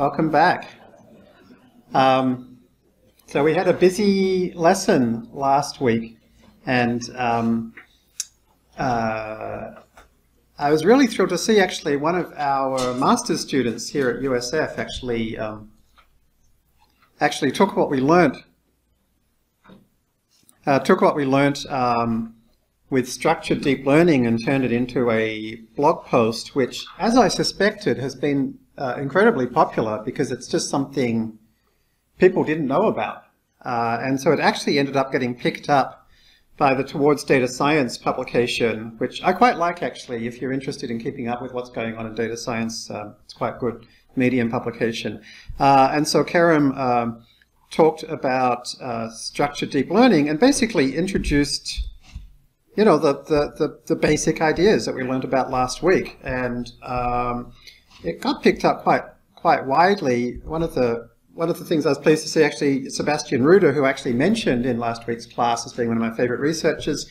Welcome back. Um, so we had a busy lesson last week, and um, uh, I was really thrilled to see actually one of our master's students here at USF actually um, actually took what we learnt uh, took what we learnt um, with structured deep learning and turned it into a blog post, which, as I suspected, has been uh, incredibly popular because it's just something people didn't know about. Uh, and so it actually ended up getting picked up by the Towards Data Science publication, which I quite like actually if you're interested in keeping up with what's going on in data science. Uh, it's quite good medium publication. Uh, and so Kerem um, talked about uh, structured deep learning and basically introduced you know, the, the, the, the, basic ideas that we learned about last week. And um, it got picked up quite quite widely. One of the one of the things I was pleased to see actually Sebastian Ruder, who actually mentioned in last week's class as being one of my favorite researchers,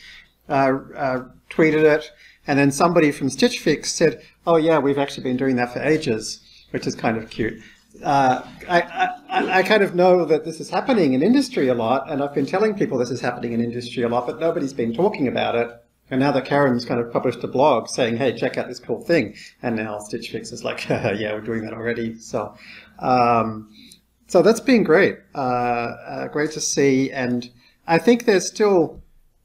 uh, uh, tweeted it. And then somebody from Stitch Fix said, oh yeah, we've actually been doing that for ages, which is kind of cute. Uh, I, I, I, kind of know that this is happening in industry a lot, and I've been telling people this is happening in industry a lot, but nobody's been talking about it. And now that Kerem's kind of published a blog saying, hey, check out this cool thing. And now Stitch Fix is like, yeah, we're doing that already. So, um, so that's been great. Uh, uh, great to see. And I think there's still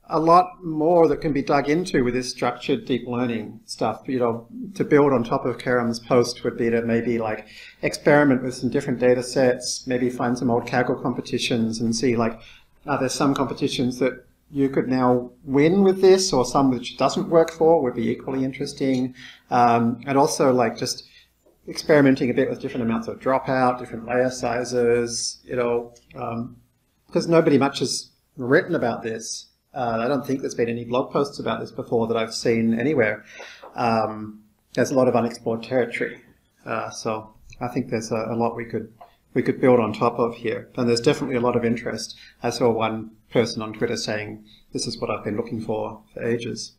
a lot more that can be dug into with this structured deep learning stuff. You know, to build on top of Kerem's post would be to maybe like experiment with some different data sets, maybe find some old Kaggle competitions and see like, are there some competitions that you could now win with this or some which doesn't work for would be equally interesting. Um, and also like just experimenting a bit with different amounts of dropout, different layer sizes, you know, because um, nobody much has written about this. Uh, I don't think there's been any blog posts about this before that I've seen anywhere. Um, there's a lot of unexplored territory. Uh, so I think there's a, a lot we could we could build on top of here. And there's definitely a lot of interest. I saw one person on Twitter saying, this is what I've been looking for for ages.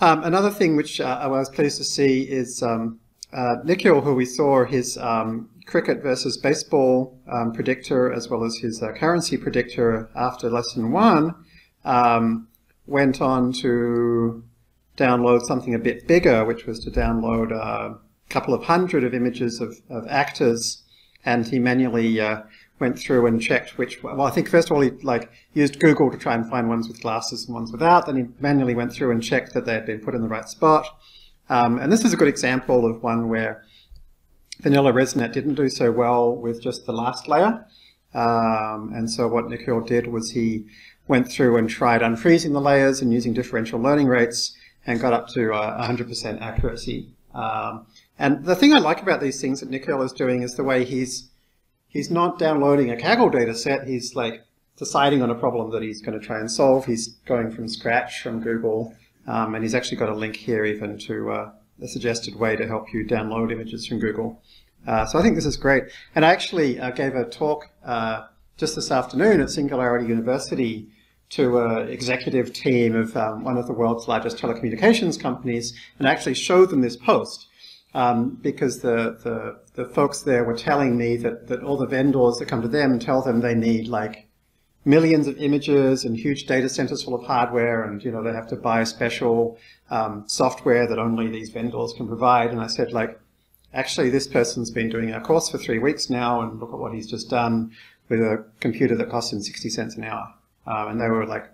Um, another thing which uh, I was pleased to see is um, uh, Nikhil, who we saw his um, cricket versus baseball um, predictor as well as his uh, currency predictor after lesson one, um, went on to download something a bit bigger, which was to download a couple of hundred of images of, of actors and he manually uh, went through and checked which. Well, I think first of all he like used Google to try and find ones with glasses and ones without. Then he manually went through and checked that they had been put in the right spot. Um, and this is a good example of one where Vanilla ResNet didn't do so well with just the last layer. Um, and so what Nikhil did was he went through and tried unfreezing the layers and using differential learning rates and got up to 100% uh, accuracy. Um, and the thing I like about these things that Nikhil is doing is the way he's he's not downloading a Kaggle data set. He's like deciding on a problem that he's going to try and solve. He's going from scratch from Google, um, and he's actually got a link here even to uh, a suggested way to help you download images from Google. Uh, so I think this is great. And I actually uh, gave a talk uh, just this afternoon at Singularity University to an executive team of um, one of the world's largest telecommunications companies and I actually showed them this post um, because the, the, the, folks there were telling me that, that all the vendors that come to them tell them they need like millions of images and huge data centers full of hardware and you know they have to buy special um, software that only these vendors can provide. And I said like actually this person's been doing our course for three weeks now and look at what he's just done with a computer that costs him 60 cents an hour. Um, and they were like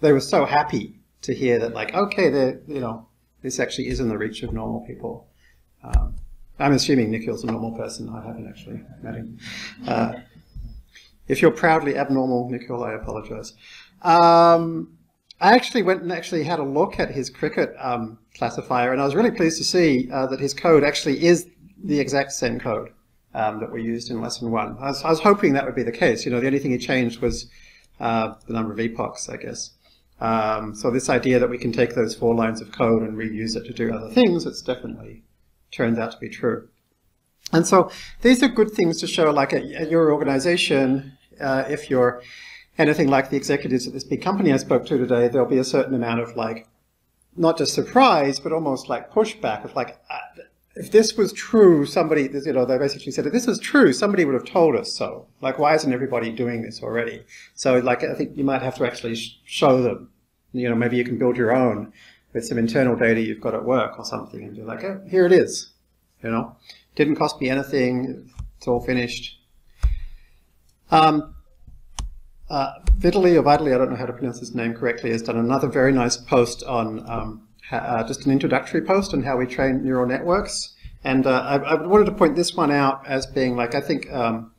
they were so happy to hear that like okay they you know this actually is in the reach of normal people um, I'm assuming Nikhil's a normal person. I haven't actually met him. Uh, if you're proudly abnormal, Nikhil, I apologize. Um, I actually went and actually had a look at his cricket um, classifier, and I was really pleased to see uh, that his code actually is the exact same code um, that we used in lesson one. I was, I was, hoping that would be the case. You know, the only thing he changed was uh, the number of epochs, I guess. Um, so this idea that we can take those four lines of code and reuse it to do other things, it's definitely turns out to be true. And so these are good things to show like at, your organization, uh, if you're anything like the executives at this big company I spoke to today, there'll be a certain amount of like, not just surprise, but almost like pushback of like, uh, if this was true, somebody, you know, they basically said, if this was true, somebody would have told us so. Like, why isn't everybody doing this already? So, like, I think you might have to actually show them, you know, maybe you can build your own with some internal data you've got at work or something and you're like, oh, here it is, you know. Didn't cost me anything, it's all finished. Um, uh, Vitali or I don't know how to pronounce his name correctly, has done another very nice post on um, uh, just an introductory post on how we train neural networks. And uh, I, I, wanted to point this one out as being like, I think um,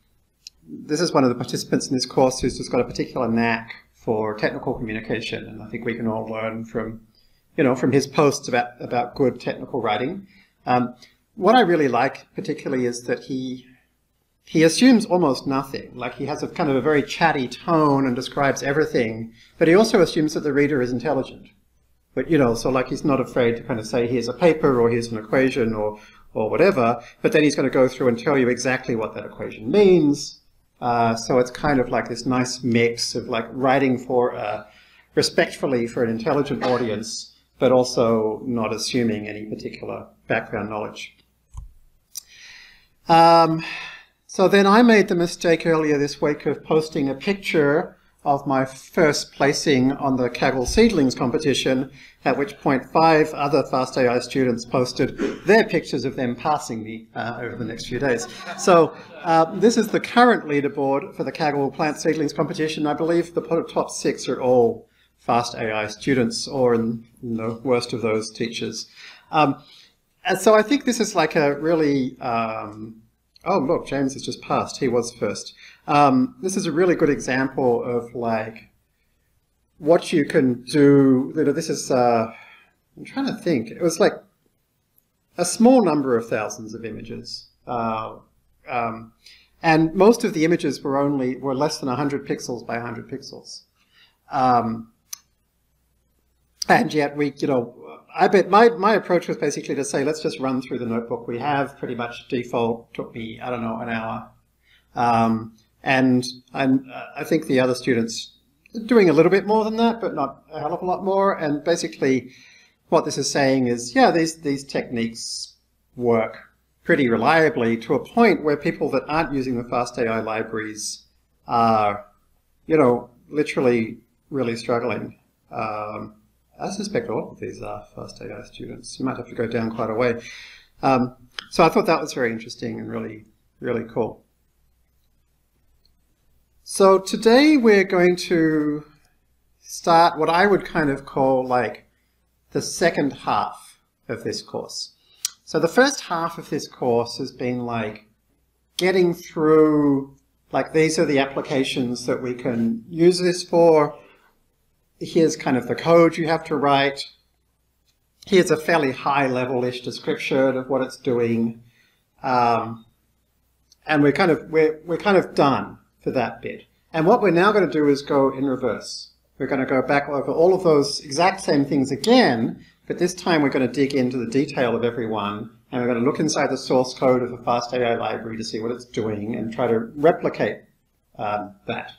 this is one of the participants in this course who's just got a particular knack for technical communication. And I think we can all learn from, you know, from his posts about, about good technical writing. Um, what I really like particularly is that he he assumes almost nothing. Like he has a kind of a very chatty tone and describes everything, but he also assumes that the reader is intelligent. But, you know, so like he's not afraid to kind of say, here's a paper or here's an equation or, or whatever, but then he's going to go through and tell you exactly what that equation means. Uh, so it's kind of like this nice mix of like writing for, uh, respectfully for an intelligent audience, but also not assuming any particular background knowledge. Um, so then I made the mistake earlier this week of posting a picture of my first placing on the Kaggle Seedlings competition, at which point five other FastAI students posted their pictures of them passing me uh, over the next few days. So uh, this is the current leaderboard for the Kaggle Plant Seedlings competition. I believe the top six are all FastAI students, or in, in the worst of those, teachers. Um, and so I think this is like a really um, Oh, look, James has just passed. He was first. Um, this is a really good example of like what you can do. You know, this is, uh, I'm trying to think. It was like a small number of thousands of images. Uh, um, and most of the images were only, were less than 100 pixels by 100 pixels. Um, and yet we, you know, I bet my, my approach was basically to say, let's just run through the notebook we have, pretty much default, took me, I don't know, an hour. Um, and I'm, I think the other students doing a little bit more than that, but not a hell of a lot more. And basically what this is saying is, yeah, these, these techniques work pretty reliably to a point where people that aren't using the FastAI libraries are, you know, literally really struggling. Um, I suspect all of these are first FastAI students. You might have to go down quite a way. Um, so I thought that was very interesting and really, really cool. So today we're going to start what I would kind of call like the second half of this course. So the first half of this course has been like getting through, like these are the applications that we can use this for, here's kind of the code you have to write. Here's a fairly high level-ish description of what it's doing. Um, and we're kind of we're we're kind of done for that bit. And what we're now going to do is go in reverse. We're going to go back over all of those exact same things again, but this time we're going to dig into the detail of every one, and we're going to look inside the source code of the FastAI library to see what it's doing and try to replicate um, that.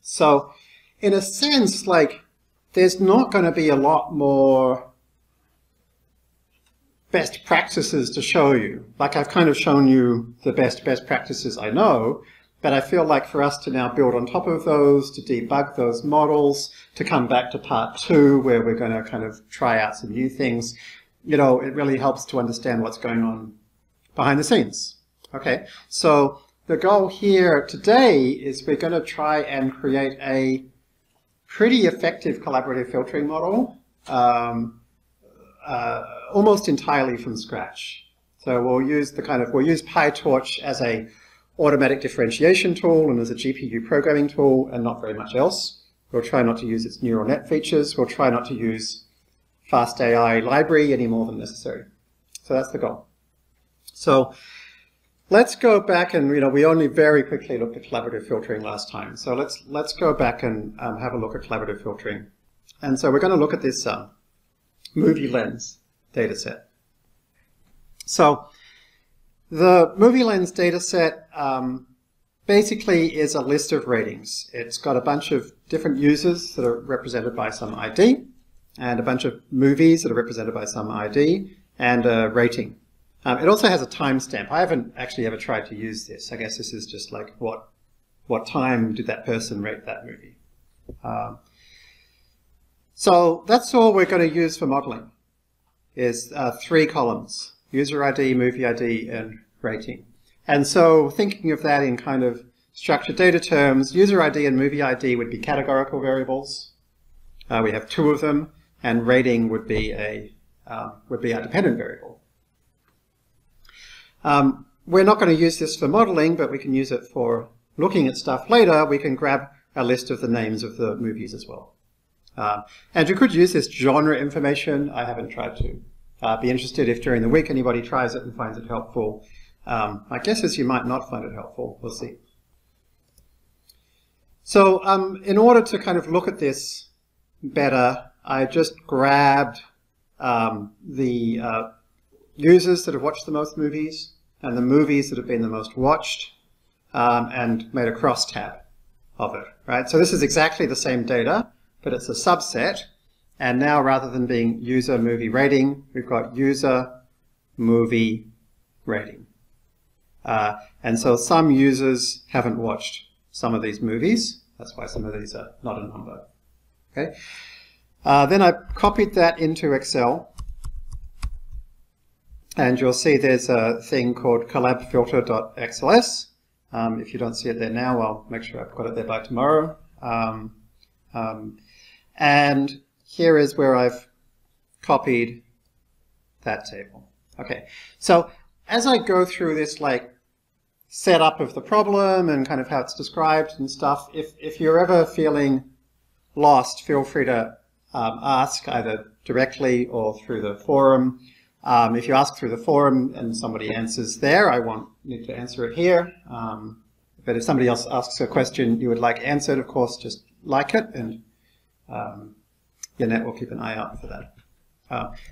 So in a sense, like, there's not going to be a lot more best practices to show you. Like I've kind of shown you the best best practices I know, but I feel like for us to now build on top of those, to debug those models, to come back to part two where we're going to kind of try out some new things, you know, it really helps to understand what's going on behind the scenes. Okay, so the goal here today is we're going to try and create a pretty effective collaborative filtering model, um, uh, almost entirely from scratch. So we'll use the kind of, we'll use PyTorch as a automatic differentiation tool and as a GPU programming tool and not very much else. We'll try not to use its neural net features. We'll try not to use fast AI library any more than necessary. So that's the goal. So Let's go back and, you know, we only very quickly looked at collaborative filtering last time. So let's, let's go back and um, have a look at collaborative filtering. And so we're going to look at this uh, MovieLens data set. So the MovieLens data set um, basically is a list of ratings. It's got a bunch of different users that are represented by some ID and a bunch of movies that are represented by some ID and a rating Um, it also has a timestamp. I haven't actually ever tried to use this. I guess this is just like what what time did that person rate that movie. Um, so that's all we're going to use for modeling is uh, three columns, user ID, movie ID, and rating. And so thinking of that in kind of structured data terms, user ID and movie ID would be categorical variables. Uh, we have two of them, and rating would be a uh, would be a dependent variable. Um, we're not going to use this for modeling, but we can use it for looking at stuff later. We can grab a list of the names of the movies as well. Uh, and you could use this genre information. I haven't tried to. Uh, be interested if during the week anybody tries it and finds it helpful. Um, my guess is you might not find it helpful. We'll see. So um, in order to kind of look at this better, I just grabbed um, the uh, users that have watched the most movies and the movies that have been the most watched um, and made a crosstab of it, right? So this is exactly the same data, but it's a subset. And now rather than being user movie rating, we've got user movie rating. Uh, and so some users haven't watched some of these movies. That's why some of these are not a number. Okay. Uh, then I copied that into Excel. And you'll see there's a thing called collabfilter.xls. Um, if you don't see it there now, I'll make sure I've got it there by tomorrow. Um, um, and here is where I've copied that table. Okay, so as I go through this like setup of the problem and kind of how it's described and stuff, if, if you're ever feeling lost, feel free to um, ask either directly or through the forum. Um, if you ask through the forum and somebody answers there, I won't need to answer it here. Um, but if somebody else asks a question you would like answered, of course, just like it and um, net will keep an eye out for that.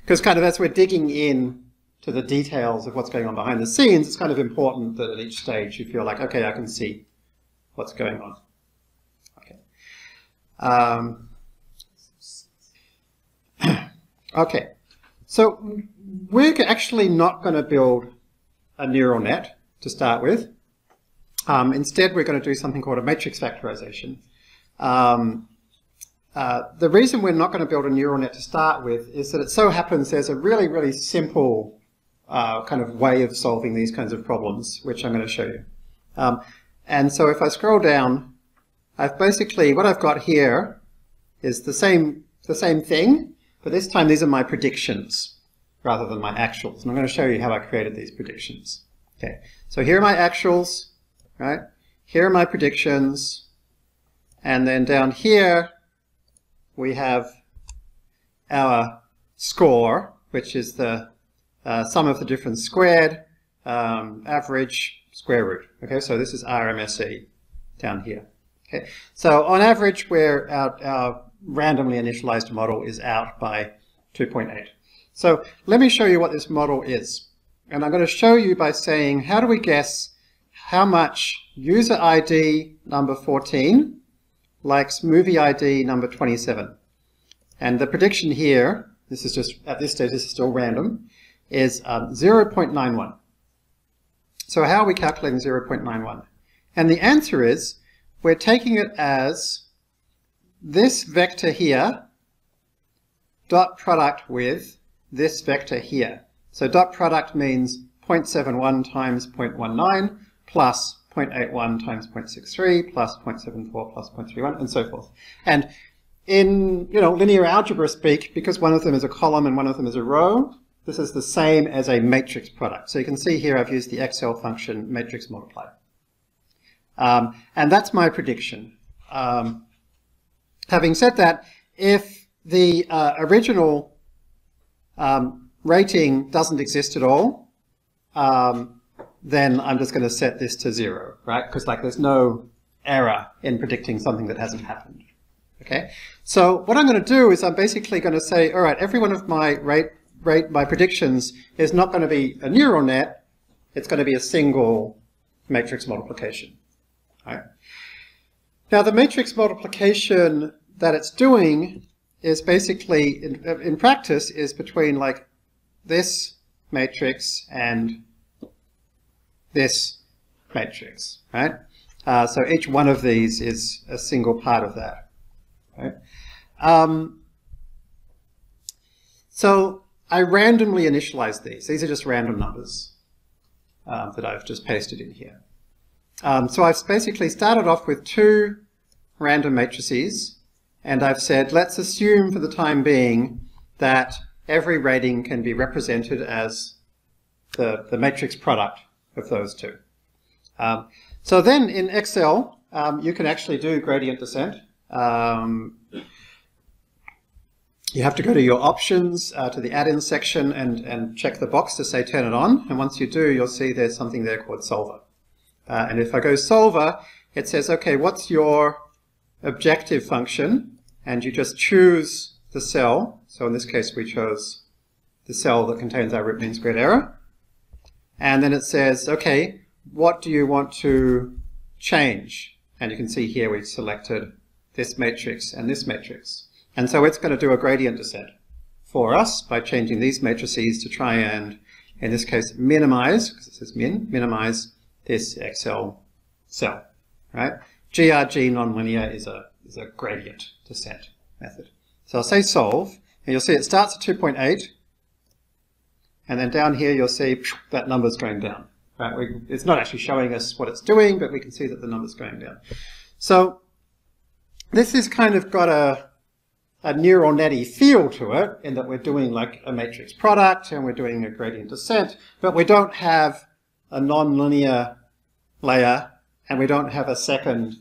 Because uh, kind of as we're digging in to the details of what's going on behind the scenes, it's kind of important that at each stage you feel like, okay, I can see what's going on. Okay. Um, okay. So we're actually not going to build a neural net to start with. Um, instead, we're going to do something called a matrix factorization. Um, uh, the reason we're not going to build a neural net to start with is that it so happens there's a really, really simple uh, kind of way of solving these kinds of problems, which I'm going to show you. Um, and so if I scroll down, I've basically, what I've got here is the same, the same thing, but this time these are my predictions rather than my actuals. And I'm going to show you how I created these predictions. Okay, so here are my actuals, right? Here are my predictions. And then down here, we have our score, which is the uh, sum of the difference squared, um, average, square root. Okay, so this is RMSE down here. Okay, so on average, where our, our randomly initialized model is out by 2.8. So let me show you what this model is. And I'm going to show you by saying, how do we guess how much user ID number 14 likes movie ID number 27. And the prediction here, this is just, at this stage, this is still random, is um, 0.91. So how are we calculating 0.91? And the answer is, we're taking it as this vector here, dot product with this vector here. So dot product means 0.71 times 0.19 plus 0.81 times 0.63 plus 0.74 plus 0.31 and so forth. And in you know linear algebra speak, because one of them is a column and one of them is a row, this is the same as a matrix product. So you can see here I've used the Excel function matrix multiply. Um, and that's my prediction. Um, having said that, if the uh, original um, rating doesn't exist at all, um, then I'm just going to set this to zero, right? Because like there's no error in predicting something that hasn't happened. Okay, so what I'm going to do is I'm basically going to say, all right, every one of my rate, rate, my predictions is not going to be a neural net. It's going to be a single matrix multiplication. Right? Now the matrix multiplication that it's doing is basically, in, in practice, is between like this matrix and this matrix, right? Uh, so each one of these is a single part of that. Right? Um, so I randomly initialize these. These are just random numbers um, that I've just pasted in here. Um, so I've basically started off with two random matrices, and I've said, let's assume for the time being that every rating can be represented as the, the matrix product of those two. Um, so then in Excel, um, you can actually do gradient descent. Um, you have to go to your options, uh, to the add-in section and, and check the box to say turn it on. And once you do, you'll see there's something there called solver. Uh, and if I go solver, it says, okay, what's your objective function? And you just choose the cell. So in this case, we chose the cell that contains our root mean squared error. And then it says, okay, what do you want to change? And you can see here we've selected this matrix and this matrix. And so it's going to do a gradient descent for us by changing these matrices to try and, in this case, minimize, because it says min, minimize this Excel cell, right? GRG nonlinear is a, is a gradient descent method. So I'll say solve, and you'll see it starts at 2.8, and then down here you'll see that number's going down. Right? We, it's not actually showing us what it's doing, but we can see that the number's going down. So this has kind of got a, a neural netty feel to it in that we're doing like a matrix product and we're doing a gradient descent, but we don't have a non-linear layer and we don't have a second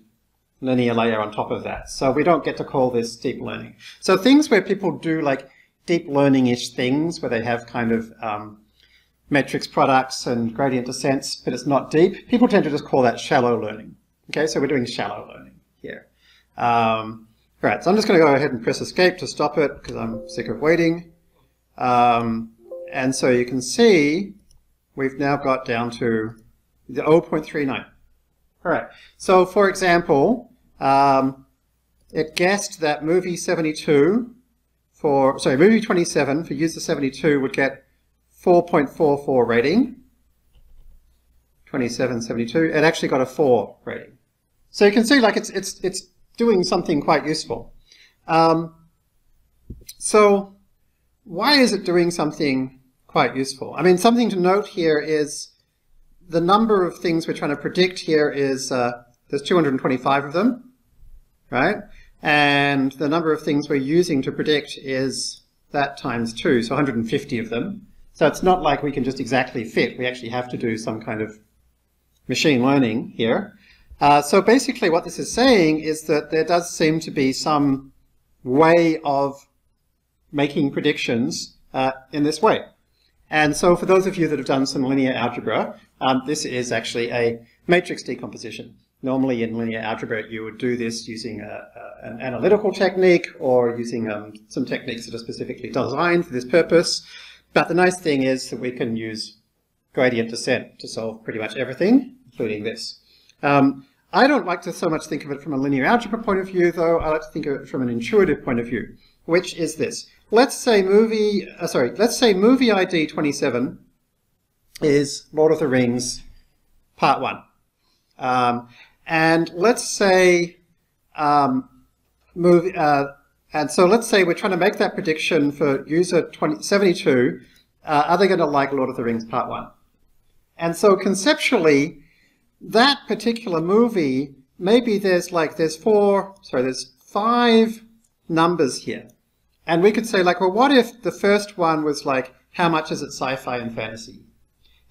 linear layer on top of that. So we don't get to call this deep learning. So things where people do like deep learning-ish things where they have kind of um, matrix products and gradient descents, but it's not deep, people tend to just call that shallow learning. Okay, so we're doing shallow learning here. Um, Right, so I'm just going to go ahead and press escape to stop it because I'm sick of waiting. Um, and so you can see we've now got down to the 0.39. All right, so for example, um, it guessed that movie 72 for, sorry, movie 27 for user 72 would get 4.44 rating. 27, 72, it actually got a 4 rating. So you can see like it's, it's, it's doing something quite useful. Um, so why is it doing something quite useful? I mean, something to note here is the number of things we're trying to predict here is, uh, there's 225 of them, right? And the number of things we're using to predict is that times two, so 150 of them. So it's not like we can just exactly fit. We actually have to do some kind of machine learning here. Uh, so basically what this is saying is that there does seem to be some way of making predictions uh, in this way. And so for those of you that have done some linear algebra, um, this is actually a matrix decomposition. Normally in linear algebra you would do this using a, a, an analytical technique or using um, some techniques that are specifically designed for this purpose. But the nice thing is that we can use gradient descent to solve pretty much everything, including this. Um, I don't like to so much think of it from a linear algebra point of view, though. I like to think of it from an intuitive point of view, which is this. Let's say movie, uh, sorry, let's say movie ID 27 is Lord of the Rings Part 1. Um, and let's say um, movie, uh, and so let's say we're trying to make that prediction for user 20, 72. Uh, are they going to like Lord of the Rings Part 1? And so conceptually, that particular movie, maybe there's like, there's four, sorry, there's five numbers here. And we could say like, well, what if the first one was like, how much is it sci-fi and fantasy?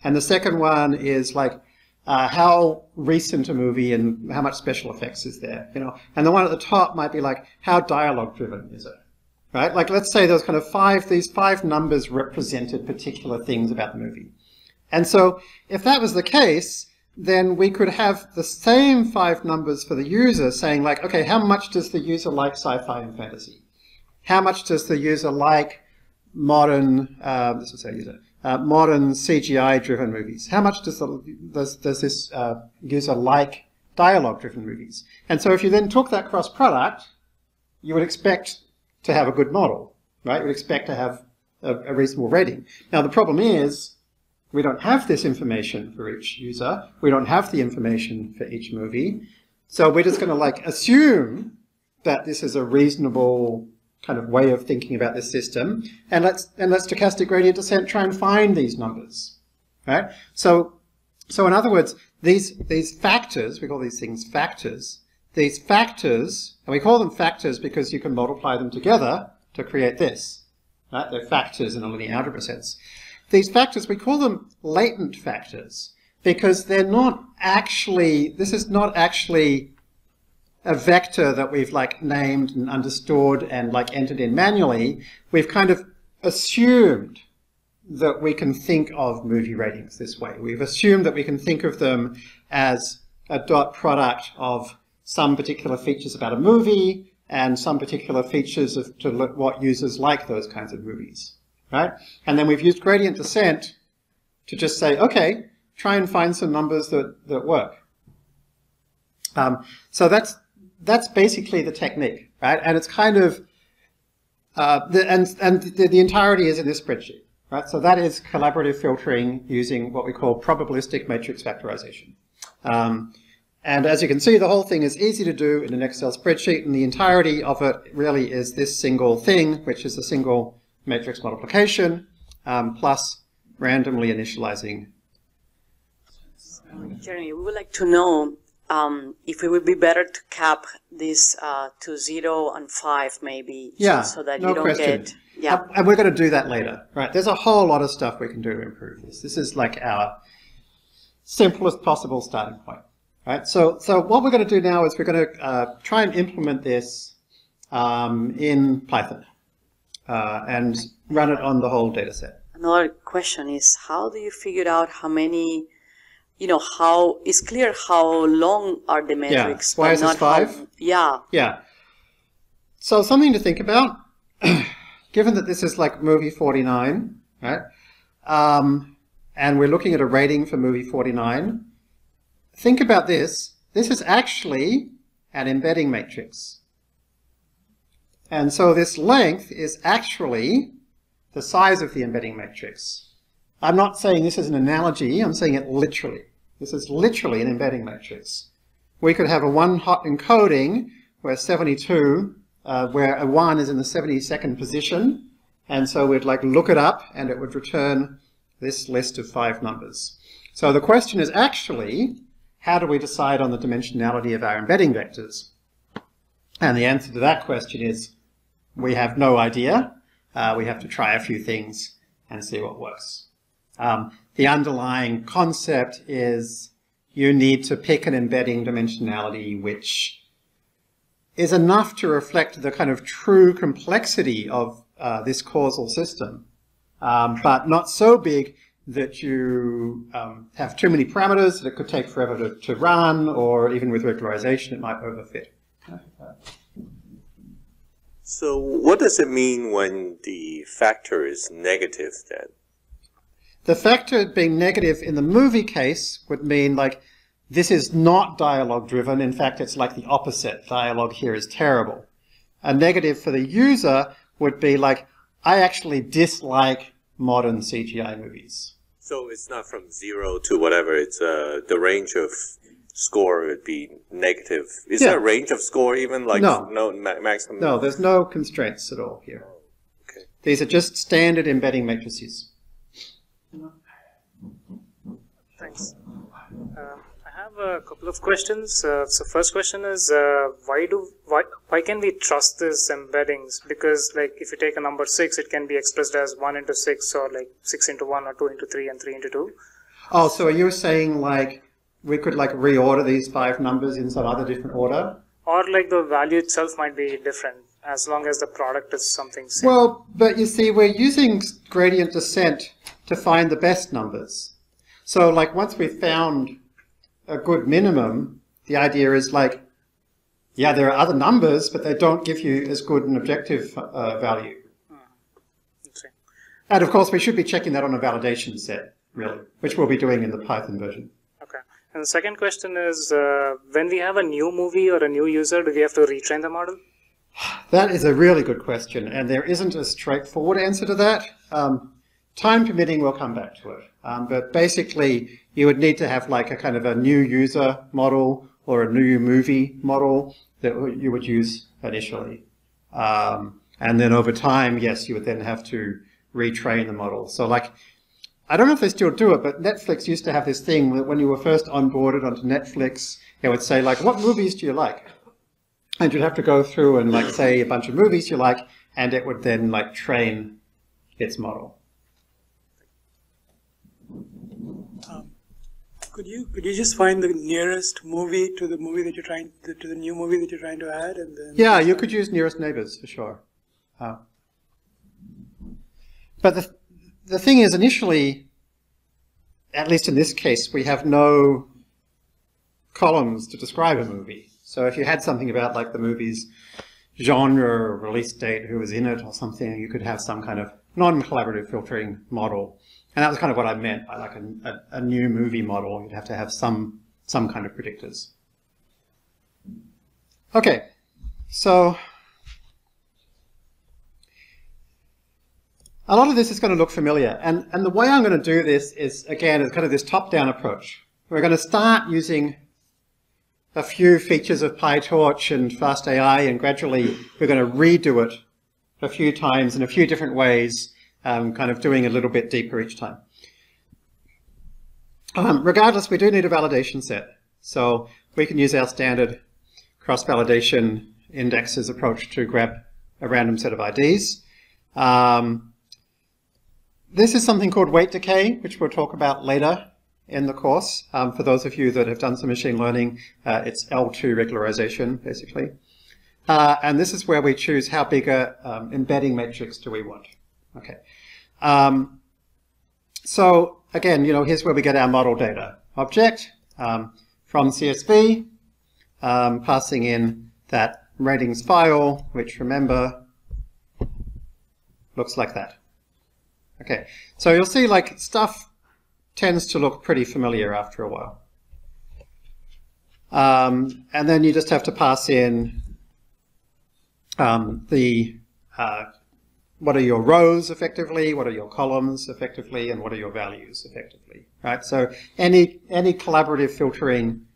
And the second one is like, uh, how recent a movie and how much special effects is there, you know? And the one at the top might be like, how dialogue driven is it? Right? Like, let's say there's kind of five, these five numbers represented particular things about the movie. And so if that was the case, then we could have the same five numbers for the user saying like, okay, how much does the user like sci-fi and fantasy? How much does the user like modern, uh, this is our user, uh, modern CGI-driven movies? How much does, the, does, does this uh, user like dialogue-driven movies? And so if you then took that cross product, you would expect to have a good model, right? You would expect to have a, a reasonable rating. Now the problem is we don't have this information for each user. We don't have the information for each movie. So we're just going to like assume that this is a reasonable kind of way of thinking about this system. And let's, and let stochastic gradient descent try and find these numbers, right? So, so in other words, these, these factors, we call these things factors, these factors, and we call them factors because you can multiply them together to create this, right? They're factors in a linear algebra sense. These factors, we call them latent factors because they're not actually, this is not actually a vector that we've like named and understood and like entered in manually. We've kind of assumed that we can think of movie ratings this way. We've assumed that we can think of them as a dot product of some particular features about a movie and some particular features of to what users like those kinds of movies right? And then we've used gradient descent to just say, okay, try and find some numbers that, that work. Um, so that's, that's basically the technique, right? And it's kind of, uh, the, and, and the, the entirety is in this spreadsheet, right? So that is collaborative filtering using what we call probabilistic matrix factorization. Um, and as you can see, the whole thing is easy to do in an Excel spreadsheet, and the entirety of it really is this single thing, which is a single matrix multiplication um, plus randomly initializing. Jeremy, we would like to know um, if it would be better to cap this uh, to zero and five, maybe, yeah, so, so that no you don't question. get. Yeah, and we're going to do that later, right? There's a whole lot of stuff we can do to improve this. This is like our simplest possible starting point, right? So, so what we're going to do now is we're going to uh, try and implement this um, in Python uh, and run it on the whole data set. Another question is how do you figure out how many, you know, how it's clear how long are the metrics, yeah. Why is this five? How, yeah. Yeah. So something to think about, given that this is like movie 49, right? Um, and we're looking at a rating for movie 49, think about this. This is actually an embedding matrix. And so this length is actually the size of the embedding matrix. I'm not saying this is an analogy, I'm saying it literally. This is literally an embedding matrix. We could have a one-hot encoding where 72, uh, where a 1 is in the 72nd position, and so we'd like look it up and it would return this list of five numbers. So the question is actually, how do we decide on the dimensionality of our embedding vectors? And the answer to that question is we have no idea. Uh, we have to try a few things and see what works. Um, the underlying concept is you need to pick an embedding dimensionality which is enough to reflect the kind of true complexity of uh, this causal system, um, but not so big that you um, have too many parameters that it could take forever to, to run, or even with regularization it might overfit. So what does it mean when the factor is negative then? The factor being negative in the movie case would mean like this is not dialogue driven. In fact, it's like the opposite. Dialogue here is terrible. A negative for the user would be like, I actually dislike modern CGI movies. So it's not from zero to whatever. It's uh, the range of score would be negative. Is Yeah. there a range of score even like No. no ma- maximum? No, there's no constraints at all here. Okay. These are just standard embedding matrices. Thanks. Uh, I have a couple of questions. Uh, so first question is uh, why do why why can we trust these embeddings? Because like if you take a number six, it can be expressed as one into six, or like six into one, or two into three, and three into two. Oh, so are you saying like we could like reorder these five numbers in some other different order? Or like the value itself might be different as long as the product is something same. Well, but you see, we're using gradient descent to find the best numbers. So, like, once we've found a good minimum, the idea is like, yeah, there are other numbers, but they don't give you as good an objective uh, value. Let's. And of course, we should be checking that on a validation set, really, which we'll be doing in the Python version. Okay. And the second question is uh, when we have a new movie or a new user, do we have to retrain the model? That is a really good question, and there isn't a straightforward answer to that. Um, time permitting, we'll come back to it. Um, but basically, you would need to have like a kind of a new user model or a new movie model that you would use initially. Um, and then over time, yes, you would then have to retrain the model. So like, I don't know if they still do it, but Netflix used to have this thing that when you were first onboarded onto Netflix, it would say like, what movies do you like? And you'd have to go through and like say a bunch of movies you like, and it would then like train its model. Could you could you just find the nearest movie to the movie that you're trying to, to the new movie that you're trying to add, and then Yeah, you could use nearest neighbors for sure. Uh, but the the thing is, initially, at least in this case, we have no columns to describe a movie. So if you had something about like the movie's genre, release date, who was in it, or something, you could have some kind of non-collaborative filtering model. And that was kind of what I meant by like a, a, a new movie model. You'd have to have some some kind of predictors. Okay, so a lot of this is going to look familiar. And, and the way I'm going to do this is, again, is kind of this top-down approach. We're going to start using a few features of PyTorch and FastAI, and gradually we're going to redo it a few times in a few different ways, um, kind of doing a little bit deeper each time. Um, regardless, we do need a validation set. So we can use our standard cross-validation indexes approach to grab a random set of IDs. Um, this is something called weight decay, which we'll talk about later in the course. Um, for those of you that have done some machine learning, uh, it's L2 regularization, basically. Uh, and this is where we choose how big a um, embedding matrix do we want. Okay. Um, so again, you know, here's where we get our model data. Object um, from CSV, um, passing in that ratings file, which remember looks like that. Okay, so you'll see like stuff tends to look pretty familiar after a while. Um, and then you just have to pass in um, the uh, what are your rows effectively, what are your columns effectively, and what are your values effectively, right? So any any collaborative filtering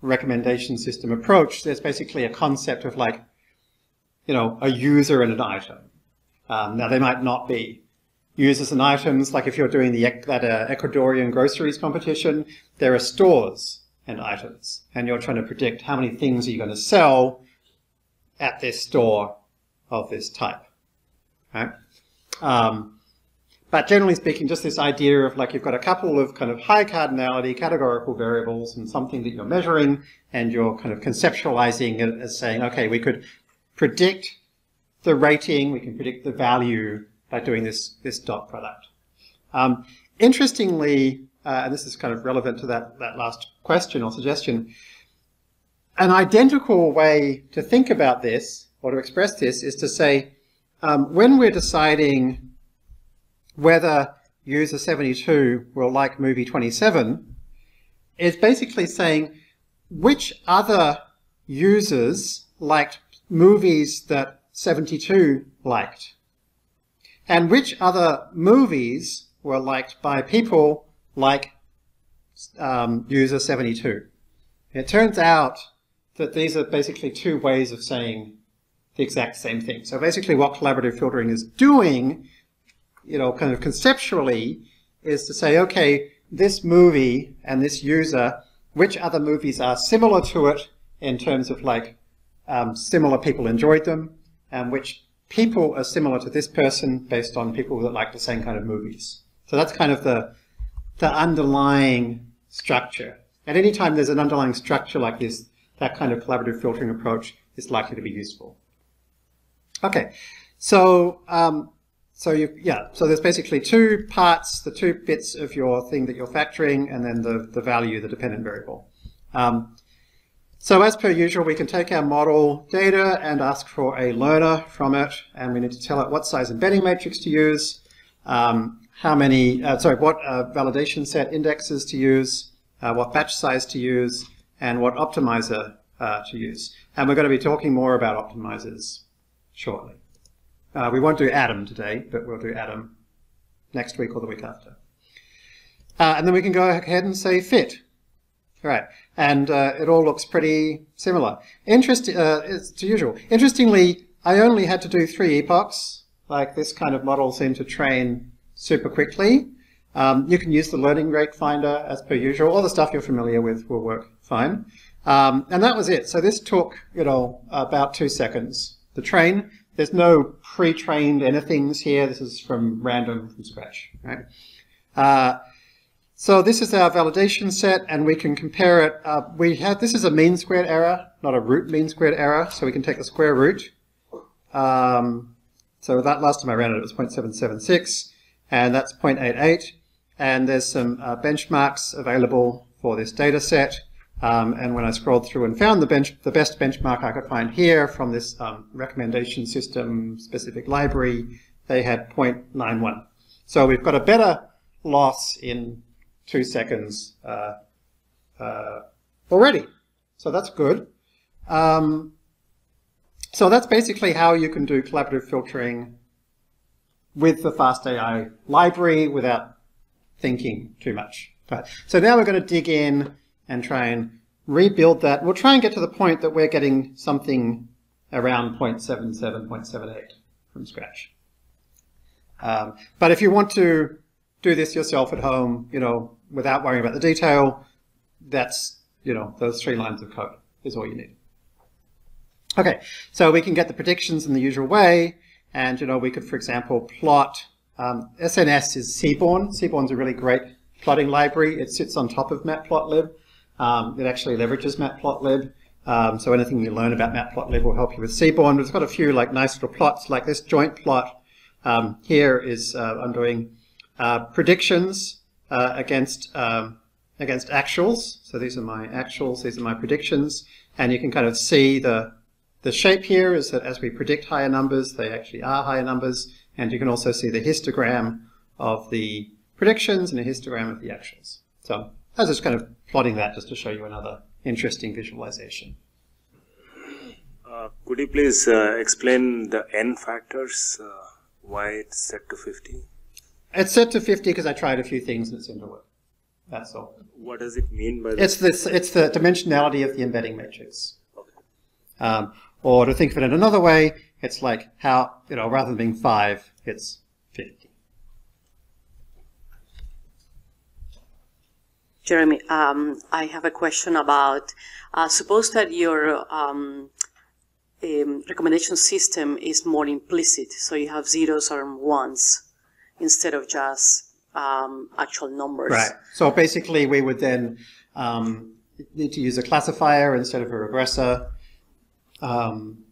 recommendation system approach, there's basically a concept of like, you know, a user and an item. Um, now they might not be users and items, like if you're doing the that uh, Ecuadorian groceries competition, there are stores and items, and you're trying to predict how many things are you going to sell at this store of this type. Um, but generally speaking, just this idea of like you've got a couple of kind of high cardinality categorical variables and something that you're measuring, and you're kind of conceptualizing it as saying, okay, we could predict the rating, we can predict the value by doing this, this dot product. Um, interestingly, uh, and this is kind of relevant to that, that last question or suggestion, an identical way to think about this or to express this is to say, um, when we're deciding whether user 72 will like movie 27, is basically saying which other users liked movies that 72 liked and which other movies were liked by people like um, user 72. It turns out that these are basically two ways of saying the exact same thing. So basically what collaborative filtering is doing, you know, kind of conceptually, is to say, okay, this movie and this user, which other movies are similar to it in terms of like um, similar people enjoyed them, and which people are similar to this person based on people that like the same kind of movies. So that's kind of the, the underlying structure. And any time there's an underlying structure like this, that kind of collaborative filtering approach is likely to be useful. Okay, so um, so you yeah, so there's basically two parts, the two bits of your thing that you're factoring, and then the the value, the dependent variable. Um, so as per usual, we can take our model data and ask for a learner from it, and we need to tell it what size embedding matrix to use, um, how many, uh, sorry, what uh, validation set indexes to use, uh, what batch size to use, and what optimizer uh, to use. And we're going to be talking more about optimizers shortly. Uh, we won't do Adam today, but we'll do Adam next week or the week after. Uh, and then we can go ahead and say fit. All right, and uh, it all looks pretty similar. Interest, uh, it's usual. Interestingly, I only had to do three epochs. Like this kind of model seemed to train super quickly. Um, you can use the learning rate finder as per usual. All the stuff you're familiar with will work fine. Um, and that was it. So this took, you know, about two seconds. The train, there's no pre-trained anythings here. This is from random from scratch, right? Uh, so this is our validation set, and we can compare it. Uh, we have this is a mean squared error, not a root mean squared error. So we can take the square root. Um, so that last time I ran it, it was 0.776, and that's 0.88. And there's some uh, benchmarks available for this data set. Um, and when I scrolled through and found the, bench, the best benchmark I could find here from this um, recommendation system specific library, they had 0.91. So we've got a better loss in two seconds uh, uh, already. So that's good. Um, so that's basically how you can do collaborative filtering with the FastAI library without thinking too much. Right. So now we're going to dig in and try and rebuild that. We'll try and get to the point that we're getting something around 0.77, 0.78 from scratch. Um, but if you want to do this yourself at home, you know, without worrying about the detail, that's, you know, those three lines of code is all you need. Okay, so we can get the predictions in the usual way, and, you know, we could, for example, plot, um, SNS is Seaborn. Seaborn's a really great plotting library. It sits on top of Matplotlib. Um, it actually leverages Matplotlib. Um, so anything you learn about Matplotlib will help you with Seaborn. It's got a few like nice little plots, like this joint plot um, here is uh, I'm doing uh, predictions uh, against um, against actuals. So these are my actuals, these are my predictions, and you can kind of see the the shape here is that as we predict higher numbers, they actually are higher numbers, and you can also see the histogram of the predictions and a histogram of the actuals. So I was just kind of plotting that just to show you another interesting visualization. Uh, could you please uh, explain the n factors, uh, why it's set to 50? It's set to 50 because I tried a few things and it seemed to work. That's all. What does it mean by that? It's, this, it's the dimensionality of the embedding matrix. Um, or to think of it in another way, it's like how, you know, rather than being 5, it's 50. Jeremy, um, I have a question about, uh, suppose that your um, um, recommendation system is more implicit, so you have zeros or ones instead of just um, actual numbers. Right. So basically we would then um, need to use a classifier instead of a regressor. Um,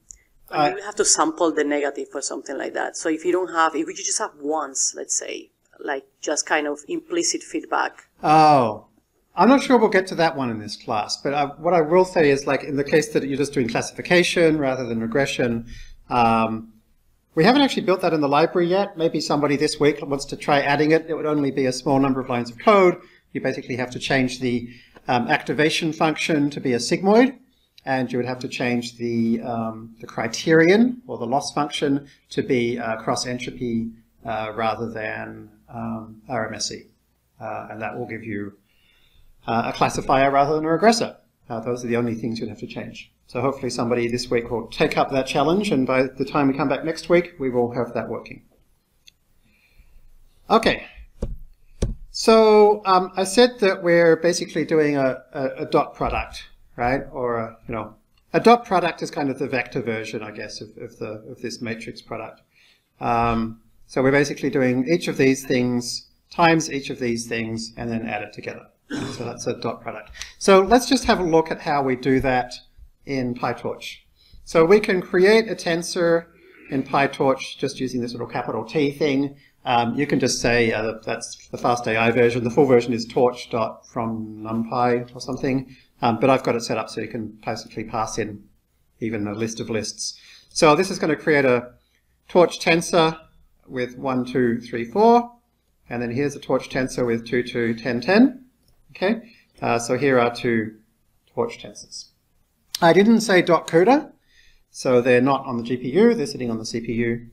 But you have to sample the negative or something like that. So if you don't have, if you just have ones, let's say, like just kind of implicit feedback. Oh, I'm not sure we'll get to that one in this class, but I, what I will say is like in the case that you're just doing classification rather than regression, um, we haven't actually built that in the library yet. Maybe somebody this week wants to try adding it. It would only be a small number of lines of code. You basically have to change the um, activation function to be a sigmoid, and you would have to change the, um, the criterion or the loss function to be uh, cross entropy uh, rather than um, RMSE. Uh, and that will give you uh, a classifier rather than a regressor. Uh, those are the only things you'd have to change. So hopefully somebody this week will take up that challenge, and by the time we come back next week, we will have that working. Okay. So um, I said that we're basically doing a, a, a, dot product, right? Or a, you know, a dot product is kind of the vector version, I guess, of, of the of this matrix product. Um, so we're basically doing each of these things times each of these things and then add it together. So that's a dot product. So let's just have a look at how we do that in PyTorch. So we can create a tensor in PyTorch just using this little capital T thing. Um, you can just say uh, that's the FastAI version. The full version is torch dot from NumPy or something. Um, but I've got it set up so you can basically pass in even a list of lists. So this is going to create a torch tensor with 1, 2, 3, 4. And then here's a torch tensor with 2, 2, 10, 10. Okay, uh, so here are two torch tensors. I didn't say dot CUDA, so they're not on the GPU, they're sitting on the CPU,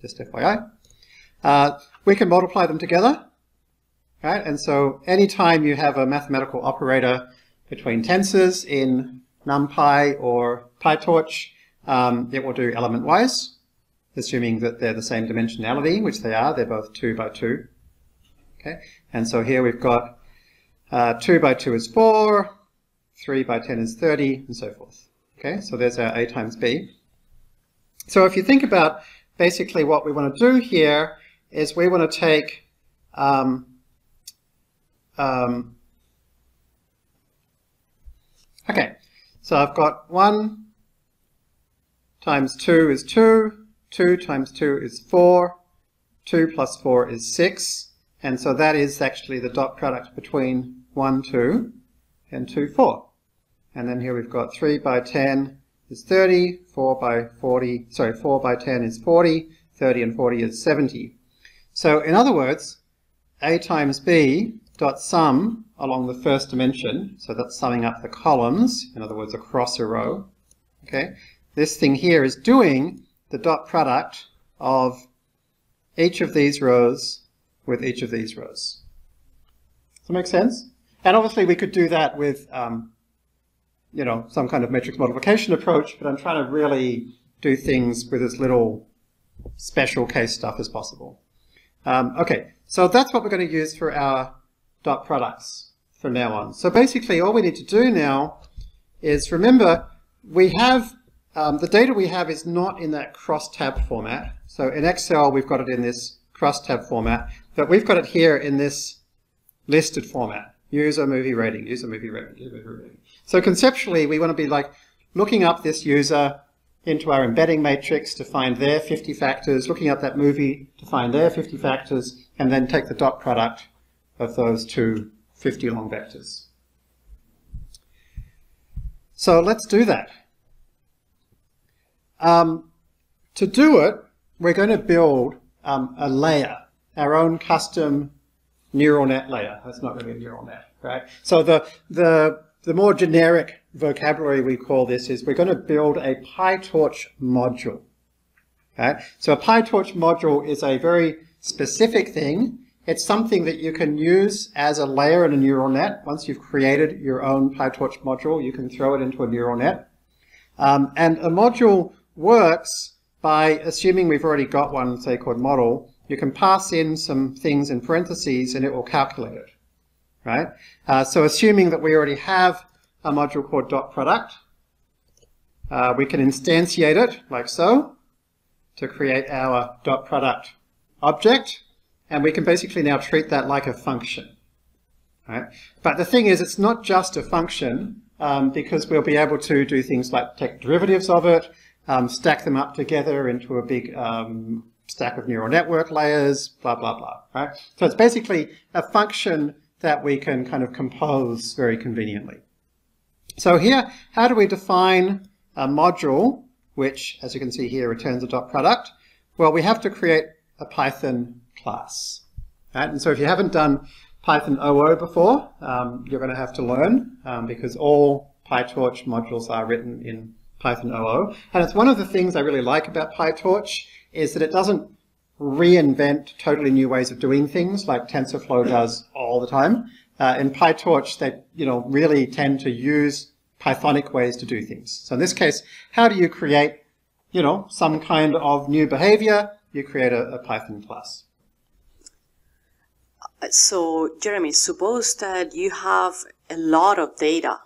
just FYI. Uh, we can multiply them together, right? And so anytime you have a mathematical operator between tensors in NumPy or PyTorch, um, it will do element-wise, assuming that they're the same dimensionality, which they are. They're both 2 by 2. Okay, and so here we've got uh, 2 by 2 is 4, 3 by 10 is 30, and so forth. Okay, so there's our A times B. So if you think about basically what we want to do here is we want to take um, um, okay, so I've got 1 times 2 is 2, 2 times 2 is 4, 2 plus 4 is 6, and so that is actually the dot product between 1, 2 and 2, 4. And then here we've got 3 by 10 is 30, 4 by 40, sorry, 4 by 10 is 40, 30 and 40 is 70. So in other words, A times B dot sum along the first dimension, so that's summing up the columns, in other words, across a row, okay? This thing here is doing the dot product of each of these rows with each of these rows. Does that make sense? And obviously we could do that with, um, you know, some kind of matrix multiplication approach, but I'm trying to really do things with as little special case stuff as possible. Um, okay, so that's what we're going to use for our dot products from now on. So basically all we need to do now is remember we have um, the data we have is not in that cross-tab format. So in Excel we've got it in this cross-tab format, but we've got it here in this listed format. User movie rating, user movie rating, user movie rating. So conceptually we want to be like looking up this user into our embedding matrix to find their 50 factors, looking up that movie to find their 50 factors, and then take the dot product of those two 50 long vectors. So let's do that. Um, to do it, we're going to build um, a layer, our own custom neural net layer. That's not going to be a neural net, right? So the, the, the more generic vocabulary we call this is we're going to build a PyTorch module. Okay? So a PyTorch module is a very specific thing it's something that you can use as a layer in a neural net. Once you've created your own PyTorch module, you can throw it into a neural net. Um, and a module works by assuming we've already got one, say, called model. You can pass in some things in parentheses and it will calculate it, right? Uh, so assuming that we already have a module called dot product, uh, we can instantiate it like so to create our dot product object. And we can basically now treat that like a function. Right? But the thing is, it's not just a function um, because we'll be able to do things like take derivatives of it, um, stack them up together into a big um, stack of neural network layers, blah, blah, blah. Right? So it's basically a function that we can kind of compose very conveniently. So here, how do we define a module, which, as you can see here, returns a dot product? Well, we have to create a Python class. Right? And so if you haven't done Python OO before, um, you're going to have to learn um, because all PyTorch modules are written in Python OO. And it's one of the things I really like about PyTorch is that it doesn't reinvent totally new ways of doing things like TensorFlow does all the time. Uh, in PyTorch, they you know really tend to use Pythonic ways to do things. So in this case, how do you create you know some kind of new behavior? You create a, a Python class. So, Jeremy, suppose that you have a lot of data,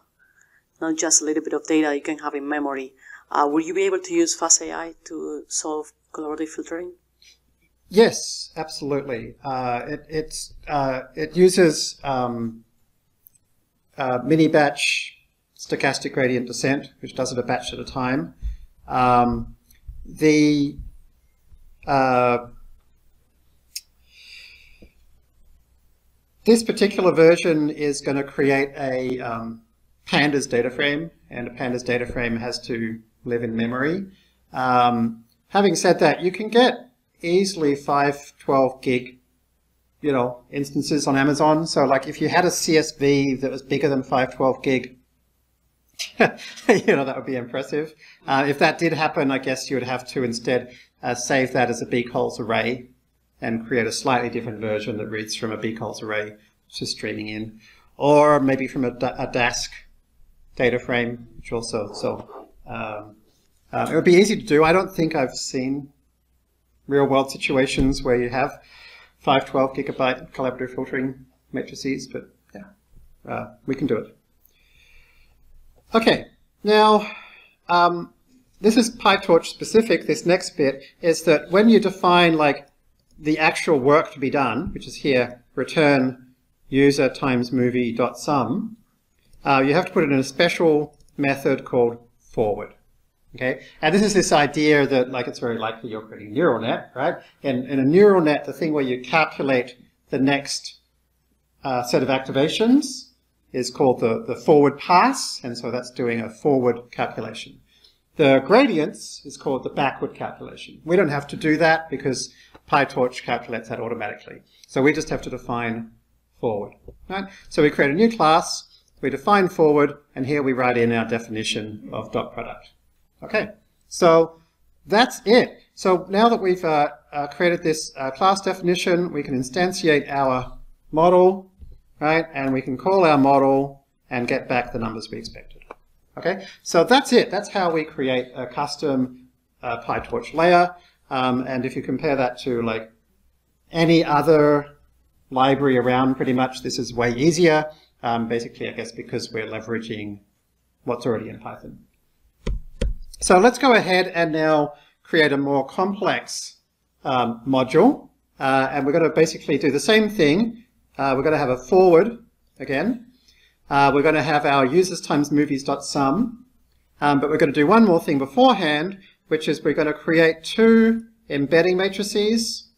not just a little bit of data you can have in memory. Uh, will you be able to use FastAI to solve collaborative filtering? Yes, absolutely. Uh, it, it's, uh, it uses um, uh, mini batch stochastic gradient descent, which does it a batch at a time. Um, the uh, This particular version is going to create a um, pandas data frame, and a pandas data frame has to live in memory. Um, having said that, you can get easily 512 gig you know, instances on Amazon. So like if you had a CSV that was bigger than 512 gig, you know, that would be impressive. Uh, if that did happen, I guess you would have to instead uh, save that as a bcolz array and create a slightly different version that reads from a bcolz array to streaming in, or maybe from a, a Dask data frame, which also, so um, uh, it would be easy to do. I don't think I've seen real world situations where you have 512 gigabyte collaborative filtering matrices, but yeah, uh, we can do it. Okay, now um, this is PyTorch specific. This next bit is that when you define like the actual work to be done, which is here, return user times movie dot sum, uh, you have to put it in a special method called forward. Okay, and this is this idea that like it's very likely you're creating a neural net, right? In, in a neural net, the thing where you calculate the next uh, set of activations is called the, the forward pass, and so that's doing a forward calculation. The gradients is called the backward calculation. We don't have to do that because PyTorch calculates that automatically. So we just have to define forward. Right? So we create a new class, we define forward, and here we write in our definition of dot product. Okay, so that's it. So now that we've uh, uh, created this uh, class definition, we can instantiate our model, right? And we can call our model and get back the numbers we expected. Okay, so that's it. That's how we create a custom uh, PyTorch layer. Um, and if you compare that to like any other library around, pretty much this is way easier. Um, basically, I guess because we're leveraging what's already in Python. So let's go ahead and now create a more complex um, module. Uh, and we're going to basically do the same thing. Uh, we're going to have a forward again. Uh, we're going to have our users times movies.sum. Um, but we're going to do one more thing beforehand, which is we're going to create two embedding matrices.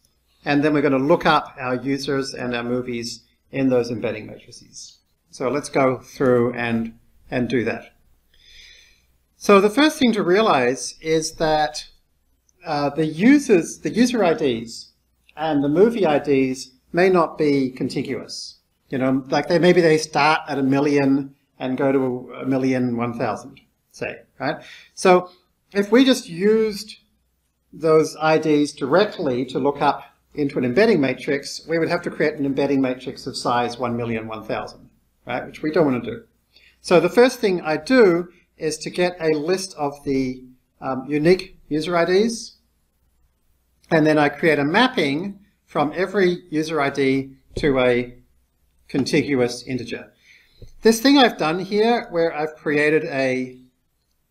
And then we're going to look up our users and our movies in those embedding matrices. So let's go through and, and do that. So the first thing to realize is that uh, the users, the user IDs and the movie IDs may not be contiguous. You know, like they maybe they start at a million and go to a million one thousand, say, right? So if we just used those IDs directly to look up into an embedding matrix, we would have to create an embedding matrix of size 1 million 1000, right? Which we don't want to do. So the first thing I do is to get a list of the um, unique user IDs, and then I create a mapping from every user ID to a contiguous integer. This thing I've done here, where I've created a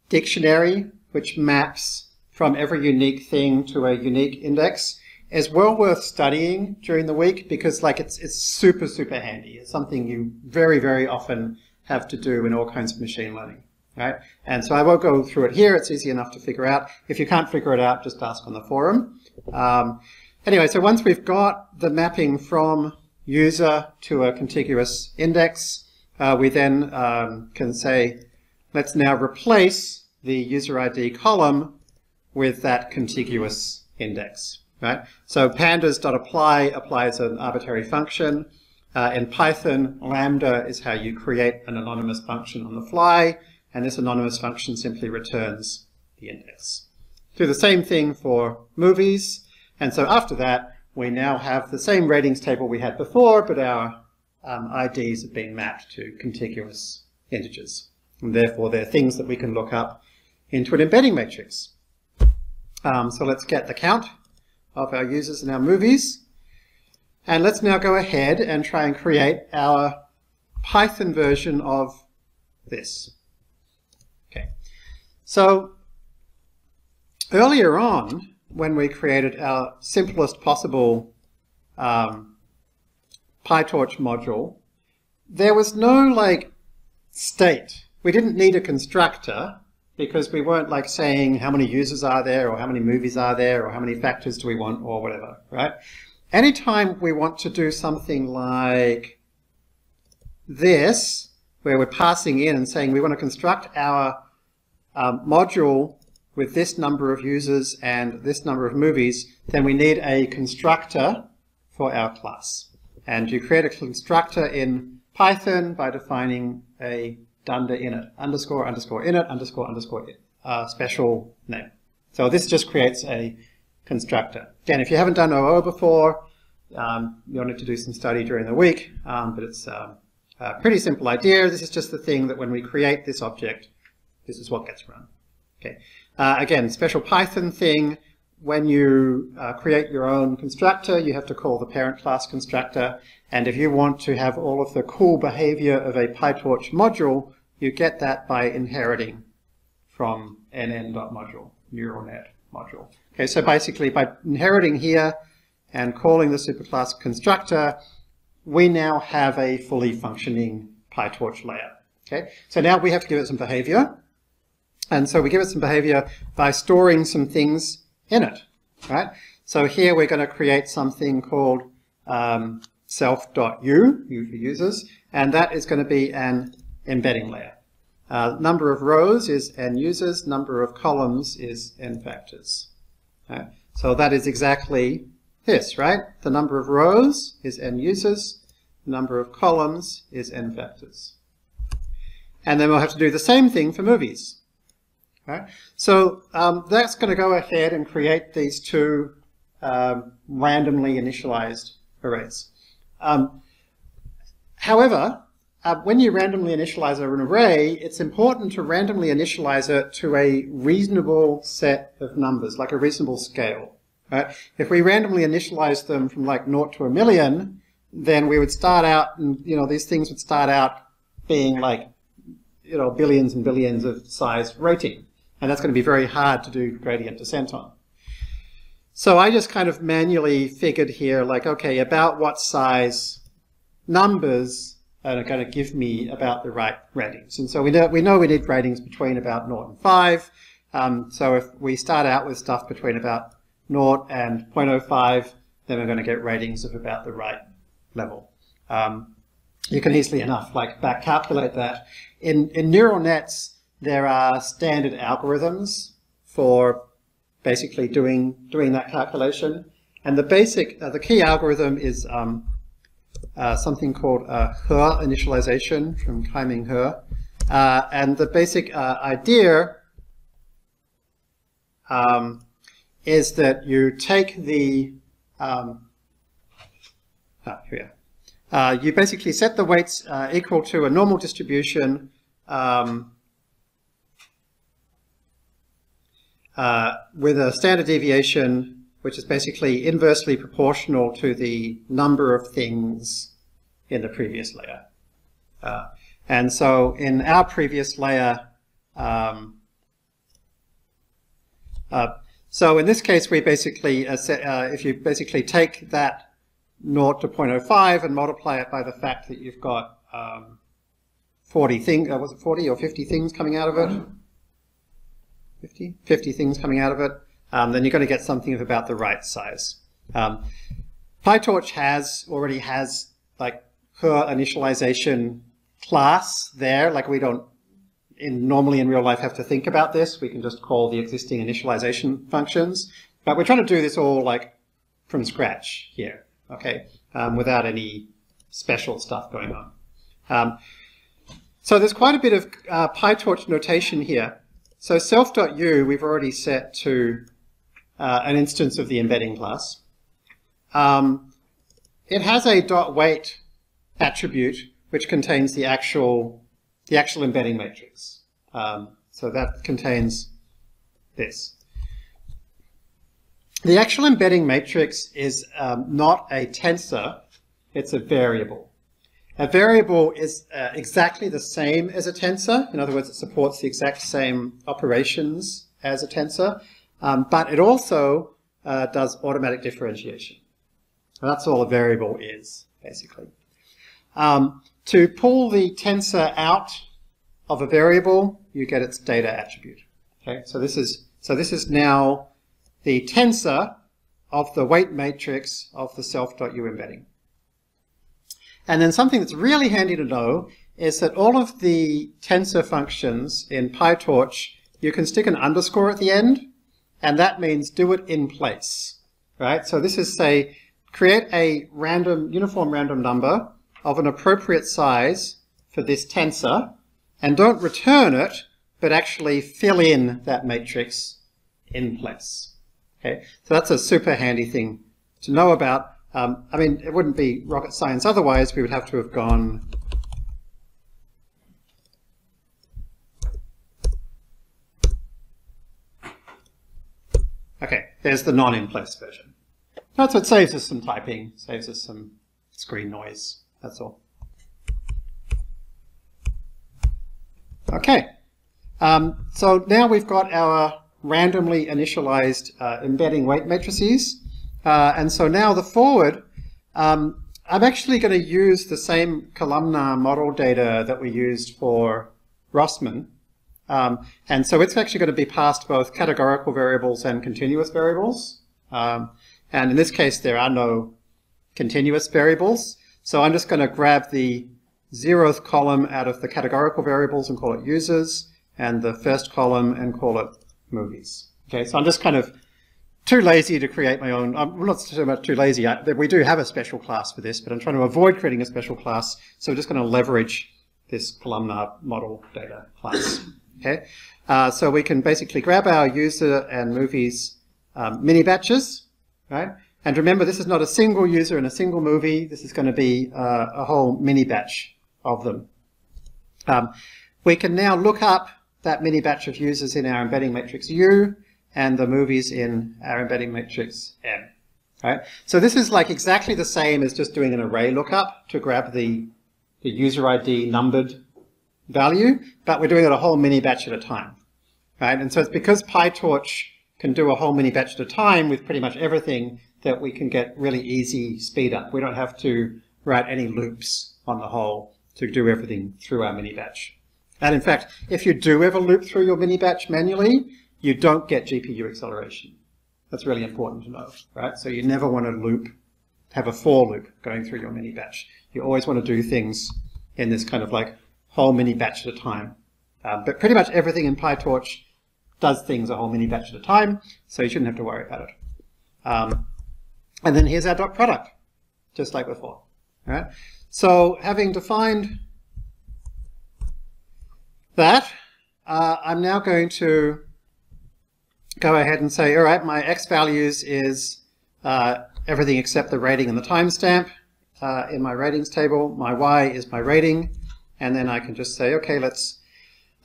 dictionary which maps from every unique thing to a unique index, is well worth studying during the week because like it's it's super super handy. It's something you very very often have to do in all kinds of machine learning right? And so I won't go through it here. It's easy enough to figure out. If you can't figure it out, just ask on the forum. Um, anyway, so once we've got the mapping from user to a contiguous index, uh, we then um, can say, let's now replace the user ID column with that contiguous index, right? So pandas.apply applies an arbitrary function. Uh, in Python, lambda is how you create an anonymous function on the fly and this anonymous function simply returns the index. Do the same thing for movies, and so after that, we now have the same ratings table we had before, but our um, IDs have been mapped to contiguous integers. And therefore, they're things that we can look up into an embedding matrix. Um, so let's get the count of our users and our movies. And let's now go ahead and try and create our Python version of this. So earlier on, when we created our simplest possible um, PyTorch module, there was no like state. We didn't need a constructor because we weren't like saying how many users are there or how many movies are there or how many factors do we want or whatever, right? Anytime we want to do something like this, where we're passing in and saying we want to construct our um, module with this number of users and this number of movies, then we need a constructor for our class. And you create a constructor in Python by defining a dunder init, underscore, underscore init, underscore, underscore uh, special name. So this just creates a constructor. Again, if you haven't done OO before, um, you'll need to do some study during the week, um, but it's um, a pretty simple idea. This is just the thing that when we create this object, this is what gets run. Okay. Uh, again, special Python thing, when you uh, create your own constructor, you have to call the parent class constructor, and if you want to have all of the cool behavior of a PyTorch module, you get that by inheriting from nn.module, neural net module. Okay, so basically by inheriting here and calling the superclass constructor, we now have a fully functioning PyTorch layer. Okay, so now we have to give it some behavior. And so we give it some behavior by storing some things in it, right? So here we're going to create something called um, self.u, u for users, and that is going to be an embedding layer. Uh, number of rows is n users, number of columns is n factors. Okay? So that is exactly this, right? The number of rows is n users, the number of columns is n factors. And then we'll have to do the same thing for movies. Right? So um, that's going to go ahead and create these two um, randomly initialized arrays. Um, however, uh, when you randomly initialize an array, it's important to randomly initialize it to a reasonable set of numbers, like a reasonable scale. Right? If we randomly initialize them from like naught to a million, then we would start out, and you know, these things would start out being like, you know, billions and billions of size rating. And that's going to be very hard to do gradient descent on. So I just kind of manually figured here, like, okay, about what size numbers are going to give me about the right ratings. And so we know we, know we need ratings between about 0 and 5. Um, so if we start out with stuff between about 0 and 0.05, then we're going to get ratings of about the right level. Um, you can easily enough like back calculate that. In, in neural nets, there are standard algorithms for basically doing doing that calculation. And the basic, uh, the key algorithm is um, uh, something called uh, He initialization from Kaiming He. Uh, and the basic uh, idea um, is that you take the, um, ah, here uh, you basically set the weights uh, equal to a normal distribution um, uh, with a standard deviation which is basically inversely proportional to the number of things in the previous layer. Uh, and so in our previous layer, um, uh, so in this case, we basically, uh, set, uh, if you basically take that 0 to 0.05 and multiply it by the fact that you've got um, 40 things, uh, was it 40 or 50 things coming out of it? 50? 50 things coming out of it, um, then you're going to get something of about the right size. Um, PyTorch has already has like her initialization class there. Like we don't in, normally in real life have to think about this. We can just call the existing initialization functions. But we're trying to do this all like from scratch here, okay, um, without any special stuff going on. Um, so there's quite a bit of uh, PyTorch notation here. So self.u we've already set to uh, an instance of the embedding class. Um, it has a dot weight attribute which contains the actual the actual embedding matrix. Um, so that contains this. The actual embedding matrix is um, not a tensor, it's a variable. A variable is uh, exactly the same as a tensor. In other words, it supports the exact same operations as a tensor, um, but it also uh, does automatic differentiation. That's all a variable is, basically. Um, to pull the tensor out of a variable, you get its data attribute. Okay, so this is so this is now the tensor of the weight matrix of the self.u embedding. And then something that's really handy to know is that all of the tensor functions in PyTorch, you can stick an underscore at the end and that means do it in place, right? So this is say, create a random, uniform random number of an appropriate size for this tensor, and don't return it, but actually fill in that matrix in place. Okay, so that's a super handy thing to know about. Um, I mean, it wouldn't be rocket science otherwise. We would have to have gone Okay, there's the non-in-place version. That's what saves us some typing, saves us some screen noise, that's all. Okay, um, so now we've got our randomly initialized uh, embedding weight matrices. Uh, and so now the forward, um, I'm actually going to use the same columnar model data that we used for Rossmann. Um, and so it's actually going to be passed both categorical variables and continuous variables. Um, and in this case, there are no continuous variables. So I'm just going to grab the zeroth column out of the categorical variables and call it users, and the first column and call it movies. Okay, so I'm just kind of too lazy to create my own. I'm not so much too lazy. I, we do have a special class for this, but I'm trying to avoid creating a special class. So we're just going to leverage this columnar model data class. Okay, uh, so we can basically grab our user and movies um, mini batches, right? And remember, this is not a single user and a single movie. This is going to be uh, a whole mini batch of them. Um, we can now look up that mini batch of users in our embedding matrix U and the movies in our embedding matrix M. Right? So this is like exactly the same as just doing an array lookup to grab the, the user ID numbered value, but we're doing it a whole mini batch at a time. Right? And so it's because PyTorch can do a whole mini batch at a time with pretty much everything that we can get really easy speed up. We don't have to write any loops on the whole to do everything through our mini batch. And in fact, if you do ever loop through your mini batch manually, you don't get GPU acceleration. That's really important to know, right? So you never want to loop, have a for loop going through your mini batch. You always want to do things in this kind of like whole mini batch at a time. Um, but pretty much everything in PyTorch does things a whole mini batch at a time, so you shouldn't have to worry about it. Um, and then here's our dot product, just like before. All right? So having defined that, uh, I'm now going to go ahead and say, all right, my x values is uh, everything except the rating and the timestamp uh, in my ratings table. My y is my rating. And then I can just say, okay, let's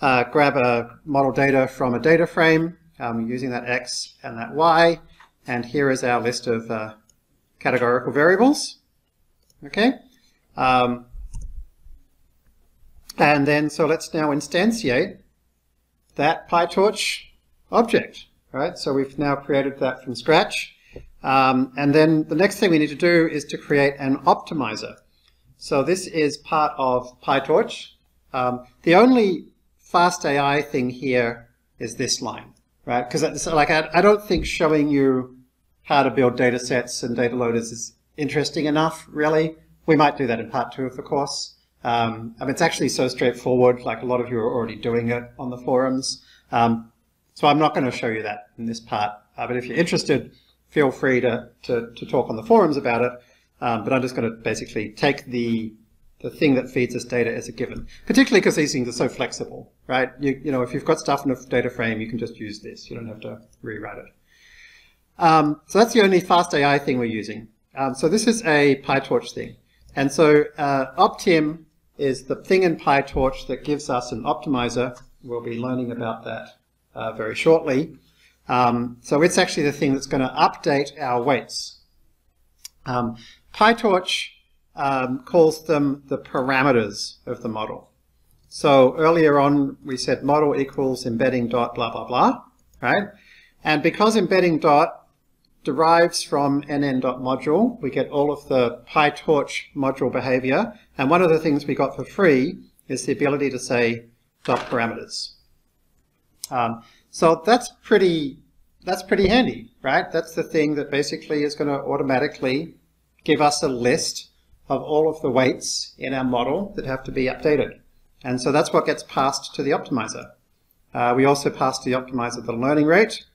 uh, grab a model data from a data frame um, using that x and that y. And here is our list of uh, categorical variables. Okay. Um, and then, so let's now instantiate that PyTorch object, right? So we've now created that from scratch. Um, and then the next thing we need to do is to create an optimizer. So this is part of PyTorch. Um, the only fast AI thing here is this line, right? Because like I, I don't think showing you how to build data sets and data loaders is interesting enough, really. We might do that in part two of the course. Um, I mean, it's actually so straightforward, like a lot of you are already doing it on the forums. Um, so I'm not going to show you that in this part. Uh, but if you're interested, feel free to, to, to talk on the forums about it. Um, but I'm just going to basically take the the thing that feeds us data as a given, particularly because these things are so flexible, right? You, you know, if you've got stuff in a data frame, you can just use this. You don't have to rewrite it. Um, so that's the only fast AI thing we're using. Um, so this is a PyTorch thing. And so uh, Optim is the thing in PyTorch that gives us an optimizer. We'll be learning about that uh, very shortly. Um, so it's actually the thing that's going to update our weights. Um, PyTorch um, calls them the parameters of the model. So earlier on we said model equals embedding dot blah blah blah, right? And because embedding dot derives from nn.module. We get all of the PyTorch module behavior. And one of the things we got for free is the ability to say dot parameters. Um, so that's pretty, that's pretty handy, right? That's the thing that basically is going to automatically give us a list of all of the weights in our model that have to be updated. And so that's what gets passed to the optimizer. Uh, we also pass to the optimizer the learning rate.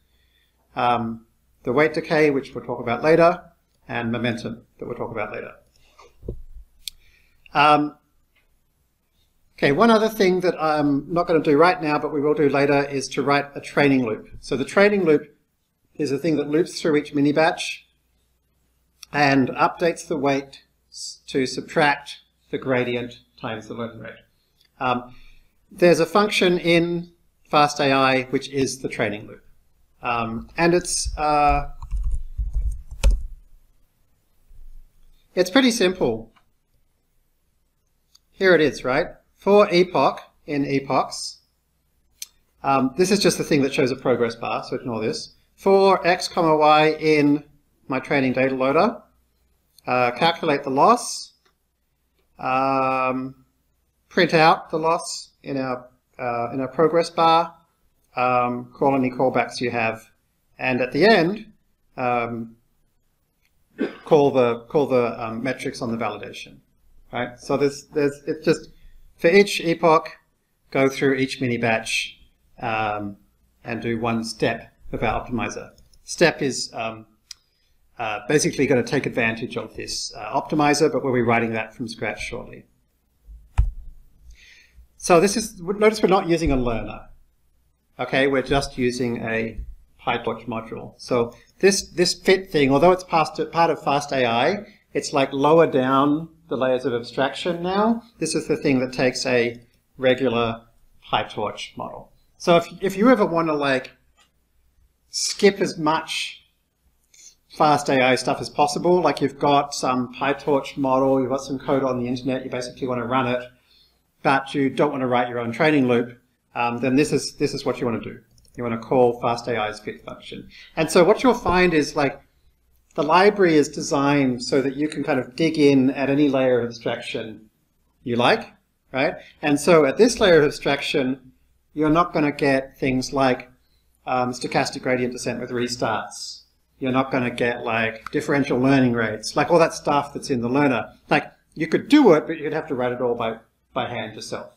Um, the weight decay, which we'll talk about later, and momentum, that we'll talk about later. Um, okay, one other thing that I'm not going to do right now, but we will do later, is to write a training loop. So the training loop is a thing that loops through each mini batch and updates the weight to subtract the gradient times the learning rate. Um, there's a function in FastAI which is the training loop. Um, and it's uh, it's pretty simple. Here it is, right? For epoch in epochs, um, this is just the thing that shows a progress bar, so ignore this. For x comma y in my training data loader, uh, calculate the loss, um, print out the loss in our uh, in our progress bar, um, call any callbacks you have, and at the end, um, call the call the um, metrics on the validation. Right. So there's there's it's just for each epoch, go through each mini batch um, and do one step of our optimizer. Step is um, uh, basically going to take advantage of this uh, optimizer, but we'll be writing that from scratch shortly. So this is, notice we're not using a learner. Okay, we're just using a PyTorch module. So this, this fit thing, although it's part of FastAI, it's like lower down the layers of abstraction now. This is the thing that takes a regular PyTorch model. So if, if you ever want to like skip as much FastAI stuff as possible, like you've got some PyTorch model, you've got some code on the internet, you basically want to run it, but you don't want to write your own training loop, um, then this is, this is what you want to do. You want to call FastAI's fit function. And so what you'll find is like the library is designed so that you can kind of dig in at any layer of abstraction you like, right? And so at this layer of abstraction, you're not going to get things like um, stochastic gradient descent with restarts. You're not going to get like differential learning rates, like all that stuff that's in the learner. Like you could do it, but you'd have to write it all by by hand yourself,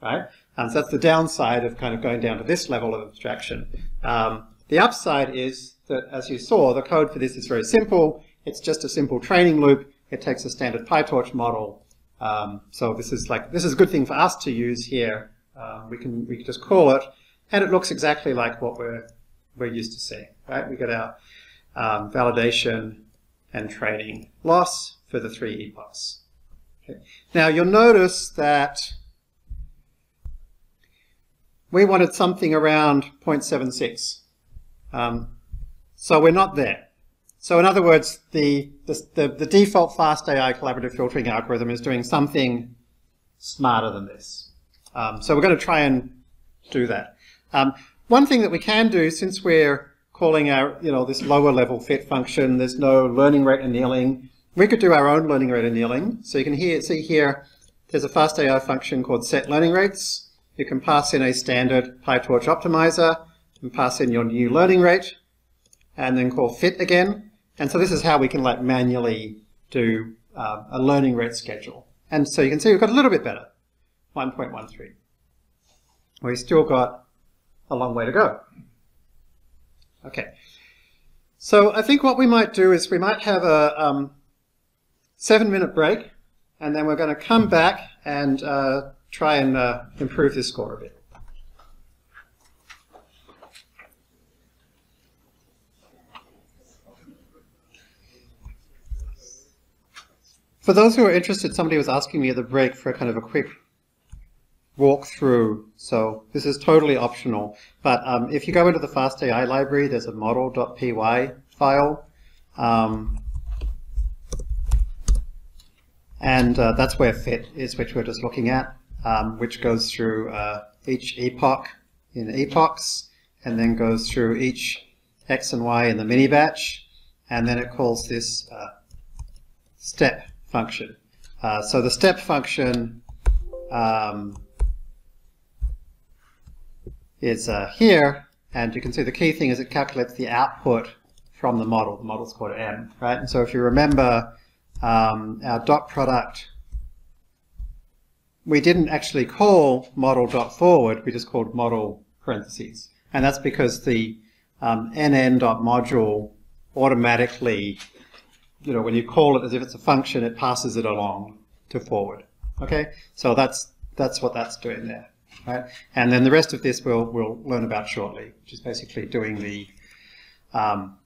right? And so that's the downside of kind of going down to this level of abstraction. Um, the upside is that, as you saw, the code for this is very simple. It's just a simple training loop. It takes a standard PyTorch model. Um, so this is like this is a good thing for us to use here. Uh, we can we can just call it, and it looks exactly like what we're we're used to seeing. Right? We get our um, validation and training loss for the three epochs. Okay. Now you'll notice that we wanted something around 0.76. Um, so we're not there. So in other words, the, the, the, default FastAI collaborative filtering algorithm is doing something smarter than this. Um, so we're going to try and do that. Um, one thing that we can do, since we're calling our, you know, this lower level fit function, there's no learning rate annealing, we could do our own learning rate annealing. So you can hear, see here, there's a FastAI function called set learning rates. You can pass in a standard PyTorch optimizer and pass in your new learning rate and then call fit again. And so this is how we can like manually do uh, a learning rate schedule. And so you can see we've got a little bit better, 1.13. We've still got a long way to go. Okay. So I think what we might do is we might have a, um, seven minute break, and then we're going to come back and uh, try and uh, improve this score a bit. For those who are interested, somebody was asking me at the break for a kind of a quick walkthrough. So this is totally optional. But um, if you go into the FastAI library, there's a model.py file. Um, and uh, that's where fit is, which we're just looking at, um, which goes through uh, each epoch in epochs, and then goes through each x and y in the mini batch, and then it calls this uh, step function. Uh, so the step function um, is uh, here, and you can see the key thing is it calculates the output from the model. The model's called M, right? And so if you remember um, our dot product, we didn't actually call model dot forward, we just called model parentheses. And that's because the um, nn dot module automatically, you know, when you call it as if it's a function, it passes it along to forward. Okay, so that's that's what that's doing there, right? And then the rest of this we'll we'll learn about shortly, which is basically doing the um,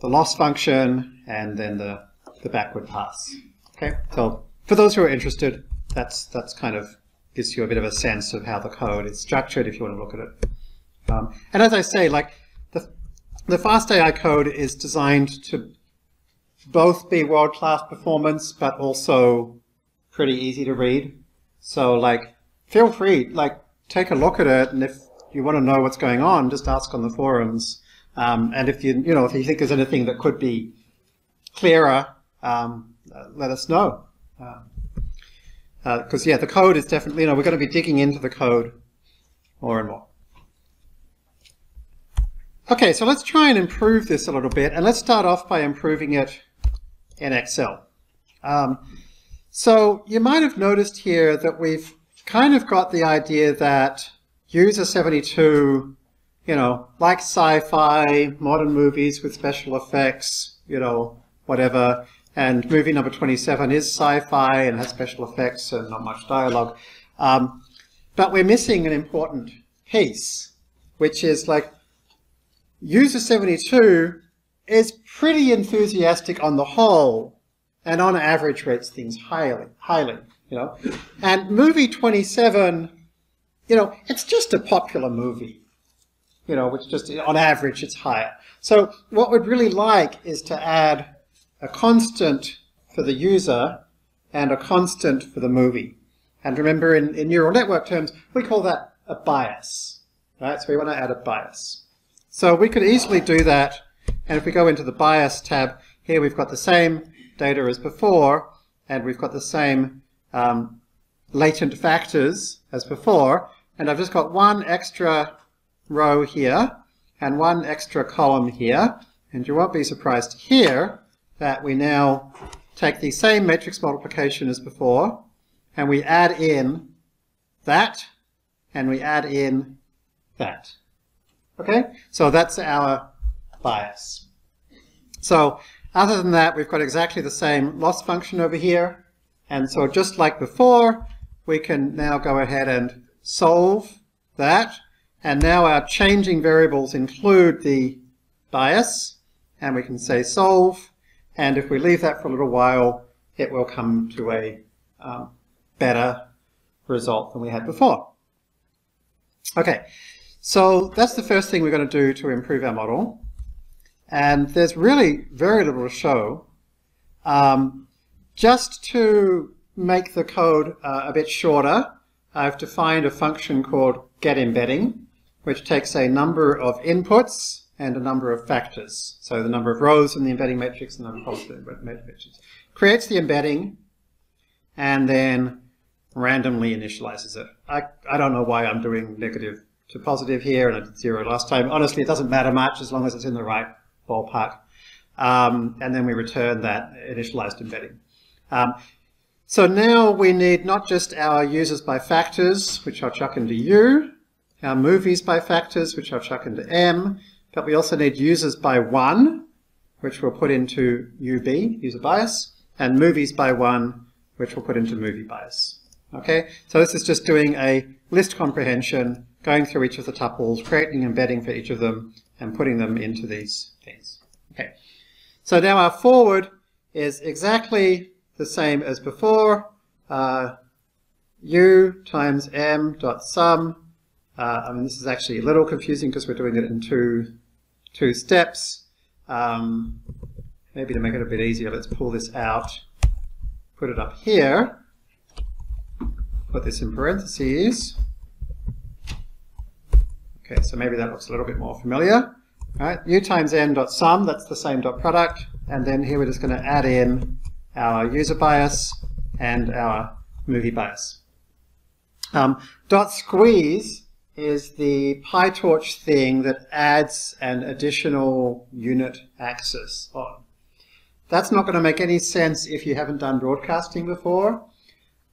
the loss function, and then the, the backward pass. Okay, so for those who are interested, that's that's kind of gives you a bit of a sense of how the code is structured if you want to look at it. Um, and as I say, like the the FastAI code is designed to both be world-class performance, but also pretty easy to read. So like, feel free, like, take a look at it, and if you want to know what's going on, just ask on the forums. Um, and if you, you know, if you think there's anything that could be clearer, um, uh, let us know. Because, uh, yeah, the code is definitely, you know, we're going to be digging into the code more and more. Okay, so let's try and improve this a little bit, and let's start off by improving it in Excel. Um, so you might have noticed here that we've kind of got the idea that user 72, you know, like sci-fi, modern movies with special effects, you know, whatever, and movie number 27 is sci-fi and has special effects and not much dialogue. Um, but we're missing an important piece, which is like user 72 is pretty enthusiastic on the whole, and on average rates things highly, highly, you know. And movie 27, you know, it's just a popular movie, you know, which just, on average, it's higher. So what we'd really like is to add a constant for the user and a constant for the movie. And remember, in, in neural network terms, we call that a bias, right? So we want to add a bias. So we could easily do that and if we go into the bias tab, here we've got the same data as before, and we've got the same um, latent factors as before, and I've just got one extra row here and one extra column here, and you won't be surprised hear that we now take the same matrix multiplication as before, and we add in that, and we add in that. Okay, so that's our bias. So other than that, we've got exactly the same loss function over here. And so just like before, we can now go ahead and solve that. And now our changing variables include the bias. And we can say solve. And if we leave that for a little while, it will come to a um, better result than we had before. Okay, so that's the first thing we're going to do to improve our model. And there's really very little to show. Um, just to make the code uh, a bit shorter, I've defined a function called getEmbedding, which takes a number of inputs and a number of factors. So the number of rows in the embedding matrix and the number of columns in the embedding matrix. Creates the embedding and then randomly initializes it. I, I don't know why I'm doing negative to positive here and I did zero last time. Honestly, it doesn't matter much as long as it's in the right ballpark. Um, and then we return that initialized embedding. Um, so now we need not just our users by factors, which I'll chuck into U, our movies by factors, which I'll chuck into M, but we also need users by one, which we'll put into UB, user bias, and movies by one, which we'll put into movie bias. Okay, so this is just doing a list comprehension, going through each of the tuples, creating embedding for each of them, and putting them into these things. Okay, so now our forward is exactly the same as before. Uh, u times m dot sum. Uh, I mean, this is actually a little confusing because we're doing it in two, two steps. Um, maybe to make it a bit easier, let's pull this out, put it up here, put this in parentheses. Okay, so maybe that looks a little bit more familiar. Right, u times n dot sum, that's the same dot product. And then here we're just going to add in our user bias and our movie bias. Um, dot squeeze is the PyTorch thing that adds an additional unit axis on. That's not going to make any sense if you haven't done broadcasting before.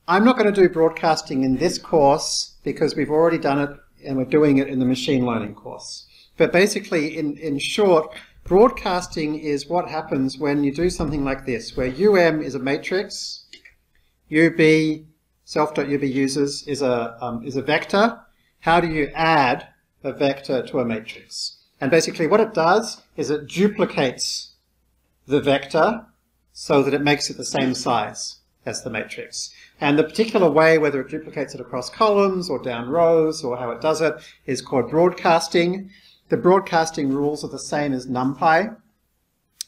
I'm not going to do broadcasting in this course because we've already done it and we're doing it in the machine learning course. But basically, in, in short, broadcasting is what happens when you do something like this, where UM is a matrix, UB, self.ub users, is a, um, is a vector. How do you add a vector to a matrix? And basically what it does is it duplicates the vector so that it makes it the same size as the matrix. And the particular way, whether it duplicates it across columns or down rows or how it does it, is called broadcasting. The broadcasting rules are the same as NumPy.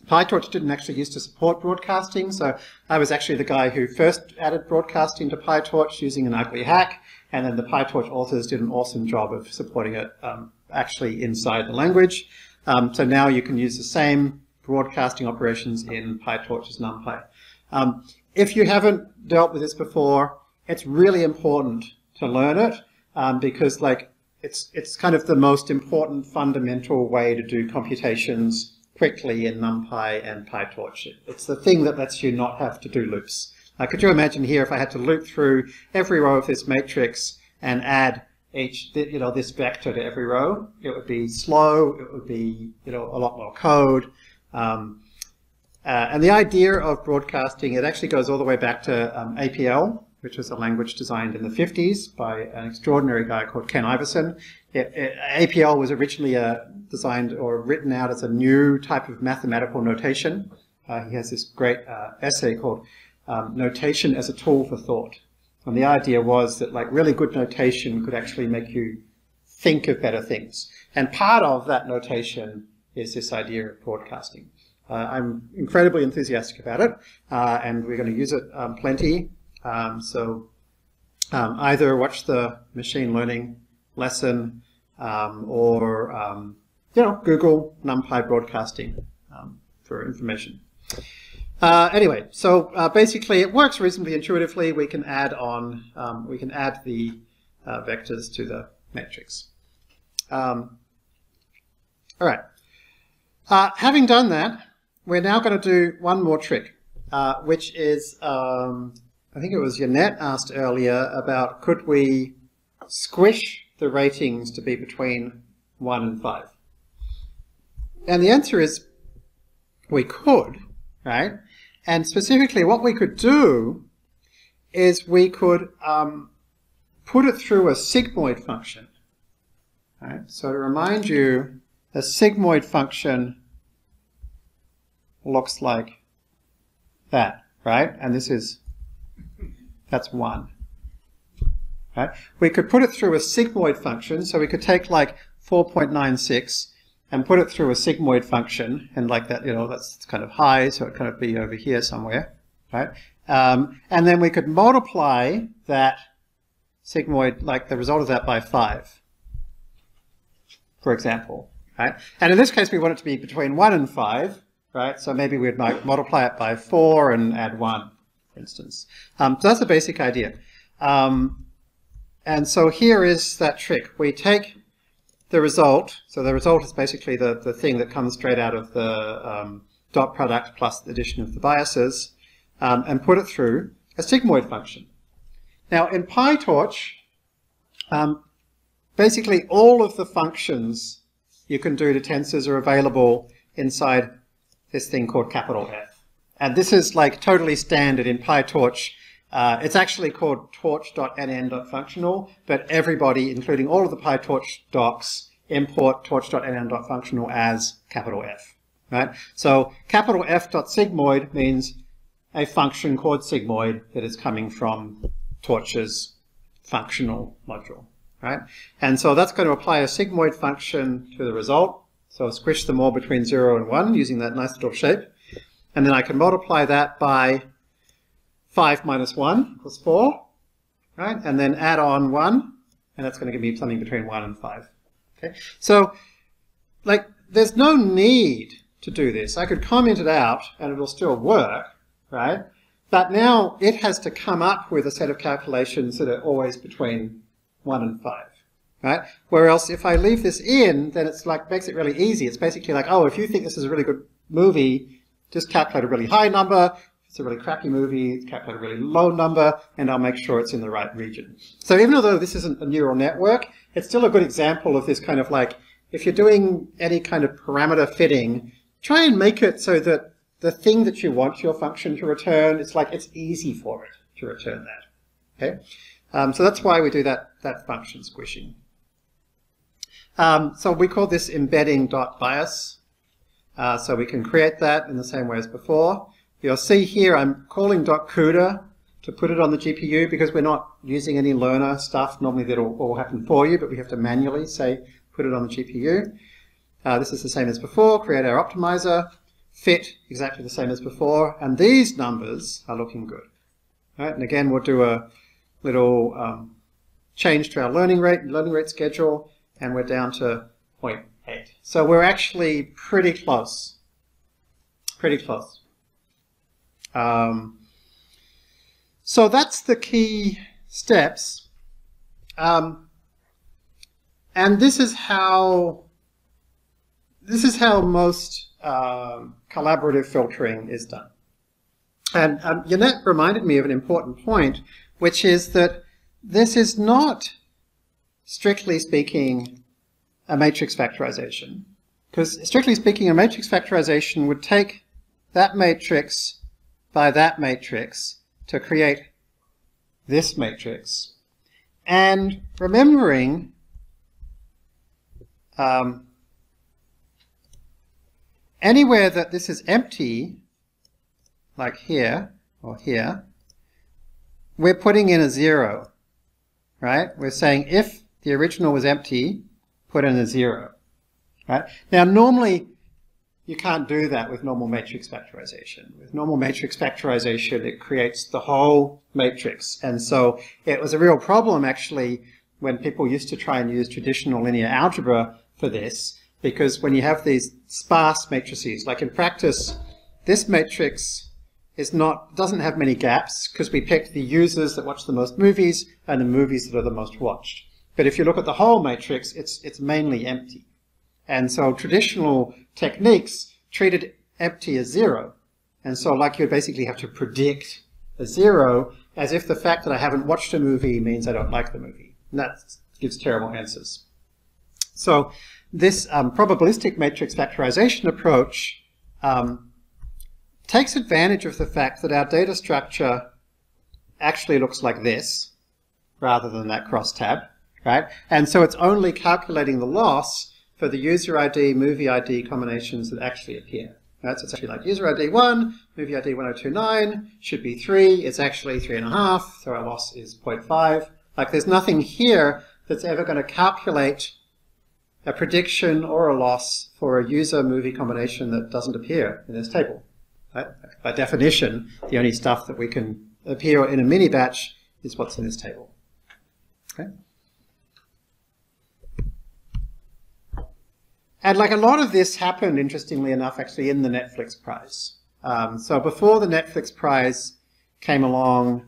PyTorch didn't actually used to support broadcasting, so I was actually the guy who first added broadcasting to PyTorch using an ugly hack, and then the PyTorch authors did an awesome job of supporting it um, actually inside the language. Um, so now you can use the same broadcasting operations in PyTorch as NumPy. Um, if you haven't dealt with this before, it's really important to learn it um, because like it's it's kind of the most important fundamental way to do computations quickly in NumPy and PyTorch. It's the thing that lets you not have to do loops. Uh, could you imagine here if I had to loop through every row of this matrix and add each, you know, this vector to every row? It would be slow. It would be, you know, a lot more code. Um, uh, and the idea of broadcasting, it actually goes all the way back to um, APL, which was a language designed in the 50s by an extraordinary guy called Ken Iverson. It, it, APL was originally uh, designed or written out as a new type of mathematical notation. Uh, he has this great uh, essay called um, Notation as a Tool for Thought. And the idea was that like really good notation could actually make you think of better things. And part of that notation is this idea of broadcasting. Uh, I'm incredibly enthusiastic about it, uh, and we're going to use it um, plenty. Um, so um, either watch the machine learning lesson um, or um, you know Google NumPy broadcasting um, for information. Uh, anyway, so uh, basically it works reasonably intuitively. We can add on, we can add the uh, vectors to the matrix. all right. Uh, having done that, we're now going to do one more trick, uh, which is, um, I think it was Yannet asked earlier about could we squish the ratings to be between 1 and 5? And the answer is we could, right? And specifically what we could do is we could um, put it through a sigmoid function. Right? So to remind you, a sigmoid function looks like that, right? And this is, that's 1. Right? We could put it through a sigmoid function, so we could take like 4.96 and put it through a sigmoid function, and like that, you know, that's kind of high, so it kind of be over here somewhere, right? Um, and then we could multiply that sigmoid, like the result of that by 5, for example, right? And in this case, we want it to be between 1 and 5, right? So maybe we'd might multiply it by 4 and add 1, for instance. Um, so that's the basic idea. Um, and so here is that trick. We take the result, so the result is basically the, the thing that comes straight out of the um, dot product plus the addition of the biases, um, and put it through a sigmoid function. Now in PyTorch, um, basically all of the functions you can do to tensors are available inside this thing called capital F. And this is like totally standard in PyTorch. Uh, it's actually called torch.nn.functional, but everybody, including all of the PyTorch docs, import torch.nn.functional as capital F. Right? So capital F.sigmoid means a function called sigmoid that is coming from Torch's functional module. Right? And so that's going to apply a sigmoid function to the result. So I'll squish them all between 0 and 1 using that nice little shape. And then I can multiply that by 5 minus 1 equals 4, right? And then add on 1, and that's going to give me something between 1 and 5. Okay, so like there's no need to do this. I could comment it out and it'll still work, right? But now it has to come up with a set of calculations that are always between 1 and 5 right? Whereas if I leave this in, then it's like makes it really easy. It's basically like, oh, if you think this is a really good movie, just calculate a really high number. If it's a really crappy movie, calculate a really low number, and I'll make sure it's in the right region. So even though this isn't a neural network, it's still a good example of this kind of like, if you're doing any kind of parameter fitting, try and make it so that the thing that you want your function to return, it's like it's easy for it to return that. Okay, um, so that's why we do that that function squishing. Um, so we call this embedding.bias. Uh, so we can create that in the same way as before. You'll see here I'm calling .cuda to put it on the GPU because we're not using any learner stuff. Normally that'll all happen for you, but we have to manually say put it on the GPU. Uh, this is the same as before, create our optimizer, fit exactly the same as before, and these numbers are looking good. Right? And again, we'll do a little um, change to our learning rate, learning rate schedule, and we're down to 0.8. So we're actually pretty close. Pretty close. Um, so that's the key steps. Um, and this is how this is how most um, collaborative filtering is done. And um, Yannet reminded me of an important point, which is that this is not, strictly speaking, a matrix factorization. Because strictly speaking, a matrix factorization would take that matrix by that matrix to create this matrix. And remembering um, anywhere that this is empty, like here or here, we're putting in a zero, right? We're saying if the original was empty, put in a zero, right? Now, normally you can't do that with normal matrix factorization. With normal matrix factorization, it creates the whole matrix. And so it was a real problem, actually, when people used to try and use traditional linear algebra for this, because when you have these sparse matrices, like in practice, this matrix is not doesn't have many gaps because we picked the users that watch the most movies and the movies that are the most watched. But if you look at the whole matrix, it's it's mainly empty. And so traditional techniques treated empty as zero. And so like you basically have to predict a zero as if the fact that I haven't watched a movie means I don't like the movie. And that gives terrible answers. So this um, probabilistic matrix factorization approach um, takes advantage of the fact that our data structure actually looks like this rather than that crosstab, right? And so it's only calculating the loss for the user ID, movie ID combinations that actually appear. Right? So it's actually like user ID 1, movie ID 1029, should be 3, it's actually 3.5, so our loss is 0.5. Like there's nothing here that's ever going to calculate a prediction or a loss for a user-movie combination that doesn't appear in this table. Right? By definition, the only stuff that we can appear in a mini batch is what's in this table. Okay? And like a lot of this happened, interestingly enough, actually in the Netflix prize. Um, so before the Netflix prize came along,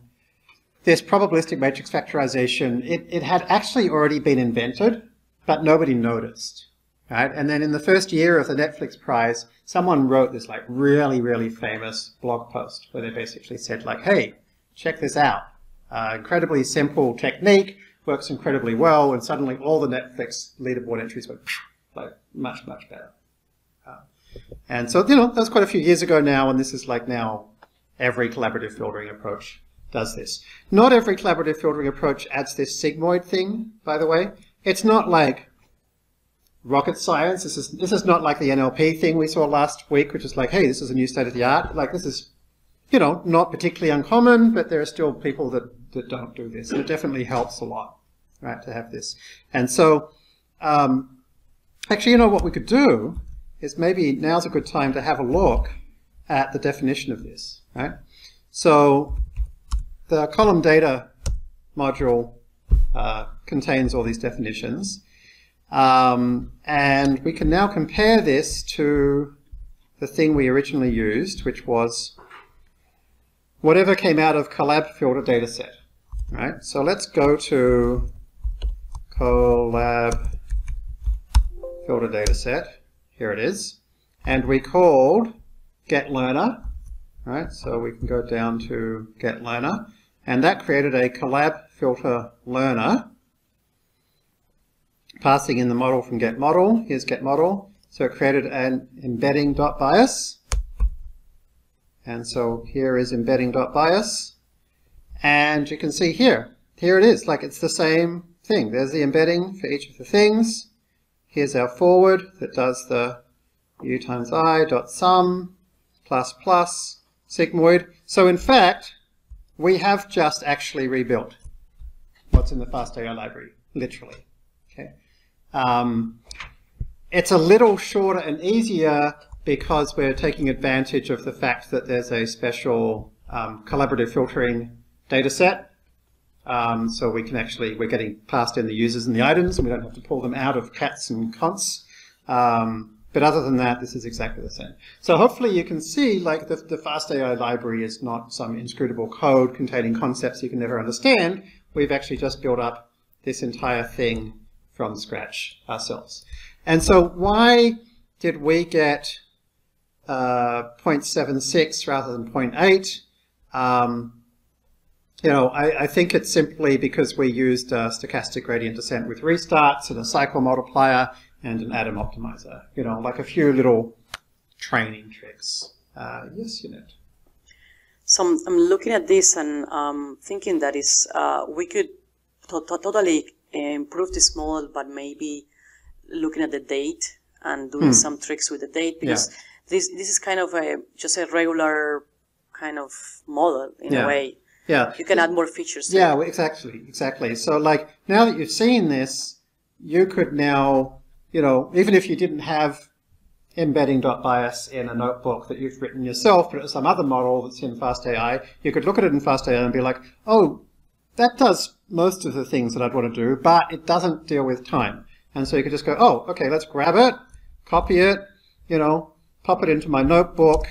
this probabilistic matrix factorization, it, it had actually already been invented but nobody noticed. Right? And then in the first year of the Netflix prize, someone wrote this like really, really famous blog post where they basically said like, hey, check this out. Uh, incredibly simple technique, works incredibly well, and suddenly all the Netflix leaderboard entries went much, much better. Uh, and so, you know, that's quite a few years ago now, and this is like now every collaborative filtering approach does this. Not every collaborative filtering approach adds this sigmoid thing, by the way. It's not like rocket science. This is this is not like the NLP thing we saw last week, which is like, hey, this is a new state of the art. Like this is, you know, not particularly uncommon, but there are still people that, that don't do this. And it definitely helps a lot, right, to have this. And so, um, actually, you know, what we could do is maybe now's a good time to have a look at the definition of this, right? So the column data module uh, contains all these definitions. Um, and we can now compare this to the thing we originally used, which was whatever came out of collab filter dataset. Right? So let's go to collab filter dataset. Here it is. And we called get learner. Right? So we can go down to get learner. And that created a collab filter learner, passing in the model from get model. Here's get model. So it created an embedding.bias. And so here is embedding.bias. And you can see here, here it is, like it's the same thing. There's the embedding for each of the things. Here's our forward that does the u times i dot sum plus plus sigmoid. So in fact, we have just actually rebuilt what's in the FastAI library, literally. Okay. Um, it's a little shorter and easier because we're taking advantage of the fact that there's a special um, collaborative filtering data set. Um, so we can actually, we're getting passed in the users and the items and we don't have to pull them out of cats and conts. Um, but other than that, this is exactly the same. So hopefully you can see like the, the FastAI library is not some inscrutable code containing concepts you can never understand. We've actually just built up this entire thing from scratch ourselves. And so why did we get uh, 0.76 rather than 0.8? Um, you know, I, I, think it's simply because we used stochastic gradient descent with restarts and a cycle multiplier and an Adam optimizer. You know, like a few little training tricks. Uh, yes, Unit. So I'm, I'm, looking at this and um, thinking that is uh, we could to to totally improve this model, but maybe looking at the date and doing hmm. some tricks with the date because yeah. this this is kind of a just a regular kind of model in yeah. a way. Yeah. You can add more features. yeah, exactly, exactly. So like now that you've seen this, you could now, you know, even if you didn't have embedding.bias in a notebook that you've written yourself, but it's some other model that's in FastAI, you could look at it in FastAI and be like, oh, that does most of the things that I'd want to do, but it doesn't deal with time. And so you could just go, oh, okay, let's grab it, copy it, you know, pop it into my notebook,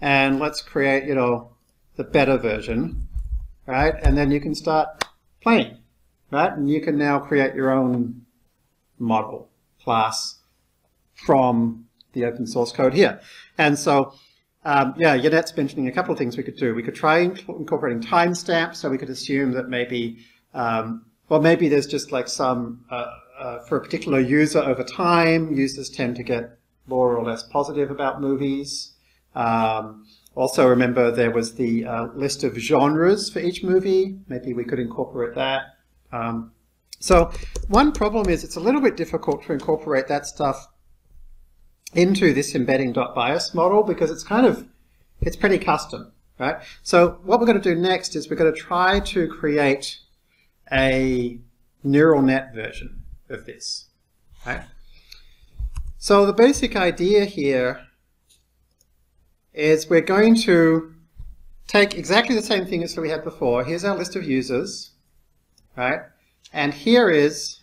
and let's create, you know, the better version, right? And then you can start playing, right? And you can now create your own model class from the open source code here. And so, um, yeah, Yannet's mentioning a couple of things we could do. We could try incorporating timestamps, so we could assume that maybe, um, well, maybe there's just like some uh, uh, for a particular user over time, users tend to get more or less positive about movies. Um, also remember there was the uh, list of genres for each movie. Maybe we could incorporate that. Um, so one problem is it's a little bit difficult to incorporate that stuff into this embedding.bias model because it's kind of, it's pretty custom, right? So what we're going to do next is we're going to try to create a neural net version of this. Right? So the basic idea here is we're going to take exactly the same thing as we had before. Here's our list of users, right? And here is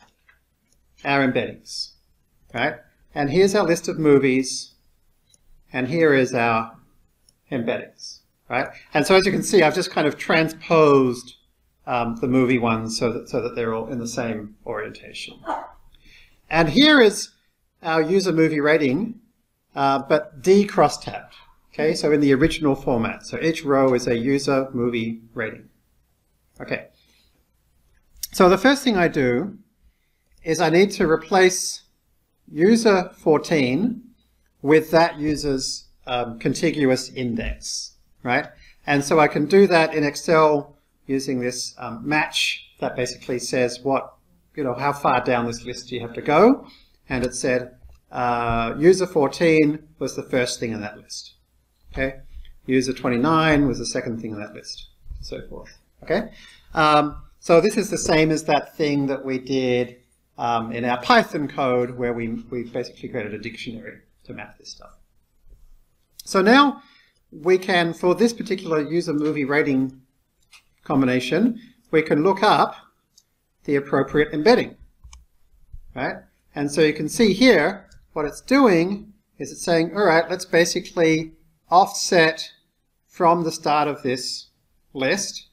our embeddings, right? And here's our list of movies, and here is our embeddings, right? And so as you can see, I've just kind of transposed um, the movie ones so that, so that they're all in the same orientation. And here is our user movie rating, uh, but decross-tabbed. Okay, so in the original format. So each row is a user movie rating. Okay. So the first thing I do is I need to replace user 14 with that user's um, contiguous index, right? And so I can do that in Excel using this um, match that basically says what, you know, how far down this list do you have to go. And it said uh, user 14 was the first thing in that list. Okay, user 29 was the second thing in that list, so forth. Okay, um, so this is the same as that thing that we did um, in our Python code where we, we basically created a dictionary to map this stuff. So now we can, for this particular user movie rating combination, we can look up the appropriate embedding, right? And so you can see here, what it's doing is it's saying, all right, let's basically offset from the start of this list.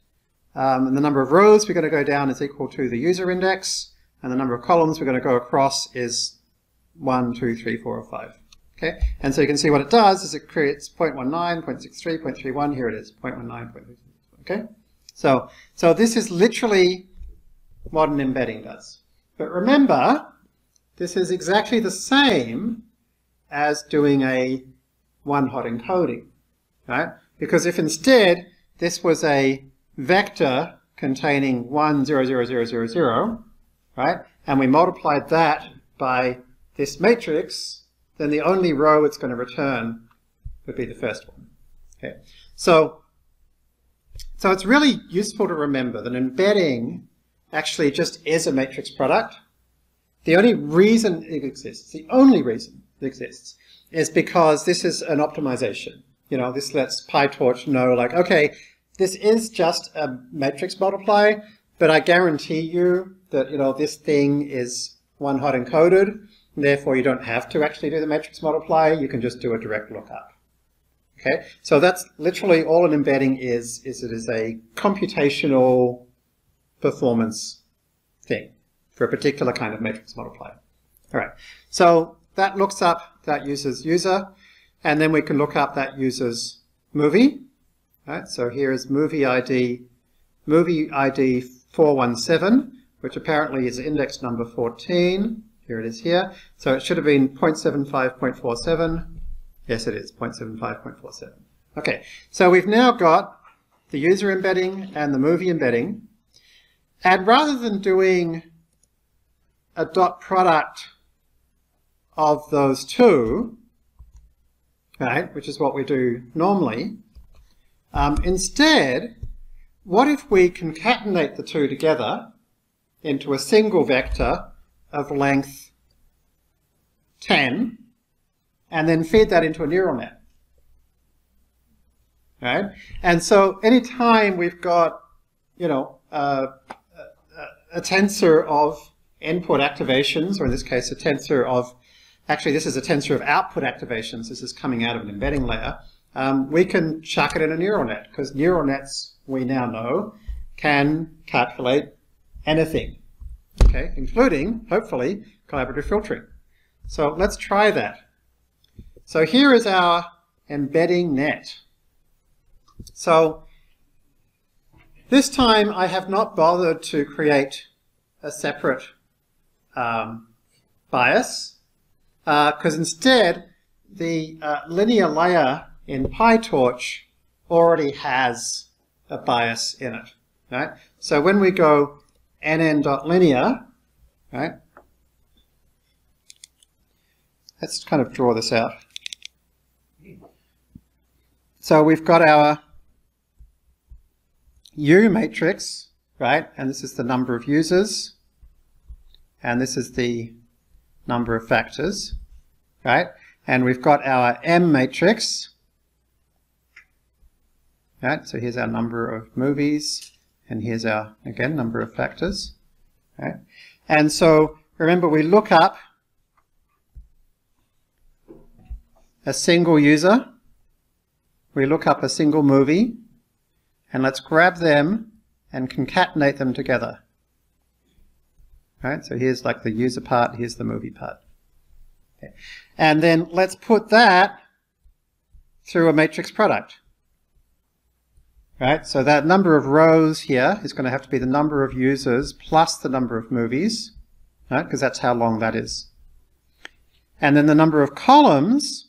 Um, and the number of rows we're going to go down is equal to the user index, and the number of columns we're going to go across is 1, 2, 3, 4, or 5. Okay, and so you can see what it does is it creates 0.19, 0.63, 0.31, here it is, 0.19, 0.33. Okay, so, so this is literally what an embedding does. But remember, this is exactly the same as doing a one-hot encoding, right? Because if instead this was a vector containing 1, 0, 0, 0, 0, 0, right? And we multiplied that by this matrix, then the only row it's going to return would be the first one. Okay. So, so it's really useful to remember that embedding actually just is a matrix product. The only reason it exists, the only reason it exists, is because this is an optimization. You know, this lets PyTorch know like, okay, this is just a matrix multiply, but I guarantee you that, you know, this thing is one hot encoded, therefore you don't have to actually do the matrix multiply, you can just do a direct lookup. Okay, so that's literally all an embedding is, is it is a computational performance thing for a particular kind of matrix multiply. All right, so that looks up that user's user, and then we can look up that user's movie. Right, so here is movie ID, movie ID 417, which apparently is index number 14. Here it is here. So it should have been 0.75.47. Yes, it is 0.75.47. Okay, so we've now got the user embedding and the movie embedding. And rather than doing a dot product of those two, right, which is what we do normally, um, instead, what if we concatenate the two together into a single vector of length 10 and then feed that into a neural net? Right? And so anytime we've got, you know, uh, a tensor of input activations, or in this case a tensor of, actually this is a tensor of output activations, this is coming out of an embedding layer, um, we can chuck it in a neural net, because neural nets, we now know, can calculate anything, okay, including, hopefully, collaborative filtering. So let's try that. So here is our embedding net. So this time I have not bothered to create a separate um, bias because uh, instead the uh, linear layer in PyTorch already has a bias in it. Right? So when we go nn.linear, right, let's kind of draw this out. So we've got our U matrix, right? And this is the number of users. And this is the number of factors, right? And we've got our M matrix, right? So here's our number of movies, and here's our, again, number of factors, right? And so remember we look up a single user, we look up a single movie, and let's grab them and concatenate them together. Right, so here's like the user part, here's the movie part. Okay. And then let's put that through a matrix product. Right, so that number of rows here is going to have to be the number of users plus the number of movies, right, because that's how long that is. And then the number of columns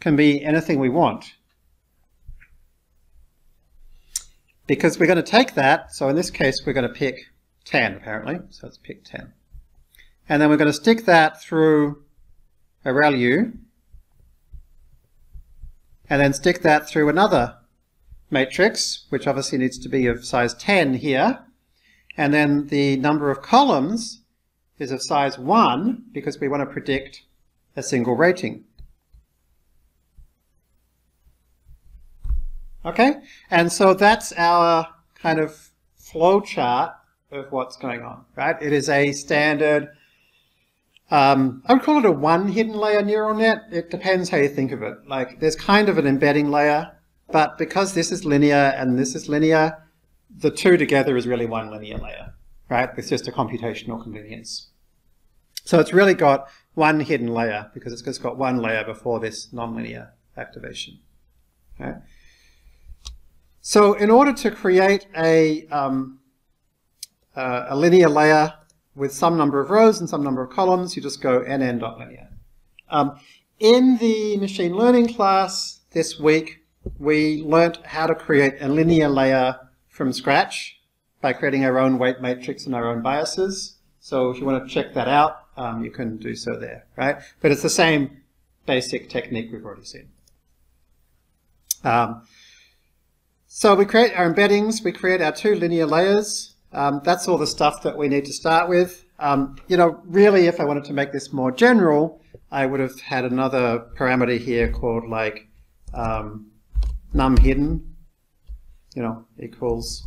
can be anything we want. because we're going to take that, so in this case we're going to pick 10 apparently, so let's pick 10. And then we're going to stick that through a ReLU, and then stick that through another matrix, which obviously needs to be of size 10 here, and then the number of columns is of size 1 because we want to predict a single rating. Okay, and so that's our kind of flow chart of what's going on, right? It is a standard, um, I would call it a one hidden layer neural net. It depends how you think of it. Like there's kind of an embedding layer, but because this is linear and this is linear, the two together is really one linear layer, right? It's just a computational convenience. So it's really got one hidden layer because it's just got one layer before this nonlinear activation. Right? So in order to create a, um, uh, a linear layer with some number of rows and some number of columns, you just go nn.linear. Um, in the machine learning class this week, we learnt how to create a linear layer from scratch by creating our own weight matrix and our own biases. So if you want to check that out, um, you can do so there, right? But it's the same basic technique we've already seen. Um, so we create our embeddings, we create our two linear layers. Um, that's all the stuff that we need to start with. Um, you know, really, if I wanted to make this more general, I would have had another parameter here called like um, num hidden, you know, equals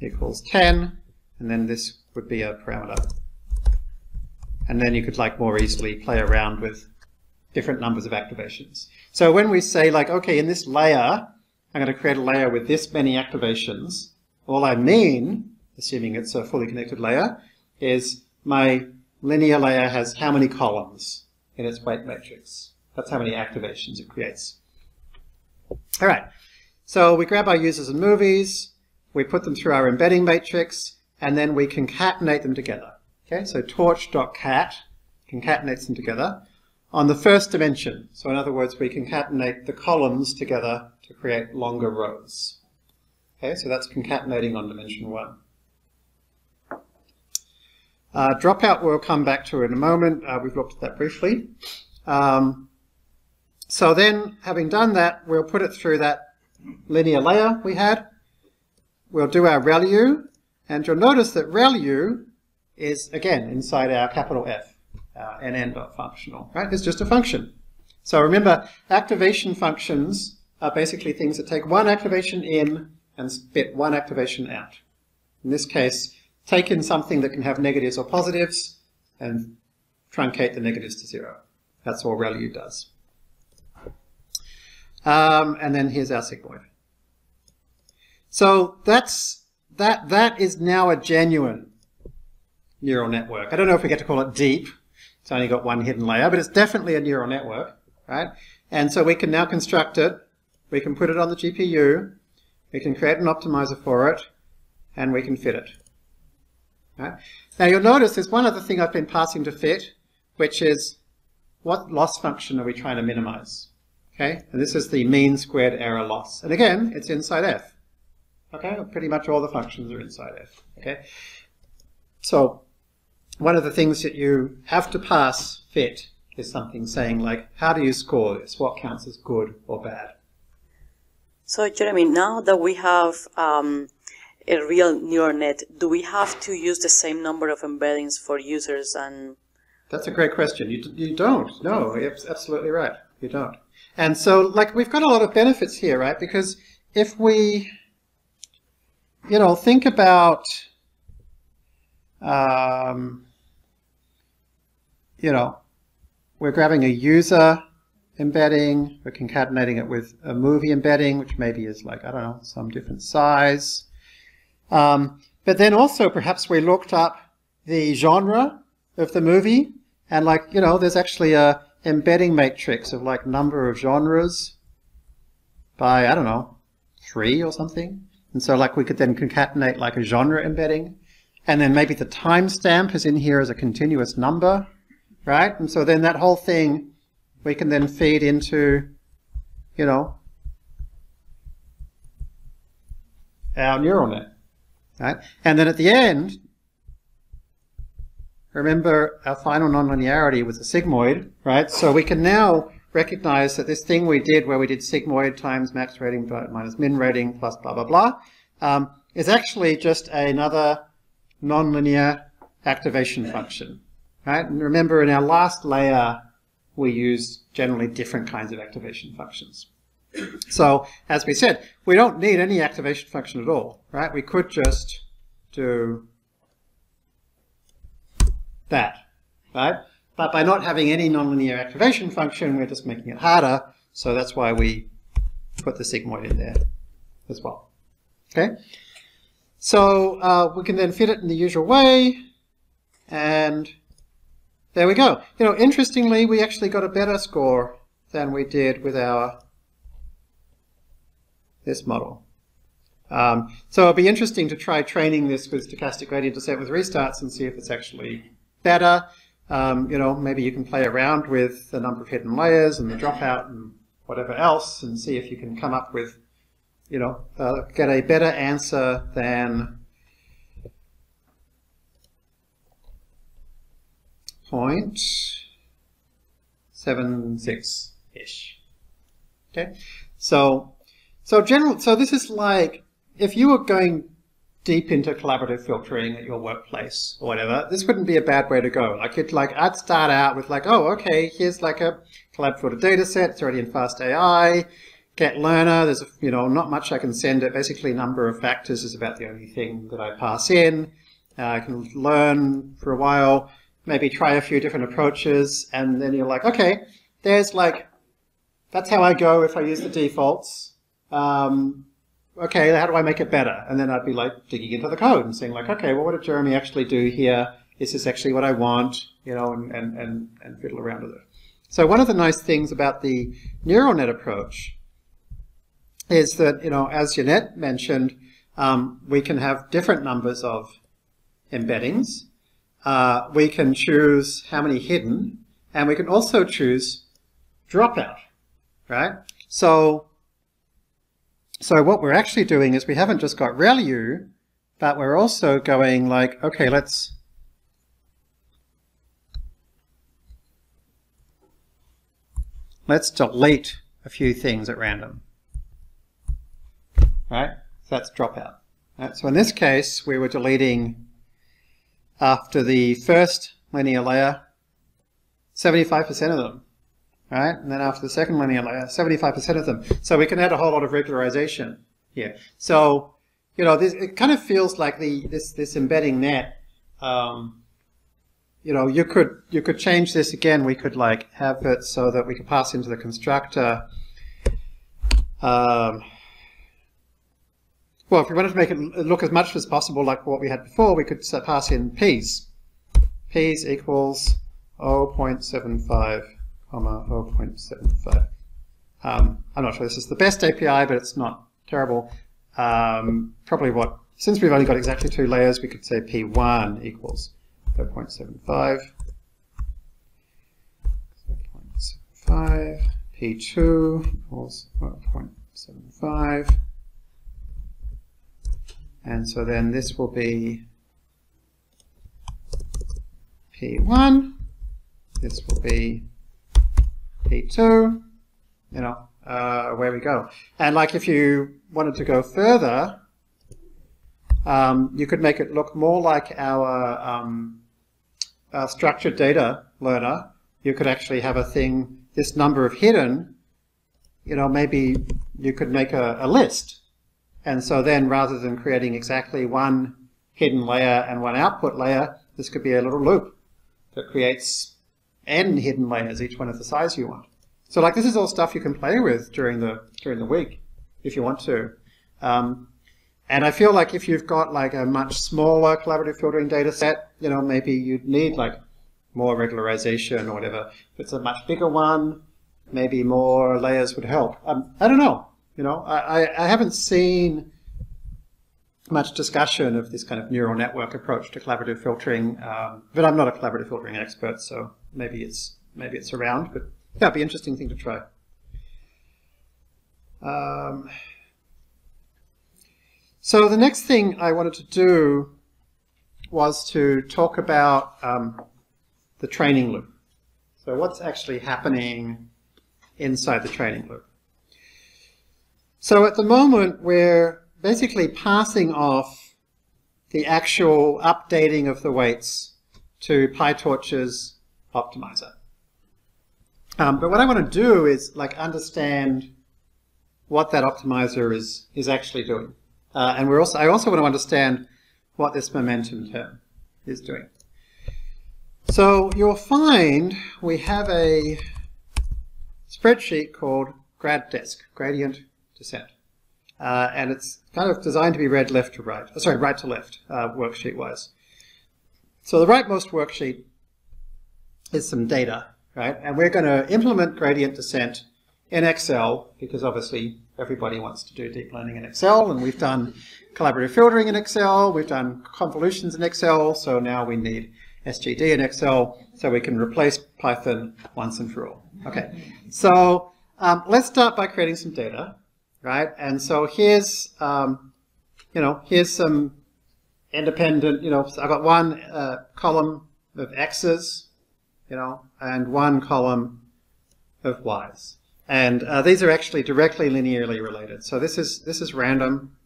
equals 10, and then this would be a parameter. And then you could like more easily play around with different numbers of activations. So when we say like, okay, in this layer, I'm going to create a layer with this many activations, all I mean, assuming it's a fully connected layer, is my linear layer has how many columns in its weight matrix. That's how many activations it creates. All right, so we grab our users and movies, we put them through our embedding matrix, and then we concatenate them together. Okay, so torch.cat concatenates them together on the first dimension. So in other words, we concatenate the columns together to create longer rows. Okay, so that's concatenating on dimension one. Uh, dropout we'll come back to in a moment. Uh, we've looked at that briefly. Um, so then, having done that, we'll put it through that linear layer we had. We'll do our ReLU, and you'll notice that ReLU is, again, inside our capital F, uh, nn.functional, right? It's just a function. So remember, activation functions are basically things that take one activation in and spit one activation out. In this case, take in something that can have negatives or positives and truncate the negatives to zero. That's all ReLU does. Um, and then here's our sigmoid. So that's that that is now a genuine neural network. I don't know if we get to call it deep. It's only got one hidden layer, but it's definitely a neural network, right? And so we can now construct it. We can put it on the GPU. We can create an optimizer for it, and we can fit it. Now you'll notice there's one other thing I've been passing to fit, which is what loss function are we trying to minimize? Okay, and this is the mean squared error loss. And again, it's inside f. Okay, pretty much all the functions are inside f. Okay, so one of the things that you have to pass fit is something saying like, how do you score this? What counts as good or bad? So Jeremy, now that we have um, a real neural net, do we have to use the same number of embeddings for users and? That's a great question. You, you don't. No, it's absolutely right. You don't. And so, like, we've got a lot of benefits here, right? Because if we, you know, think about, um, you know, we're grabbing a user embedding, we're concatenating it with a movie embedding, which maybe is like, I don't know, some different size. Um, but then also perhaps we looked up the genre of the movie and like, you know, there's actually a embedding matrix of like number of genres by, I don't know, three or something. And so like we could then concatenate like a genre embedding and then maybe the timestamp is in here as a continuous number, right? And so then that whole thing we can then feed into, you know, our neural net. Right? And then at the end, remember our final nonlinearity was a sigmoid, right? So we can now recognize that this thing we did where we did sigmoid times max rating minus min rating plus blah, blah, blah, um, is actually just another nonlinear activation function, right? And remember in our last layer, we use generally different kinds of activation functions. So, as we said, we don't need any activation function at all, right? We could just do that, right? But by not having any nonlinear activation function, we're just making it harder, so that's why we put the sigmoid in there as well, okay? So uh, we can then fit it in the usual way, and there we go. You know, interestingly, we actually got a better score than we did with our this model. Um, so it'll be interesting to try training this with stochastic gradient descent with restarts and see if it's actually better. Um, you know, maybe you can play around with the number of hidden layers and the dropout and whatever else and see if you can come up with, you know, uh, get a better answer than point seven six ish. Okay, so so general. So this is like if you were going deep into collaborative filtering at your workplace or whatever, this wouldn't be a bad way to go. Like it, like I'd start out with like, oh, okay, here's like a collab filter data set. It's already in Fast AI. Get learner. There's you know not much I can send it. Basically, number of factors is about the only thing that I pass in. Uh, I can learn for a while, maybe try a few different approaches, and then you're like, okay, there's like, that's how I go if I use the defaults. Um, okay, how do I make it better? And then I'd be like digging into the code and saying like, okay, well, what did Jeremy actually do here? Is this actually what I want? You know, and, and, and, and fiddle around with it. So one of the nice things about the neural net approach is that, you know, as Yannet mentioned, um, we can have different numbers of embeddings. Uh, we can choose how many hidden, and we can also choose dropout, right? So, so what we're actually doing is we haven't just got ReLU, but we're also going like, okay, let's let's delete a few things at random. Right? So that's dropout. Right? So in this case, we were deleting after the first linear layer, 75% of them. Right? And then after the second linear layer, 75% of them. So we can add a whole lot of regularization here. So, you know, this, it kind of feels like the this this embedding net um, you know, you could you could change this again. We could like have it so that we could pass into the constructor. Um, well, if we wanted to make it look as much as possible like what we had before, we could pass in p's. p's equals 0.75, comma 0.75. Um, I'm not sure this is the best API, but it's not terrible. Um, probably what, since we've only got exactly two layers, we could say p1 equals 0.75. 0.75. P2 equals 0.75. And so then this will be P1. This will be P2. You know, uh, where we go. And like if you wanted to go further, um, you could make it look more like our um, uh, structured data learner, you could actually have a thing, this number of hidden, you know, maybe you could make a, a list. And so then rather than creating exactly one hidden layer and one output layer, this could be a little loop that creates n hidden layers, each one of the size you want. So like this is all stuff you can play with during the during the week if you want to. Um, and I feel like if you've got like a much smaller collaborative filtering data set, you know, maybe you'd need like more regularization or whatever. If it's a much bigger one, maybe more layers would help. Um, I don't know. You know, I, I haven't seen much discussion of this kind of neural network approach to collaborative filtering, um, but I'm not a collaborative filtering expert, so maybe it's maybe it's around. But it'd be an interesting thing to try. Um, so the next thing I wanted to do was to talk about um, the training loop. So what's actually happening inside the training loop. So at the moment, we're basically passing off the actual updating of the weights to PyTorch's optimizer. Um, but what I want to do is like understand what that optimizer is, is actually doing. Uh, and we're also, I also want to understand what this momentum term is doing. So you'll find we have a spreadsheet called GradDesc, Gradient Descent. Uh, and it's kind of designed to be read left to right, uh, sorry, right to left, uh, worksheet-wise. So the rightmost worksheet is some data, right? And we're going to implement gradient descent in Excel, because obviously everybody wants to do deep learning in Excel, and we've done collaborative filtering in Excel, we've done convolutions in Excel, so now we need SGD in Excel so we can replace Python once and for all. Okay, so um, let's start by creating some data, right? And so here's, um, you know, here's some independent, you know, I've got one uh, column of x's, you know, and one column of y's. And uh, these are actually directly linearly related. So this is this is random,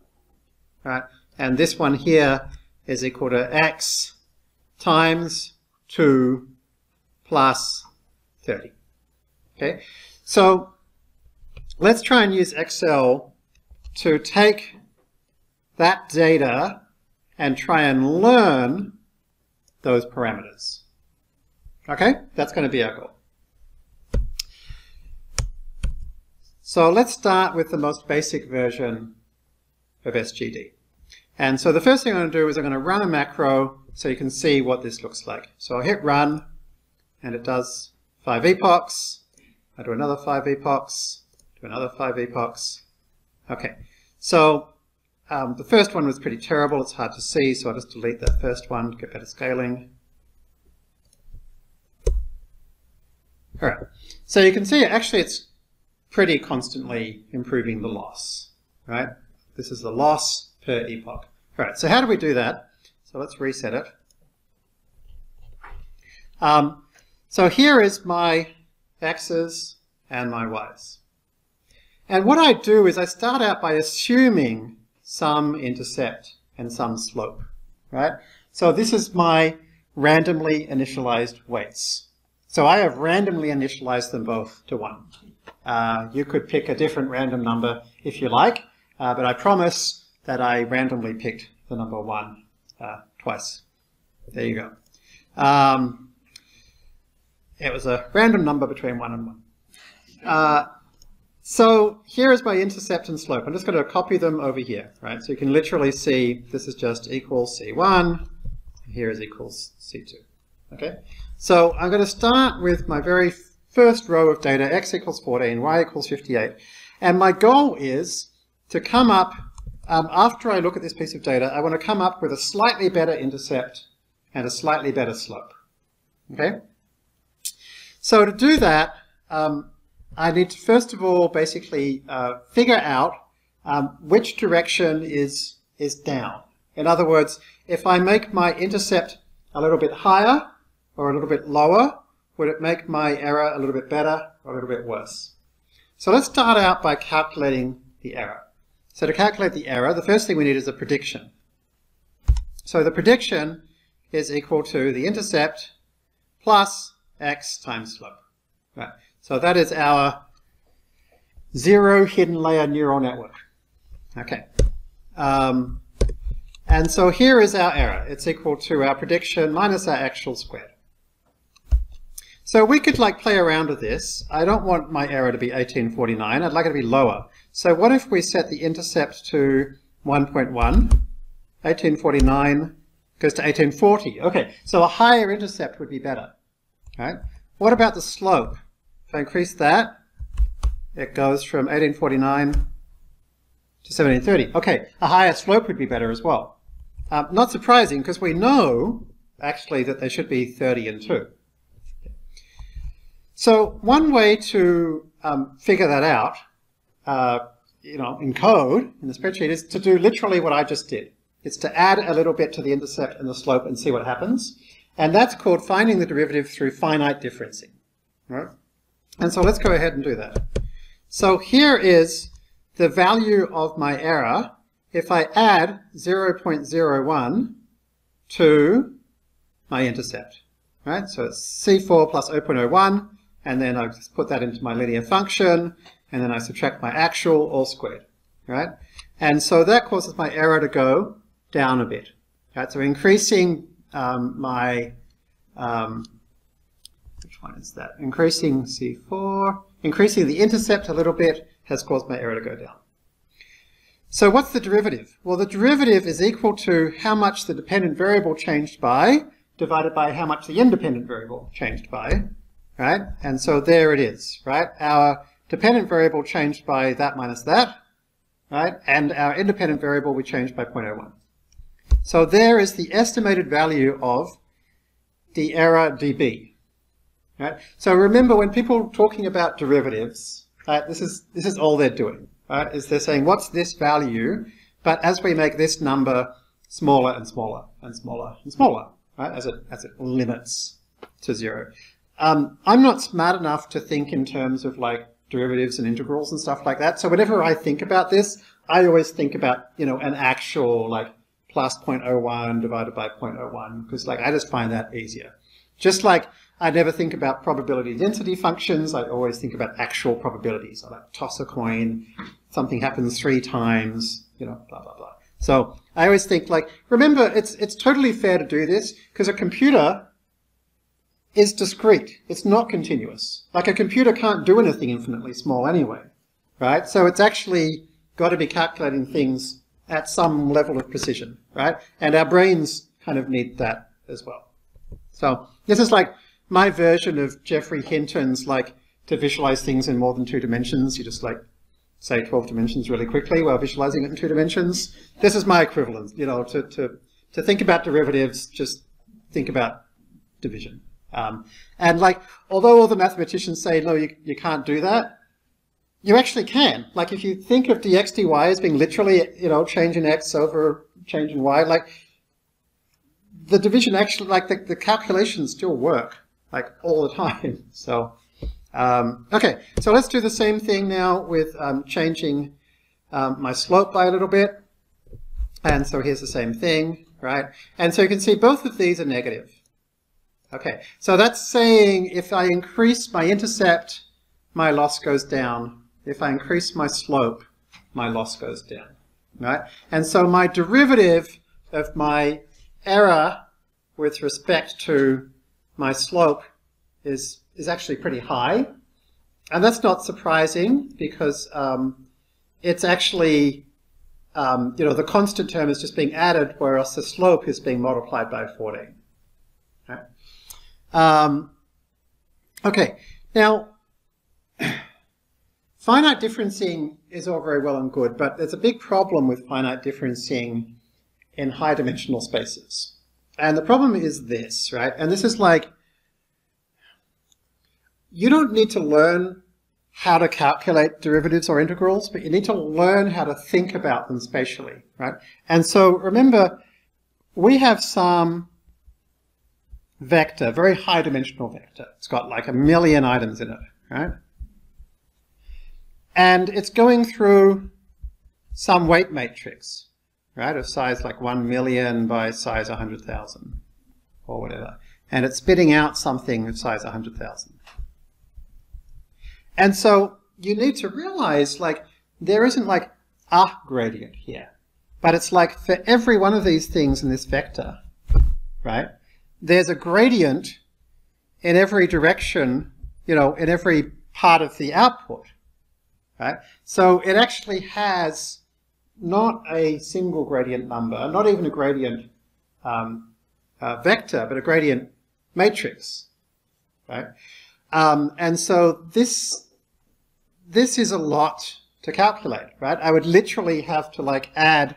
right? And this one here is equal to x times 2 plus 30. Okay, so let's try and use Excel to take that data and try and learn those parameters. Okay, that's going to be our goal. So let's start with the most basic version of SGD. And so the first thing I'm going to do is I'm going to run a macro so you can see what this looks like. So I'll hit run and it does five epochs. I do another five epochs, do another five epochs. Okay, so um, the first one was pretty terrible. It's hard to see, so I'll just delete that first one to get better scaling. All right, so you can see actually it's pretty constantly improving the loss, right? This is the loss per epoch. All right, so how do we do that? So let's reset it. Um, so here is my x's and my y's. And what I do is I start out by assuming some intercept and some slope, right? So this is my randomly initialized weights. So I have randomly initialized them both to 1. Uh, you could pick a different random number if you like, uh, but I promise that I randomly picked the number 1 uh, twice. There you go. Um, it was a random number between 1 and 1. So here is my intercept and slope. I'm just going to copy them over here, right? So you can literally see this is just equals C1, here is equals C2. Okay, so I'm going to start with my very first row of data, x equals 14, y equals 58. And my goal is to come up, um, after I look at this piece of data, I want to come up with a slightly better intercept and a slightly better slope. Okay? So to do that, um, I need to first of all basically uh, figure out um, which direction is, is down. In other words, if I make my intercept a little bit higher or a little bit lower, would it make my error a little bit better or a little bit worse? So let's start out by calculating the error. So to calculate the error, the first thing we need is a prediction. So the prediction is equal to the intercept plus x times slope. Right. So that is our zero hidden layer neural network. Okay. Um, and so here is our error. It's equal to our prediction minus our actual squared. So we could like play around with this. I don't want my error to be 1849. I'd like it to be lower. So what if we set the intercept to 1.1? 1849 goes to 1840. Okay, so a higher intercept would be better. Right? What about the slope? If I increase that, it goes from 1849 to 1730. Okay, a higher slope would be better as well. Um, not surprising, because we know, actually, that they should be 30 and 2. So one way to um, figure that out, uh, you know, in code, in the spreadsheet, is to do literally what I just did. It's to add a little bit to the intercept and the slope and see what happens. And that's called finding the derivative through finite differencing. Right? And so let's go ahead and do that. So here is the value of my error if I add 0.01 to my intercept. Right? So it's C4 plus 0.01 and then I just put that into my linear function, and then I subtract my actual all squared, right? And so that causes my error to go down a bit. Right? So increasing um, my, um, one is that? Increasing C4, increasing the intercept a little bit has caused my error to go down. So what's the derivative? Well, the derivative is equal to how much the dependent variable changed by divided by how much the independent variable changed by, right? And so there it is, right? Our dependent variable changed by that minus that, right? And our independent variable we changed by 0.01. So there is the estimated value of the error dB, right? So remember when people are talking about derivatives, right, this is, this is all they're doing, right? Is they're saying, what's this value? But as we make this number smaller and smaller and smaller and smaller, right? As it, as it limits to zero. um, I'm not smart enough to think in terms of like derivatives and integrals and stuff like that. So whenever I think about this, I always think about, you know, an actual like plus 0.01 divided by 0.01 because like I just find that easier. Just like I never think about probability density functions, I always think about actual probabilities. I like toss a coin, something happens three times, you know, blah, blah, blah. So I always think like, remember, it's, it's totally fair to do this because a computer is discrete. It's not continuous. Like a computer can't do anything infinitely small anyway, right? So it's actually got to be calculating things at some level of precision, right? And our brains kind of need that as well. So this is like my version of Geoffrey Hinton's like to visualize things in more than two dimensions. You just like say 12 dimensions really quickly while visualizing it in two dimensions. This is my equivalent, you know, to, to, to think about derivatives, just think about division. Um, and like, although all the mathematicians say, no, you, you can't do that, you actually can. Like if you think of dx dy as being literally, you know, change in x over change in y, like the division actually, like the, the calculations still work, like all the time. So, um, okay, so let's do the same thing now with um, changing um, my slope by a little bit. And so here's the same thing, right? And so you can see both of these are negative. Okay, so that's saying if I increase my intercept, my loss goes down. If I increase my slope, my loss goes down, right? And so my derivative of my error with respect to my slope is, is actually pretty high. And that's not surprising because um, it's actually, um, you know, the constant term is just being added, whereas the slope is being multiplied by 14. Um, okay, now finite differencing is all very well and good, but there's a big problem with finite differencing in high dimensional spaces. And the problem is this, right? And this is like, you don't need to learn how to calculate derivatives or integrals, but you need to learn how to think about them spatially, right? And so remember, we have some vector, very high dimensional vector. It's got like a million items in it, right? And it's going through some weight matrix, right, of size like 1 million by size 100,000 or whatever. And it's spitting out something of size 100,000. And so you need to realize like there isn't like a gradient here, but it's like for every one of these things in this vector, right, there's a gradient in every direction, you know, in every part of the output, right? So it actually has not a single gradient number, not even a gradient um, uh, vector, but a gradient matrix, right? Um, and so this, this is a lot to calculate, right? I would literally have to like add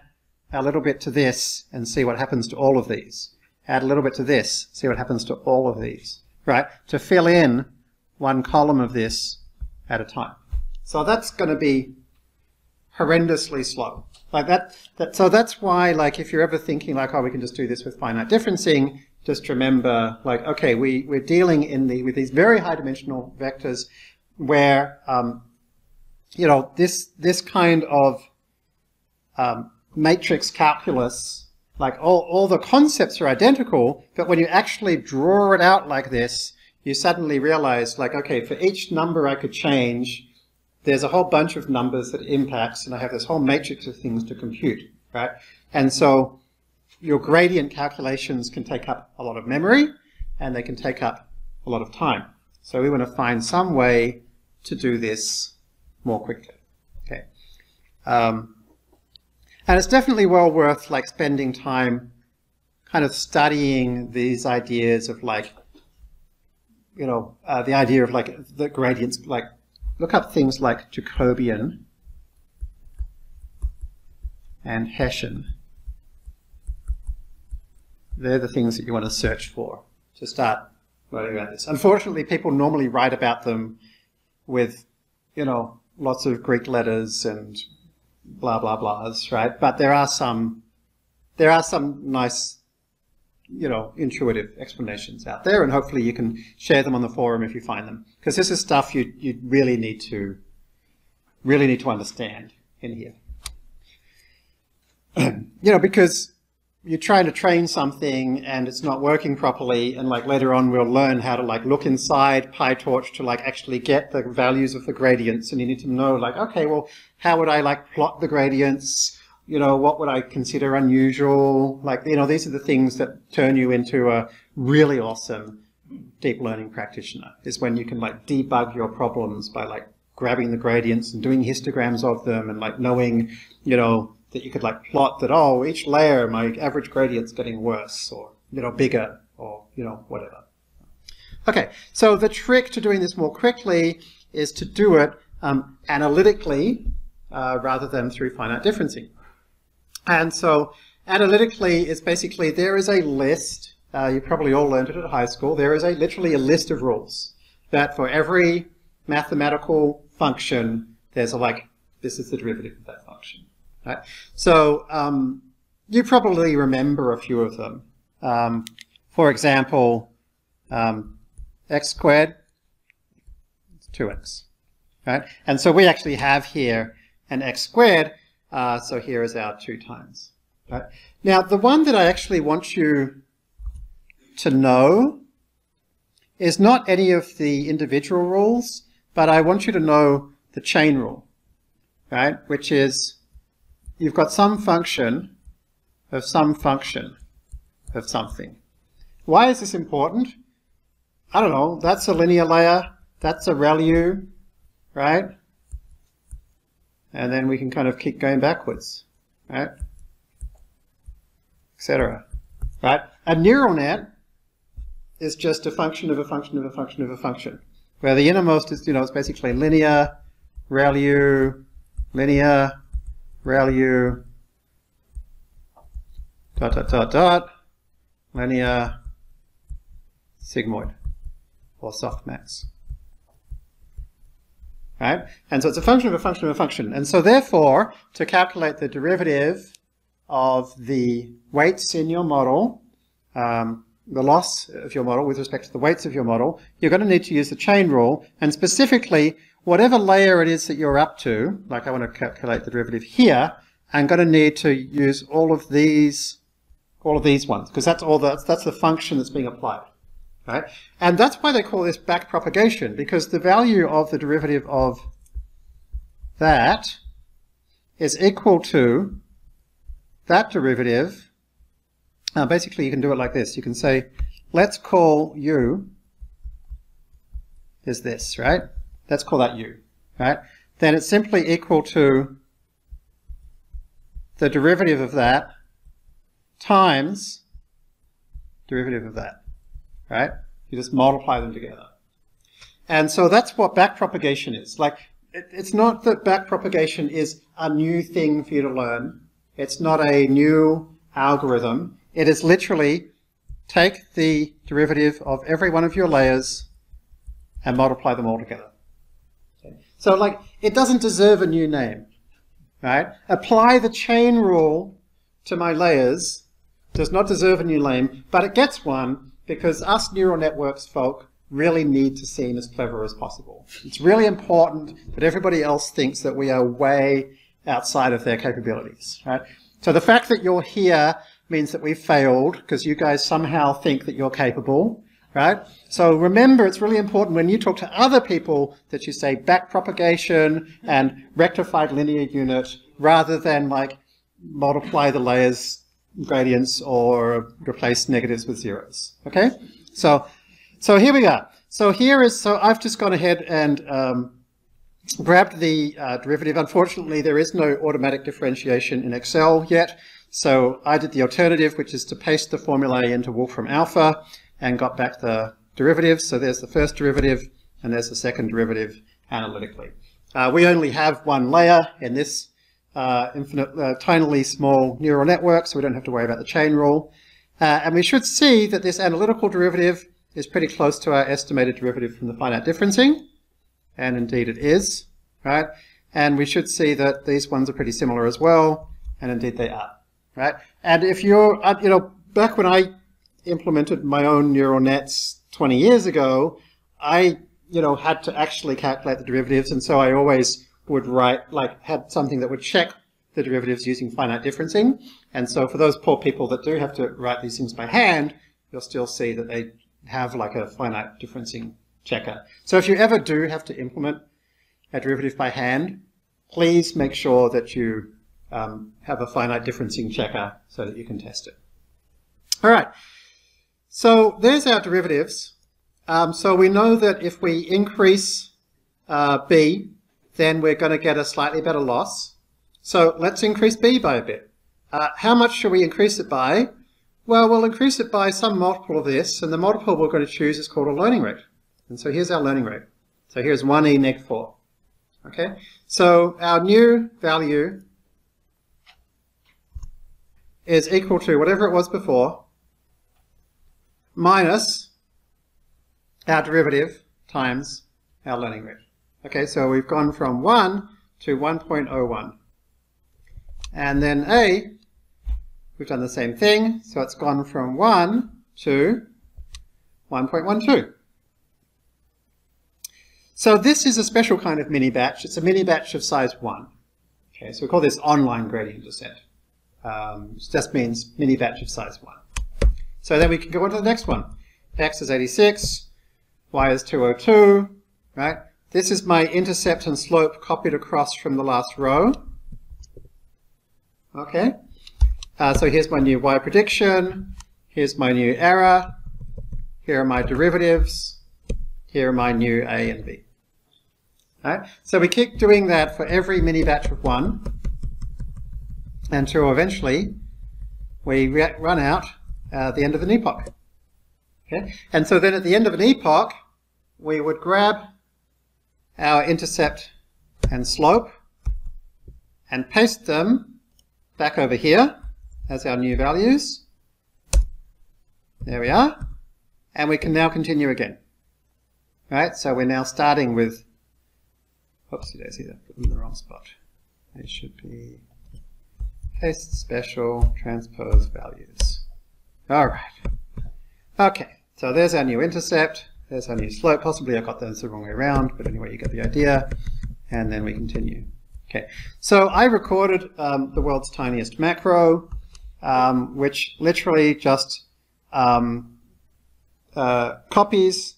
a little bit to this and see what happens to all of these add a little bit to this, see what happens to all of these, right? To fill in one column of this at a time. So that's going to be horrendously slow. Like that, that, so that's why, like, if you're ever thinking like, oh, we can just do this with finite differencing, just remember, like, okay, we, we're dealing in the, with these very high dimensional vectors where, um, you know, this, this kind of um, matrix calculus like all, all the concepts are identical, but when you actually draw it out like this, you suddenly realize like, okay, for each number I could change, there's a whole bunch of numbers that impacts, and I have this whole matrix of things to compute, right? And so your gradient calculations can take up a lot of memory, and they can take up a lot of time. So we want to find some way to do this more quickly. Okay. Um, and it's definitely well worth like spending time kind of studying these ideas of like, you know, uh, the idea of like the gradients, like look up things like Jacobian and Hessian. They're the things that you want to search for to start learning about this. Unfortunately, people normally write about them with, you know, lots of Greek letters and blah blah blahs, right? But there are some there are some nice you know, intuitive explanations out there, and hopefully you can share them on the forum if you find them. Because this is stuff you, you really need to, really need to understand in here. you know, because you're trying to train something and it's not working properly and like later on we'll learn how to like look inside PyTorch to like actually get the values of the gradients and you need to know like, okay, well, how would I like plot the gradients? You know, what would I consider unusual? Like, you know, these are the things that turn you into a really awesome deep learning practitioner is when you can like debug your problems by like grabbing the gradients and doing histograms of them and like knowing, you know, that you could like plot that, oh, each layer, my average gradient's getting worse or, you know, bigger or, you know, whatever. Okay, so the trick to doing this more quickly is to do it um, analytically uh, rather than through finite differencing. And so analytically, it's basically there is a list, uh, you probably all learned it at high school, there is a literally a list of rules that for every mathematical function, there's a like, this is the derivative of that function. Right? So um, you probably remember a few of them. Um, for example, um, x squared is 2x. Right? And so we actually have here an x squared, uh, so here is our 2 times. Now, the one that I actually want you to know is not any of the individual rules, but I want you to know the chain rule, right? Which is you've got some function of some function of something. Why is this important? I don't know, that's a linear layer, that's a ReLU, right? And then we can kind of keep going backwards, right? Etc. Right? A neural net is just a function of a function of a function of a function. Where the innermost is, you know, it's basically linear, ReLU, linear, ReLU, dot, dot, dot, dot, linear, sigmoid, or softmax. Right? And so it's a function of a function of a function. And so therefore, to calculate the derivative of the weights in your model, um, the loss of your model with respect to the weights of your model, you're going to need to use the chain rule. And specifically, whatever layer it is that you're up to, like I want to calculate the derivative here, I'm going to need to use all of these, all of these ones, because that's all that's, that's the function that's being applied. Right? And that's why they call this back propagation, because the value of the derivative of that is equal to that derivative. Now basically you can do it like this. You can say, let's call u is this, right? Let's call that u, right? Then it's simply equal to the derivative of that times derivative of that, right? You just multiply them together. And so that's what backpropagation is. Like, it, it's not that backpropagation is a new thing for you to learn. It's not a new algorithm. It is literally take the derivative of every one of your layers and multiply them all together. So like, it doesn't deserve a new name, right? Apply the chain rule to my layers, does not deserve a new name, but it gets one because us neural networks folk really need to seem as clever as possible. It's really important that everybody else thinks that we are way outside of their capabilities, right? So the fact that you're here means that we failed because you guys somehow think that you're capable, right? So remember, it's really important when you talk to other people that you say backpropagation and rectified linear unit rather than like multiply the layers gradients or replace negatives with zeros. Okay? So, so here we are. So here is, so I've just gone ahead and um, grabbed the uh, derivative. Unfortunately, there is no automatic differentiation in Excel yet. So I did the alternative, which is to paste the formulae into Wolfram Alpha and got back the derivatives. So there's the first derivative and there's the second derivative analytically. Uh, we only have one layer in this uh, infinite, uh, tinily small neural network, so we don't have to worry about the chain rule. Uh, and we should see that this analytical derivative is pretty close to our estimated derivative from the finite differencing. And indeed it is, right? And we should see that these ones are pretty similar as well, and indeed they are, right? And if you're, uh, you know, back when I implemented my own neural nets 20 years ago, I, you know, had to actually calculate the derivatives, and so I always would write, like, had something that would check the derivatives using finite differencing. And so for those poor people that do have to write these things by hand, you'll still see that they have like a finite differencing checker. So if you ever do have to implement a derivative by hand, please make sure that you um, have a finite differencing checker so that you can test it. All right, so there's our derivatives. Um, so we know that if we increase uh, b, then we're going to get a slightly better loss. So let's increase b by a bit. Uh, how much should we increase it by? Well, we'll increase it by some multiple of this, and the multiple we're going to choose is called a learning rate. And so here's our learning rate. So here's 1e neg 4. Okay, so our new value is equal to whatever it was before, minus our derivative times our learning rate. Okay, so we've gone from 1 to 1.01. And then A, we've done the same thing, so it's gone from 1 to 1.12. So this is a special kind of mini batch. It's a mini batch of size 1. Okay, so we call this online gradient descent. Um, just means mini batch of size 1. So then we can go on to the next one. X is 86, Y is 202, right? This is my intercept and slope copied across from the last row. Okay, uh, so here's my new y prediction, here's my new error, here are my derivatives, here are my new a and b. Right? So we keep doing that for every mini batch of one until eventually we run out uh, the end of an epoch. Okay? And so then at the end of an epoch, we would grab our intercept and slope and paste them back over here as our new values. There we are. And we can now continue again. Right, so we're now starting with, oopsie daisy, that put them in the wrong spot. They should be paste special transpose values. All right. Okay, so there's our new intercept. There's our new slope. Possibly I got those the wrong way around, but anyway, you get the idea. And then we continue. Okay, so I recorded um, the world's tiniest macro, um, which literally just um, uh, copies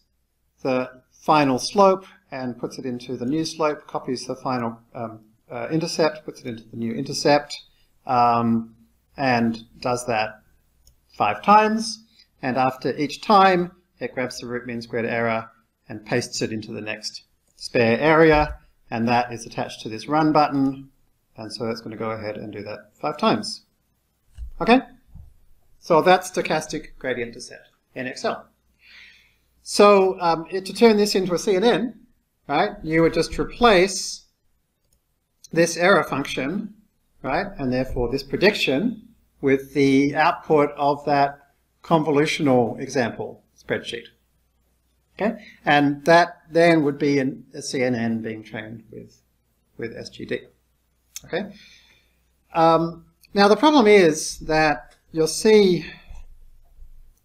the final slope and puts it into the new slope, copies the final um, uh, intercept, puts it into the new intercept, um, and does that five times. And after each time, it grabs the root mean squared error and pastes it into the next spare area and that is attached to this run button, and so it's going to go ahead and do that five times. Okay? So that's stochastic gradient descent in Excel. So um, it, to turn this into a CNN, right, you would just replace this error function, right, and therefore this prediction with the output of that convolutional example spreadsheet. Okay, and that then would be an, a CNN being trained with with SGD. Okay. Um, now the problem is that you'll see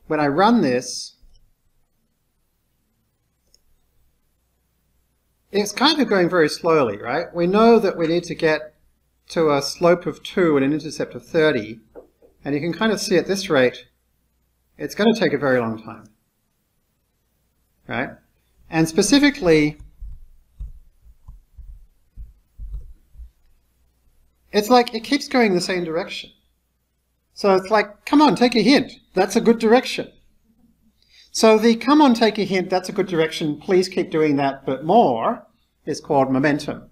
when I run this, it's kind of going very slowly, right? We know that we need to get to a slope of 2 and an intercept of 30, and you can kind of see at this rate, it's going to take a very long time right? And specifically, it's like it keeps going the same direction. So it's like, come on, take a hint. That's a good direction. So the come on, take a hint, that's a good direction, please keep doing that, but more is called momentum.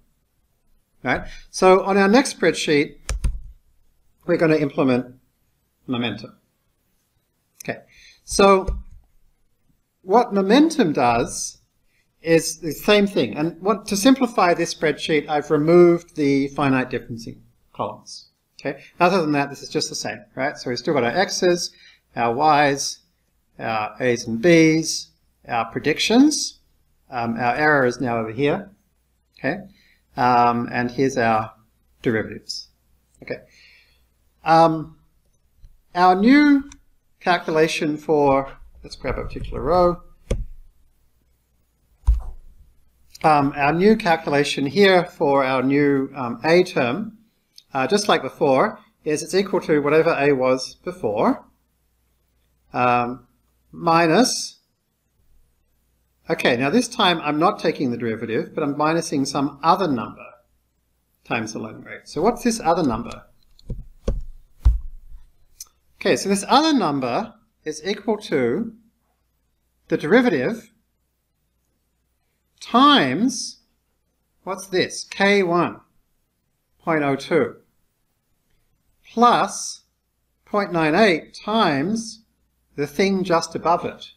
Right? So on our next spreadsheet, we're going to implement momentum. Okay. So what momentum does is the same thing. And what, to simplify this spreadsheet, I've removed the finite differencing columns. Okay. Other than that, this is just the same, right? So we've still got our x's, our y's, our a's and b's, our predictions. Um, our error is now over here. Okay. Um, and here's our derivatives. Okay. Um, our new calculation for, let's grab a particular row. Um, our new calculation here for our new um, A term, uh, just like before, is it's equal to whatever A was before, um, minus, okay, now this time I'm not taking the derivative, but I'm minusing some other number times the learning rate. So what's this other number? Okay, so this other number is equal to the derivative times, what's this? K1, 0.02, plus 0.98 times the thing just above it.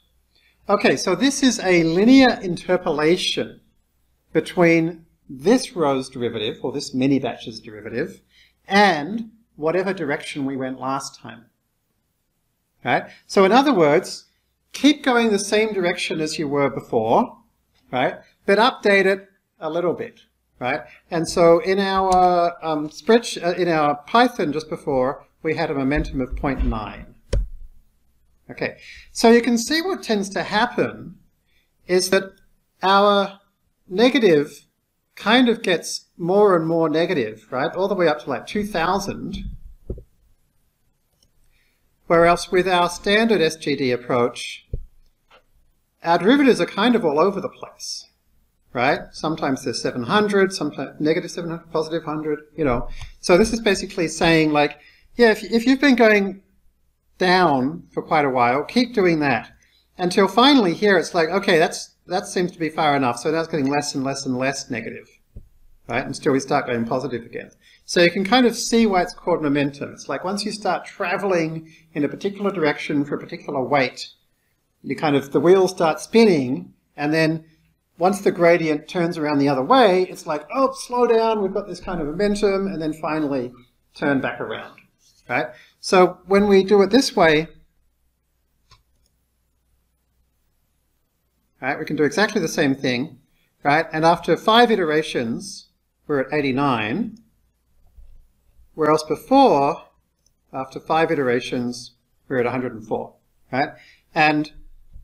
Okay, so this is a linear interpolation between this row's derivative, or this mini batch's derivative, and whatever direction we went last time. Right? So in other words, keep going the same direction as you were before, right? But update it a little bit, right? And so in our um, spreadsheet, uh, in our Python just before, we had a momentum of 0.9. Okay, so you can see what tends to happen is that our negative kind of gets more and more negative, right? All the way up to like 2000. Whereas with our standard SGD approach, our derivatives are kind of all over the place, right? Sometimes they're 700, sometimes negative 700, positive 100, you know. So this is basically saying like, yeah, if, if you've been going down for quite a while, keep doing that. Until finally here it's like, okay, that's that seems to be far enough. So now it's getting less and less and less negative, right? Until we start going positive again. So you can kind of see why it's called momentum. It's like once you start traveling in a particular direction for a particular weight, you kind of, the wheels start spinning, and then once the gradient turns around the other way, it's like, oh, slow down, we've got this kind of momentum, and then finally turn back around, right? So when we do it this way, right, we can do exactly the same thing, right? And after five iterations, we're at 89, whereas before, after five iterations, we're at 104, right? And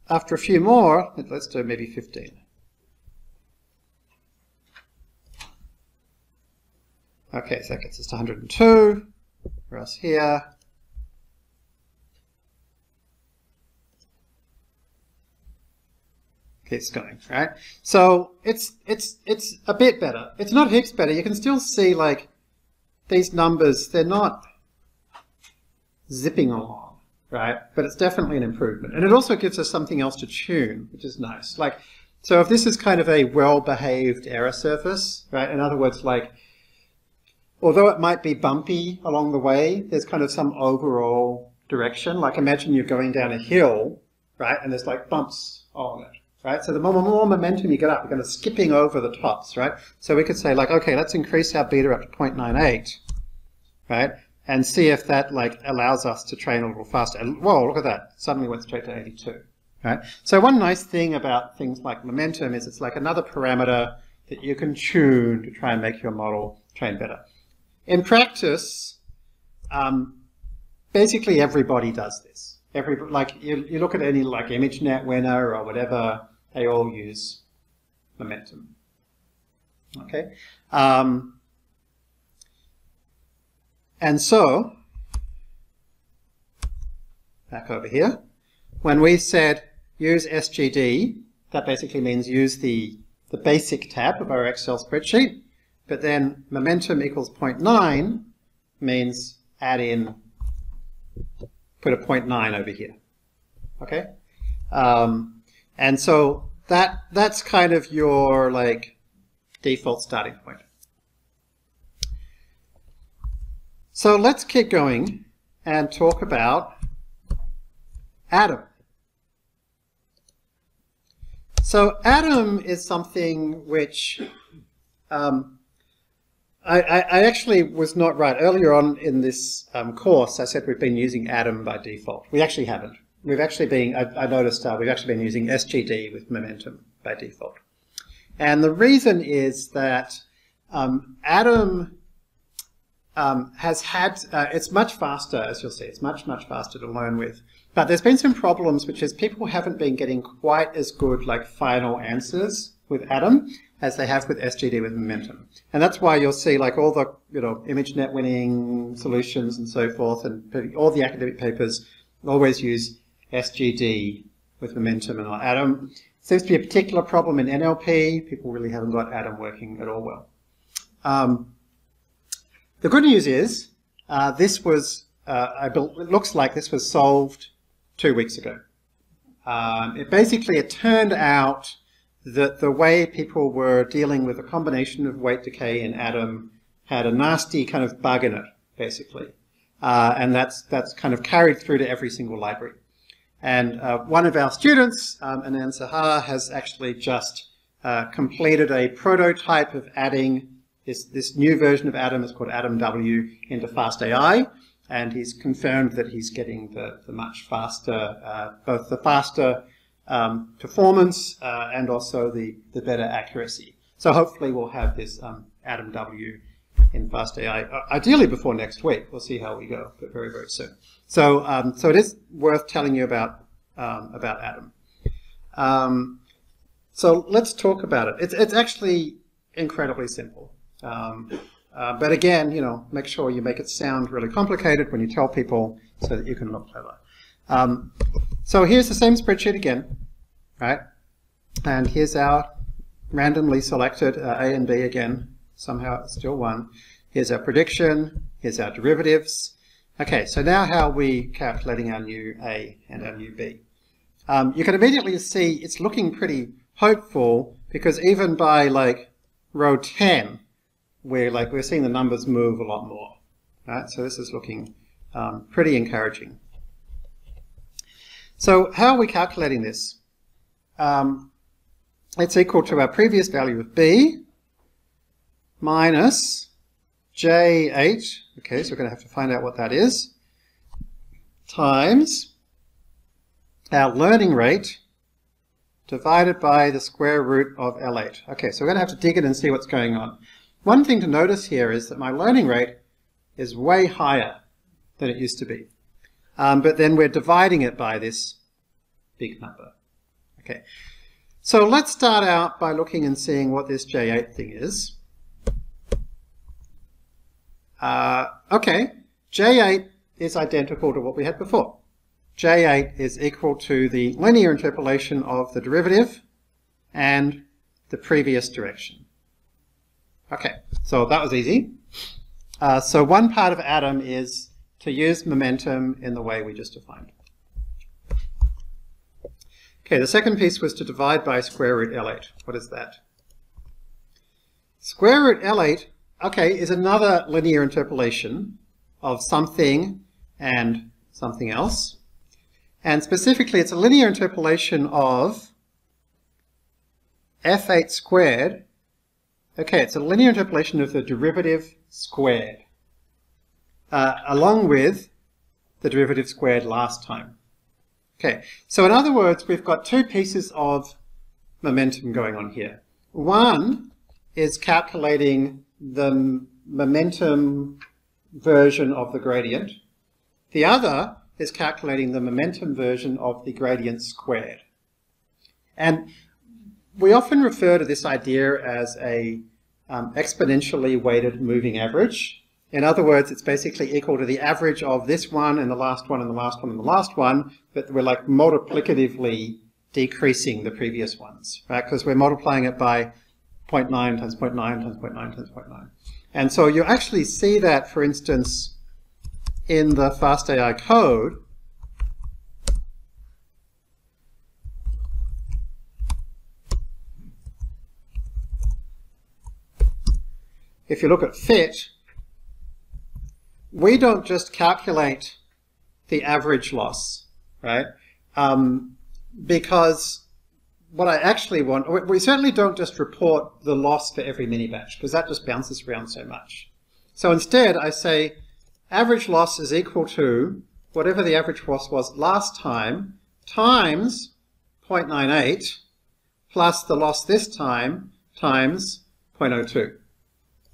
after a few more, let's do maybe 15. Okay, so that gets us to 102, whereas here, keeps going, right? So it's it's it's a bit better. It's not heaps better. You can still see like these numbers, they're not zipping along, right? But it's definitely an improvement. And it also gives us something else to tune, which is nice. Like, so if this is kind of a well-behaved error surface, right? In other words, like, although it might be bumpy along the way, there's kind of some overall direction. Like imagine you're going down a hill, right? And there's like bumps on it right? So the more, more momentum you get up, you're kind of skipping over the tops, right? So we could say like, okay, let's increase our beta up to 0.98, right? And see if that like allows us to train a little faster. And whoa, look at that. Suddenly went straight to 82, right? So one nice thing about things like momentum is it's like another parameter that you can tune to try and make your model train better. In practice, um, basically everybody does this. Every, like you, you look at any like ImageNet winner or whatever, they all use momentum. Okay? Um, and so, back over here, when we said use SGD, that basically means use the, the basic tab of our Excel spreadsheet, but then momentum equals 0.9 means add in, put a 0.9 over here. Okay? Um, and so that that's kind of your like default starting point. So let's keep going and talk about Adam. So Adam is something which um, I, I, actually was not right. Earlier on in this um, course, I said we've been using Adam by default. We actually haven't we've actually been, I, I noticed uh, we've actually been using SGD with momentum by default. And the reason is that um, Adam um, has had, uh, it's much faster, as you'll see, it's much, much faster to learn with. But there's been some problems, which is people haven't been getting quite as good, like, final answers with Adam as they have with SGD with Momentum. And that's why you'll see, like, all the, you know, ImageNet winning solutions and so forth, and all the academic papers always use SGD with Momentum and Adam. Seems to be a particular problem in NLP. People really haven't got Adam working at all well. Um, the good news is uh, this was, uh, it looks like this was solved two weeks ago. Um, it basically, it turned out that the way people were dealing with a combination of weight decay and Adam had a nasty kind of bug in it, basically. Uh, and that's, that's kind of carried through to every single library. And uh, one of our students, um, Anand Saha, has actually just uh, completed a prototype of adding this, this new version of Adam it's called Adam W into FastAI, and he's confirmed that he's getting the, the much faster, uh, both the faster um, performance uh, and also the, the better accuracy. So hopefully we'll have this um, Adam W in FastAI, uh, ideally before next week. We'll see how we go, but very, very soon. So, um, so it is worth telling you about, um, about Adam. Um, so let's talk about it. It's, it's actually incredibly simple. Um, uh, but again, you know, make sure you make it sound really complicated when you tell people so that you can look clever. Um, so here's the same spreadsheet again, right? And here's our randomly selected uh, A and B again. Somehow it's still one. Here's our prediction. Here's our derivatives. Okay, so now how are we calculating our new A and our new B? Um, you can immediately see it's looking pretty hopeful because even by like row 10, we're like we're seeing the numbers move a lot more. Right? So this is looking um, pretty encouraging. So how are we calculating this? Um, it's equal to our previous value of b minus j8, okay, so we're going to have to find out what that is, times our learning rate divided by the square root of L8. Okay, so we're going to have to dig it and see what's going on. One thing to notice here is that my learning rate is way higher than it used to be. Um, but then we're dividing it by this big number. Okay, so let's start out by looking and seeing what this J8 thing is. Uh, okay, J8 is identical to what we had before. J8 is equal to the linear interpolation of the derivative and the previous direction. Okay, so that was easy. Uh, so one part of Adam is to use momentum in the way we just defined. Okay, the second piece was to divide by square root L8. What is that? Square root L8, okay, is another linear interpolation of something and something else. And specifically, it's a linear interpolation of f8 squared Okay, it's a linear interpolation of the derivative squared, uh, along with the derivative squared last time. Okay, so in other words, we've got two pieces of momentum going on here. One is calculating the momentum version of the gradient. The other is calculating the momentum version of the gradient squared. And we often refer to this idea as a um, exponentially weighted moving average. In other words, it's basically equal to the average of this one and the last one and the last one and the last one, but we're like multiplicatively decreasing the previous ones, right? Because we're multiplying it by 0.9 times 0.9 times 0.9 times 0.9. And so you actually see that, for instance, in the FastAI code, if you look at fit, we don't just calculate the average loss, right? Um, because what I actually want, we certainly don't just report the loss for every mini batch because that just bounces around so much. So instead I say average loss is equal to whatever the average loss was last time times 0.98 plus the loss this time times 0.02.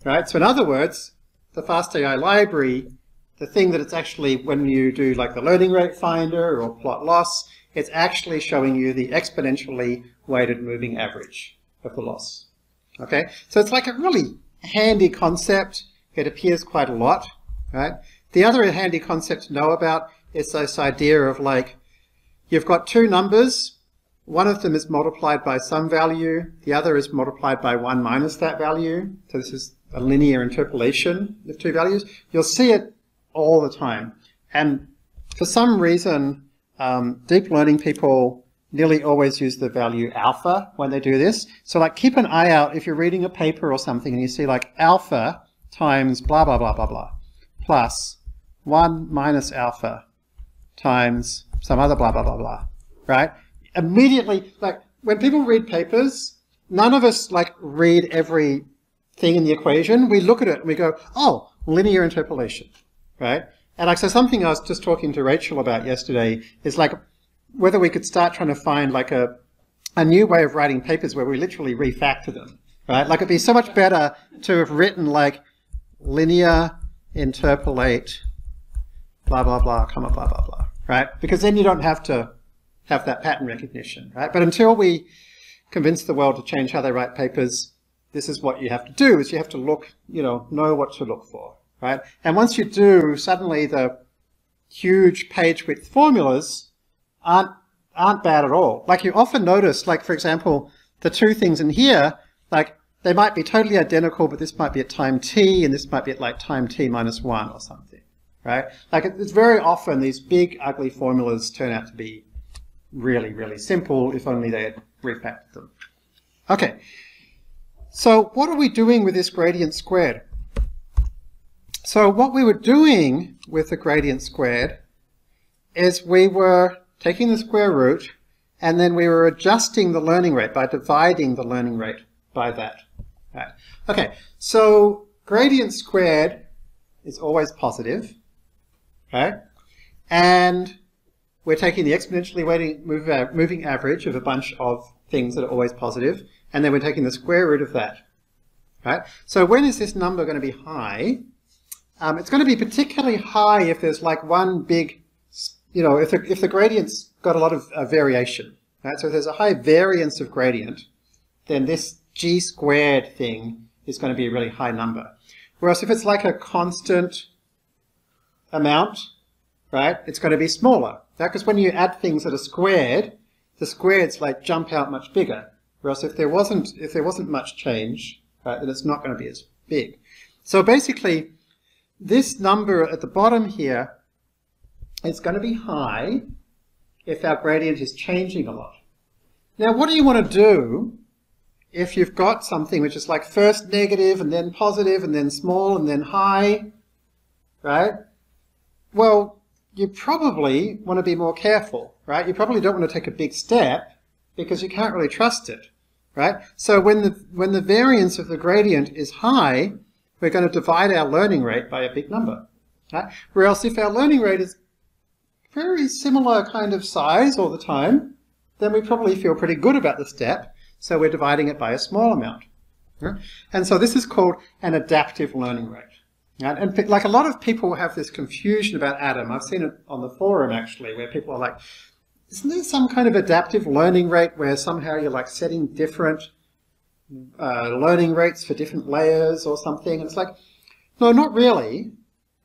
Right? So in other words, the FastAI library, the thing that it's actually, when you do like the learning rate finder or plot loss, it's actually showing you the exponentially weighted moving average of the loss. Okay, so it's like a really handy concept. It appears quite a lot, right? The other handy concept to know about is this idea of like, you've got two numbers, one of them is multiplied by some value, the other is multiplied by 1 minus that value. So this is a linear interpolation of two values. You'll see it all the time. And for some reason, um, deep learning people nearly always use the value alpha when they do this. So like keep an eye out if you're reading a paper or something and you see like alpha times blah, blah, blah, blah, blah, plus 1 minus alpha times some other blah, blah, blah, blah, right? Immediately, like when people read papers, none of us like read every thing in the equation. We look at it and we go, oh, linear interpolation, right? And like, so something I was just talking to Rachel about yesterday is like whether we could start trying to find like a, a new way of writing papers where we literally refactor them, right? Like it'd be so much better to have written like linear interpolate blah, blah, blah, comma, blah, blah, blah, right? Because then you don't have to have that pattern recognition, right? But until we convince the world to change how they write papers, this is what you have to do, is you have to look, you know, know what to look for, right? And once you do, suddenly the huge page width formulas aren't, aren't bad at all. Like you often notice, like for example, the two things in here, like they might be totally identical, but this might be at time t, and this might be at like time t minus one or something, right? Like it's very often these big ugly formulas turn out to be really, really simple if only they had refactored them. Okay, so what are we doing with this gradient squared? So what we were doing with the gradient squared is we were taking the square root and then we were adjusting the learning rate by dividing the learning rate by that. Right. Okay, so gradient squared is always positive, okay? And we're taking the exponentially move, uh, moving average of a bunch of things that are always positive, and then we're taking the square root of that. Right? So when is this number going to be high? Um, it's going to be particularly high if there's like one big, you know, if the, if the gradient's got a lot of uh, variation. Right? So if there's a high variance of gradient, then this g squared thing is going to be a really high number. Whereas if it's like a constant amount, right, it's going to be smaller. Because when you add things that are squared, the squareds like jump out much bigger. Whereas if there wasn't if there wasn't much change, right, then it's not going to be as big. So basically, this number at the bottom here is going to be high if our gradient is changing a lot. Now, what do you want to do if you've got something which is like first negative and then positive and then small and then high, right? Well, you probably want to be more careful, right? You probably don't want to take a big step because you can't really trust it, right? So when the, when the variance of the gradient is high, we're going to divide our learning rate by a big number, right? Whereas if our learning rate is very similar kind of size all the time, then we probably feel pretty good about the step, so we're dividing it by a small amount. Right? And so this is called an adaptive learning rate. And like a lot of people have this confusion about ADAM. I've seen it on the forum actually, where people are like, isn't there some kind of adaptive learning rate where somehow you're like setting different uh, learning rates for different layers or something? And it's like, no, not really,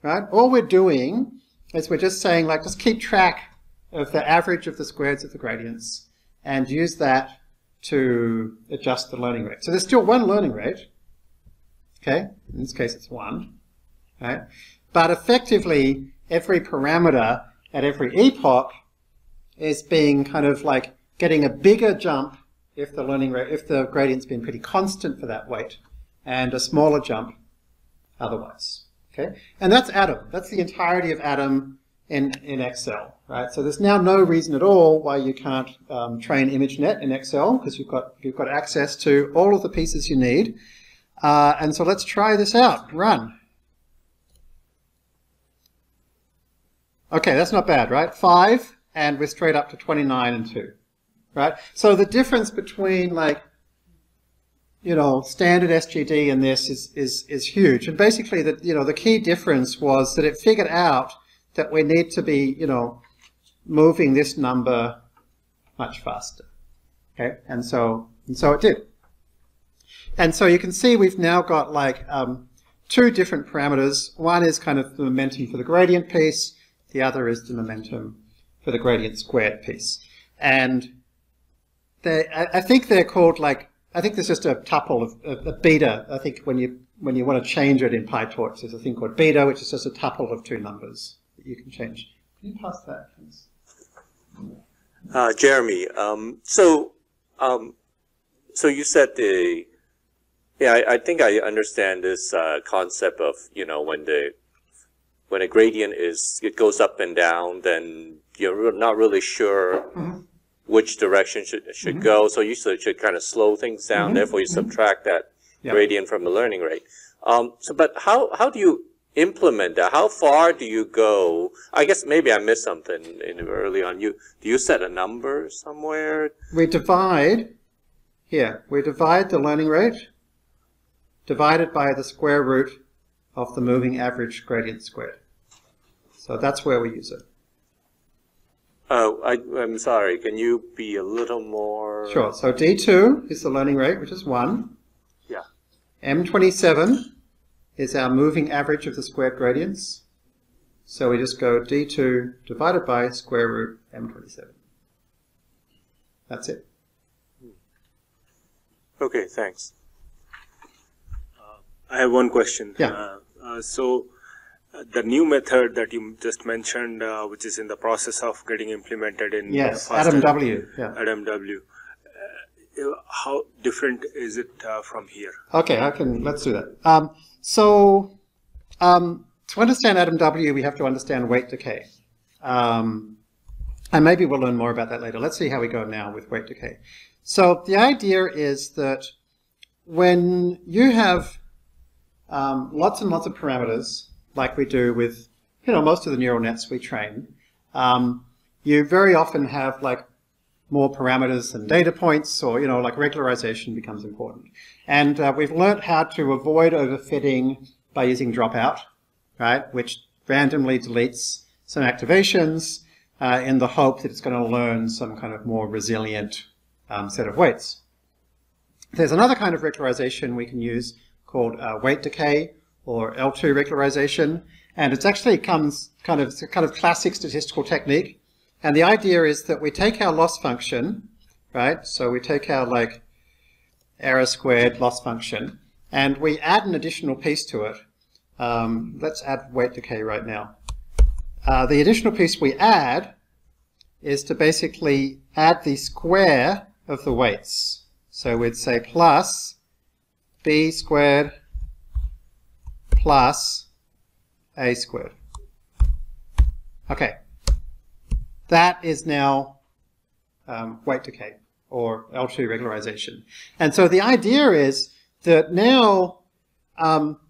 right? All we're doing is we're just saying like, just keep track of the average of the squares of the gradients and use that to adjust the learning rate. So there's still one learning rate, okay? In this case, it's one right? But effectively, every parameter at every epoch is being kind of like getting a bigger jump if the learning rate, if the gradient's been pretty constant for that weight, and a smaller jump otherwise. Okay, and that's Adam. That's the entirety of Adam in in Excel, right? So there's now no reason at all why you can't um, train ImageNet in Excel because you've got you've got access to all of the pieces you need. Uh, and so let's try this out. Run. Okay, that's not bad, right? 5, and we're straight up to 29 and 2, right? So the difference between, like, you know, standard SGD and this is, is, is huge. And basically, the, you know, the key difference was that it figured out that we need to be, you know, moving this number much faster. Okay, and so, and so it did. And so you can see we've now got like um, two different parameters. One is kind of the momentum for the gradient piece. The other is the momentum for the gradient squared piece. And they, I, I think they're called like, I think there's just a tuple of a, beta. I think when you when you want to change it in PyTorch, there's a thing called beta, which is just a tuple of two numbers that you can change. Can you pass that, please? Uh, Jeremy, um, so um, so you said the yeah, I, I think I understand this uh, concept of you know when the when a gradient is it goes up and down, then you're not really sure which direction should should mm-hmm. go. So you should, should kind of slow things down. Mm-hmm. Therefore, you mm-hmm. subtract that Yeah. gradient from the learning rate. Um, so, but how how do you implement that? How far do you go? I guess maybe I missed something in early on. You do you set a number somewhere? We divide, here, we divide the learning rate divided by the square root of the moving average gradient squared. So that's where we use it. Oh, I, I'm sorry. Can you be a little more? Sure, so D2 is the learning rate, which is 1. Yeah. M27 is our moving average of the squared gradients. So we just go D2 divided by square root M27. That's it. Okay, thanks. I have one question. Yeah. Uh, uh, so, uh, the new method that you just mentioned, uh, which is in the process of getting implemented in Yes, uh, Adam W. Yeah. Adam W. Uh, how different is it uh, from here? Okay, I can. Let's do that. Um, so, um, to understand Adam W, we have to understand weight decay, um, and maybe we'll learn more about that later. Let's see how we go now with weight decay. So the idea is that when you have um, lots and lots of parameters, like we do with you know most of the neural nets we train, um, you very often have like more parameters and data points, or you know, like regularization becomes important. And uh, we've learned how to avoid overfitting by using dropout, right, which randomly deletes some activations uh, in the hope that it's going to learn some kind of more resilient um, set of weights. There's another kind of regularization we can use called uh, weight decay or L2 regularization, and it's actually comes kind of kind of classic statistical technique. And the idea is that we take our loss function, right? So we take our like error squared loss function, and we add an additional piece to it. Um, let's add weight decay right now. Uh, the additional piece we add is to basically add the square of the weights. So we'd say plus b squared plus a squared. Okay. That is now um, weight decay or L2 regularization. And so the idea is that now um,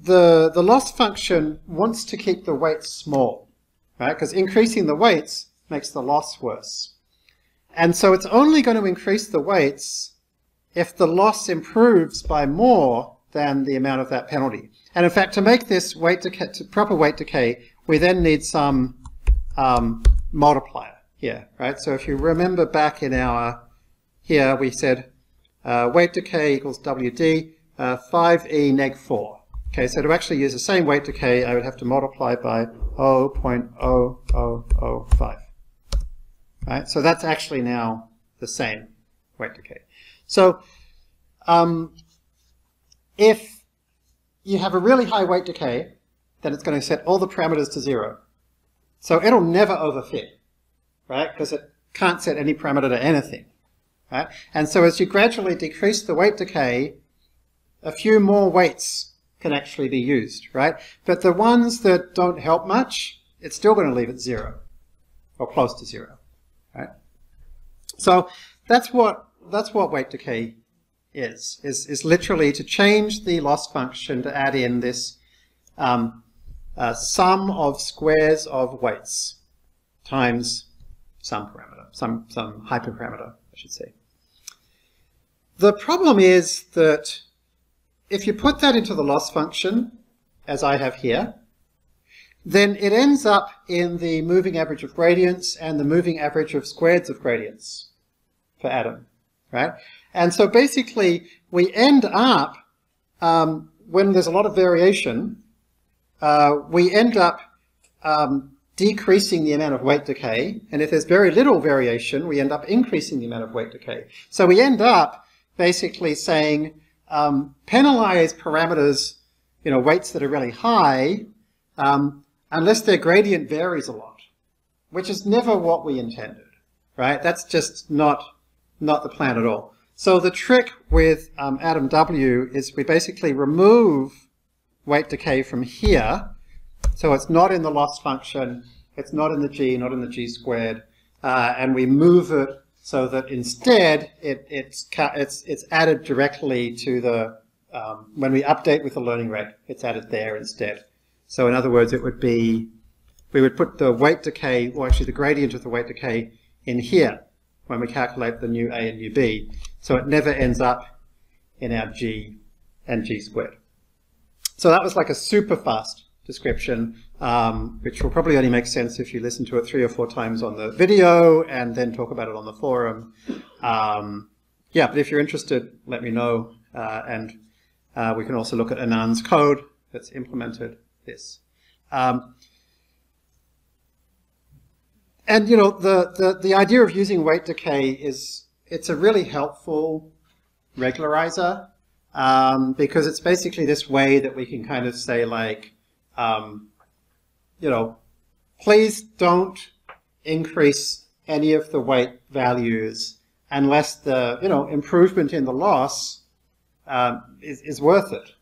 the, the loss function wants to keep the weights small, right? Because increasing the weights makes the loss worse. And so it's only going to increase the weights if the loss improves by more than the amount of that penalty. And in fact, to make this weight decay, to proper weight decay, we then need some um, multiplier here, right? So if you remember back in our, here we said uh, weight decay equals WD, uh, 5e neg 4. Okay, so to actually use the same weight decay, I would have to multiply by 0.0005. Right, so that's actually now the same weight decay. So um, if you have a really high weight decay, then it's going to set all the parameters to zero. So it'll never overfit, right? Because it can't set any parameter to anything, right? And so as you gradually decrease the weight decay, a few more weights can actually be used, right? But the ones that don't help much, it's still going to leave it zero or close to zero, right? So that's what that's what weight decay is, is, is literally to change the loss function to add in this um, uh, sum of squares of weights times some parameter, some, some hyperparameter, I should say. the problem is that if you put that into the loss function, as I have here, then it ends up in the moving average of gradients and the moving average of squares of gradients for Adam, right? And so basically, we end up, um, when there's a lot of variation, uh, we end up um, decreasing the amount of weight decay, and if there's very little variation, we end up increasing the amount of weight decay. So we end up basically saying um, penalize parameters, you know, weights that are really high, um, unless their gradient varies a lot, which is never what we intended, right? That's just not, not the plan at all. So the trick with um, Adam W is we basically remove weight decay from here. So it's not in the loss function, it's not in the g, not in the g squared, uh, and we move it so that instead it, it's, it's, it's added directly to the, um, when we update with the learning rate, it's added there instead. So in other words, it would be, we would put the weight decay, or actually the gradient of the weight decay in here when we calculate the new A and new B. So it never ends up in our G and G squared. So that was like a super fast description, um, which will probably only make sense if you listen to it three or four times on the video and then talk about it on the forum. Um, yeah, but if you're interested, let me know. Uh, and uh, we can also look at Anand's code that's implemented this. Um, and you know, the, the, the idea of using weight decay is, it's a really helpful regularizer um, because it's basically this way that we can kind of say like, um, you know, please don't increase any of the weight values unless the, you know, improvement in the loss um, is, is worth it.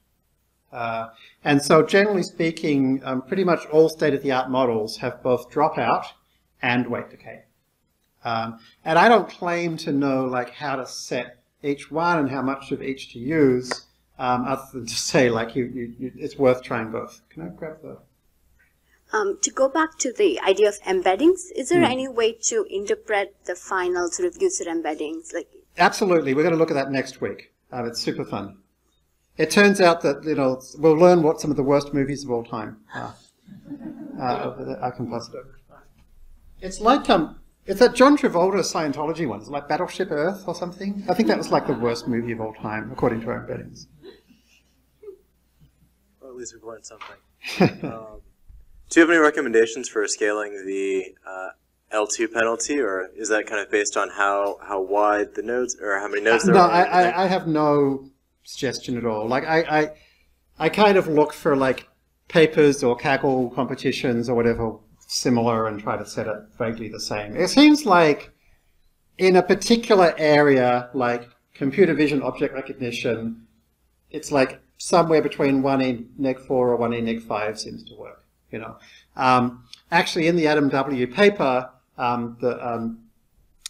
Uh, and so generally speaking, um, pretty much all state-of-the-art models have both dropout and weight decay. Um, and I don't claim to know like how to set each one and how much of each to use, um, other than to say like you, you, you, it's worth trying both. Can I grab the... Um, to go back to the idea of embeddings, is there mm. any way to interpret the final sort of user embeddings? Like, Absolutely. We're going to look at that next week. Um, it's super fun. It turns out that, you know, we'll learn what some of the worst movies of all time are. Uh, I can pass it over. It's like, um, it's that John Travolta Scientology one. It's like Battleship Earth or something. I think that was like the worst movie of all time, according to our embeddings. Well, at least we've learned something. um, do you have any recommendations for scaling the uh, L2 penalty, or is that kind of based on how, how wide the nodes, or how many nodes there no, are? No, I, I, have no suggestion at all. Like I, I, I kind of look for like papers or Kaggle competitions or whatever similar and try to set it vaguely the same. It seems like in a particular area, like computer vision object recognition, it's like somewhere between 1 e neg 4 or 1 e neg 5 seems to work, you know. Um, actually, in the Adam W. paper, um, the, um,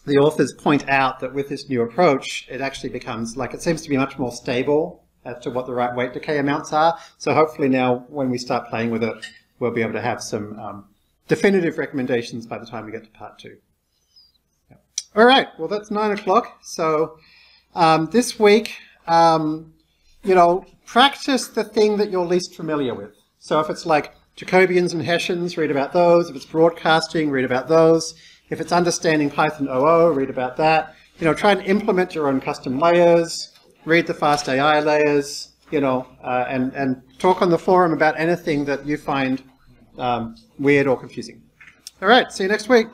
the authors point out that with this new approach, it actually becomes like it seems to be much more stable as to what the right weight decay amounts are. So hopefully now, when we start playing with it, we'll be able to have some um, definitive recommendations by the time we get to part two. All right, well that's nine o'clock. So um, this week, um, you know, practice the thing that you're least familiar with. So if it's like Jacobians and Hessians, read about those. If it's broadcasting, read about those. If it's understanding Python OO, read about that. You know, try and implement your own custom layers, read the fast AI layers, you know, uh, and, and talk on the forum about anything that you find um, weird or confusing. All right, see you next week.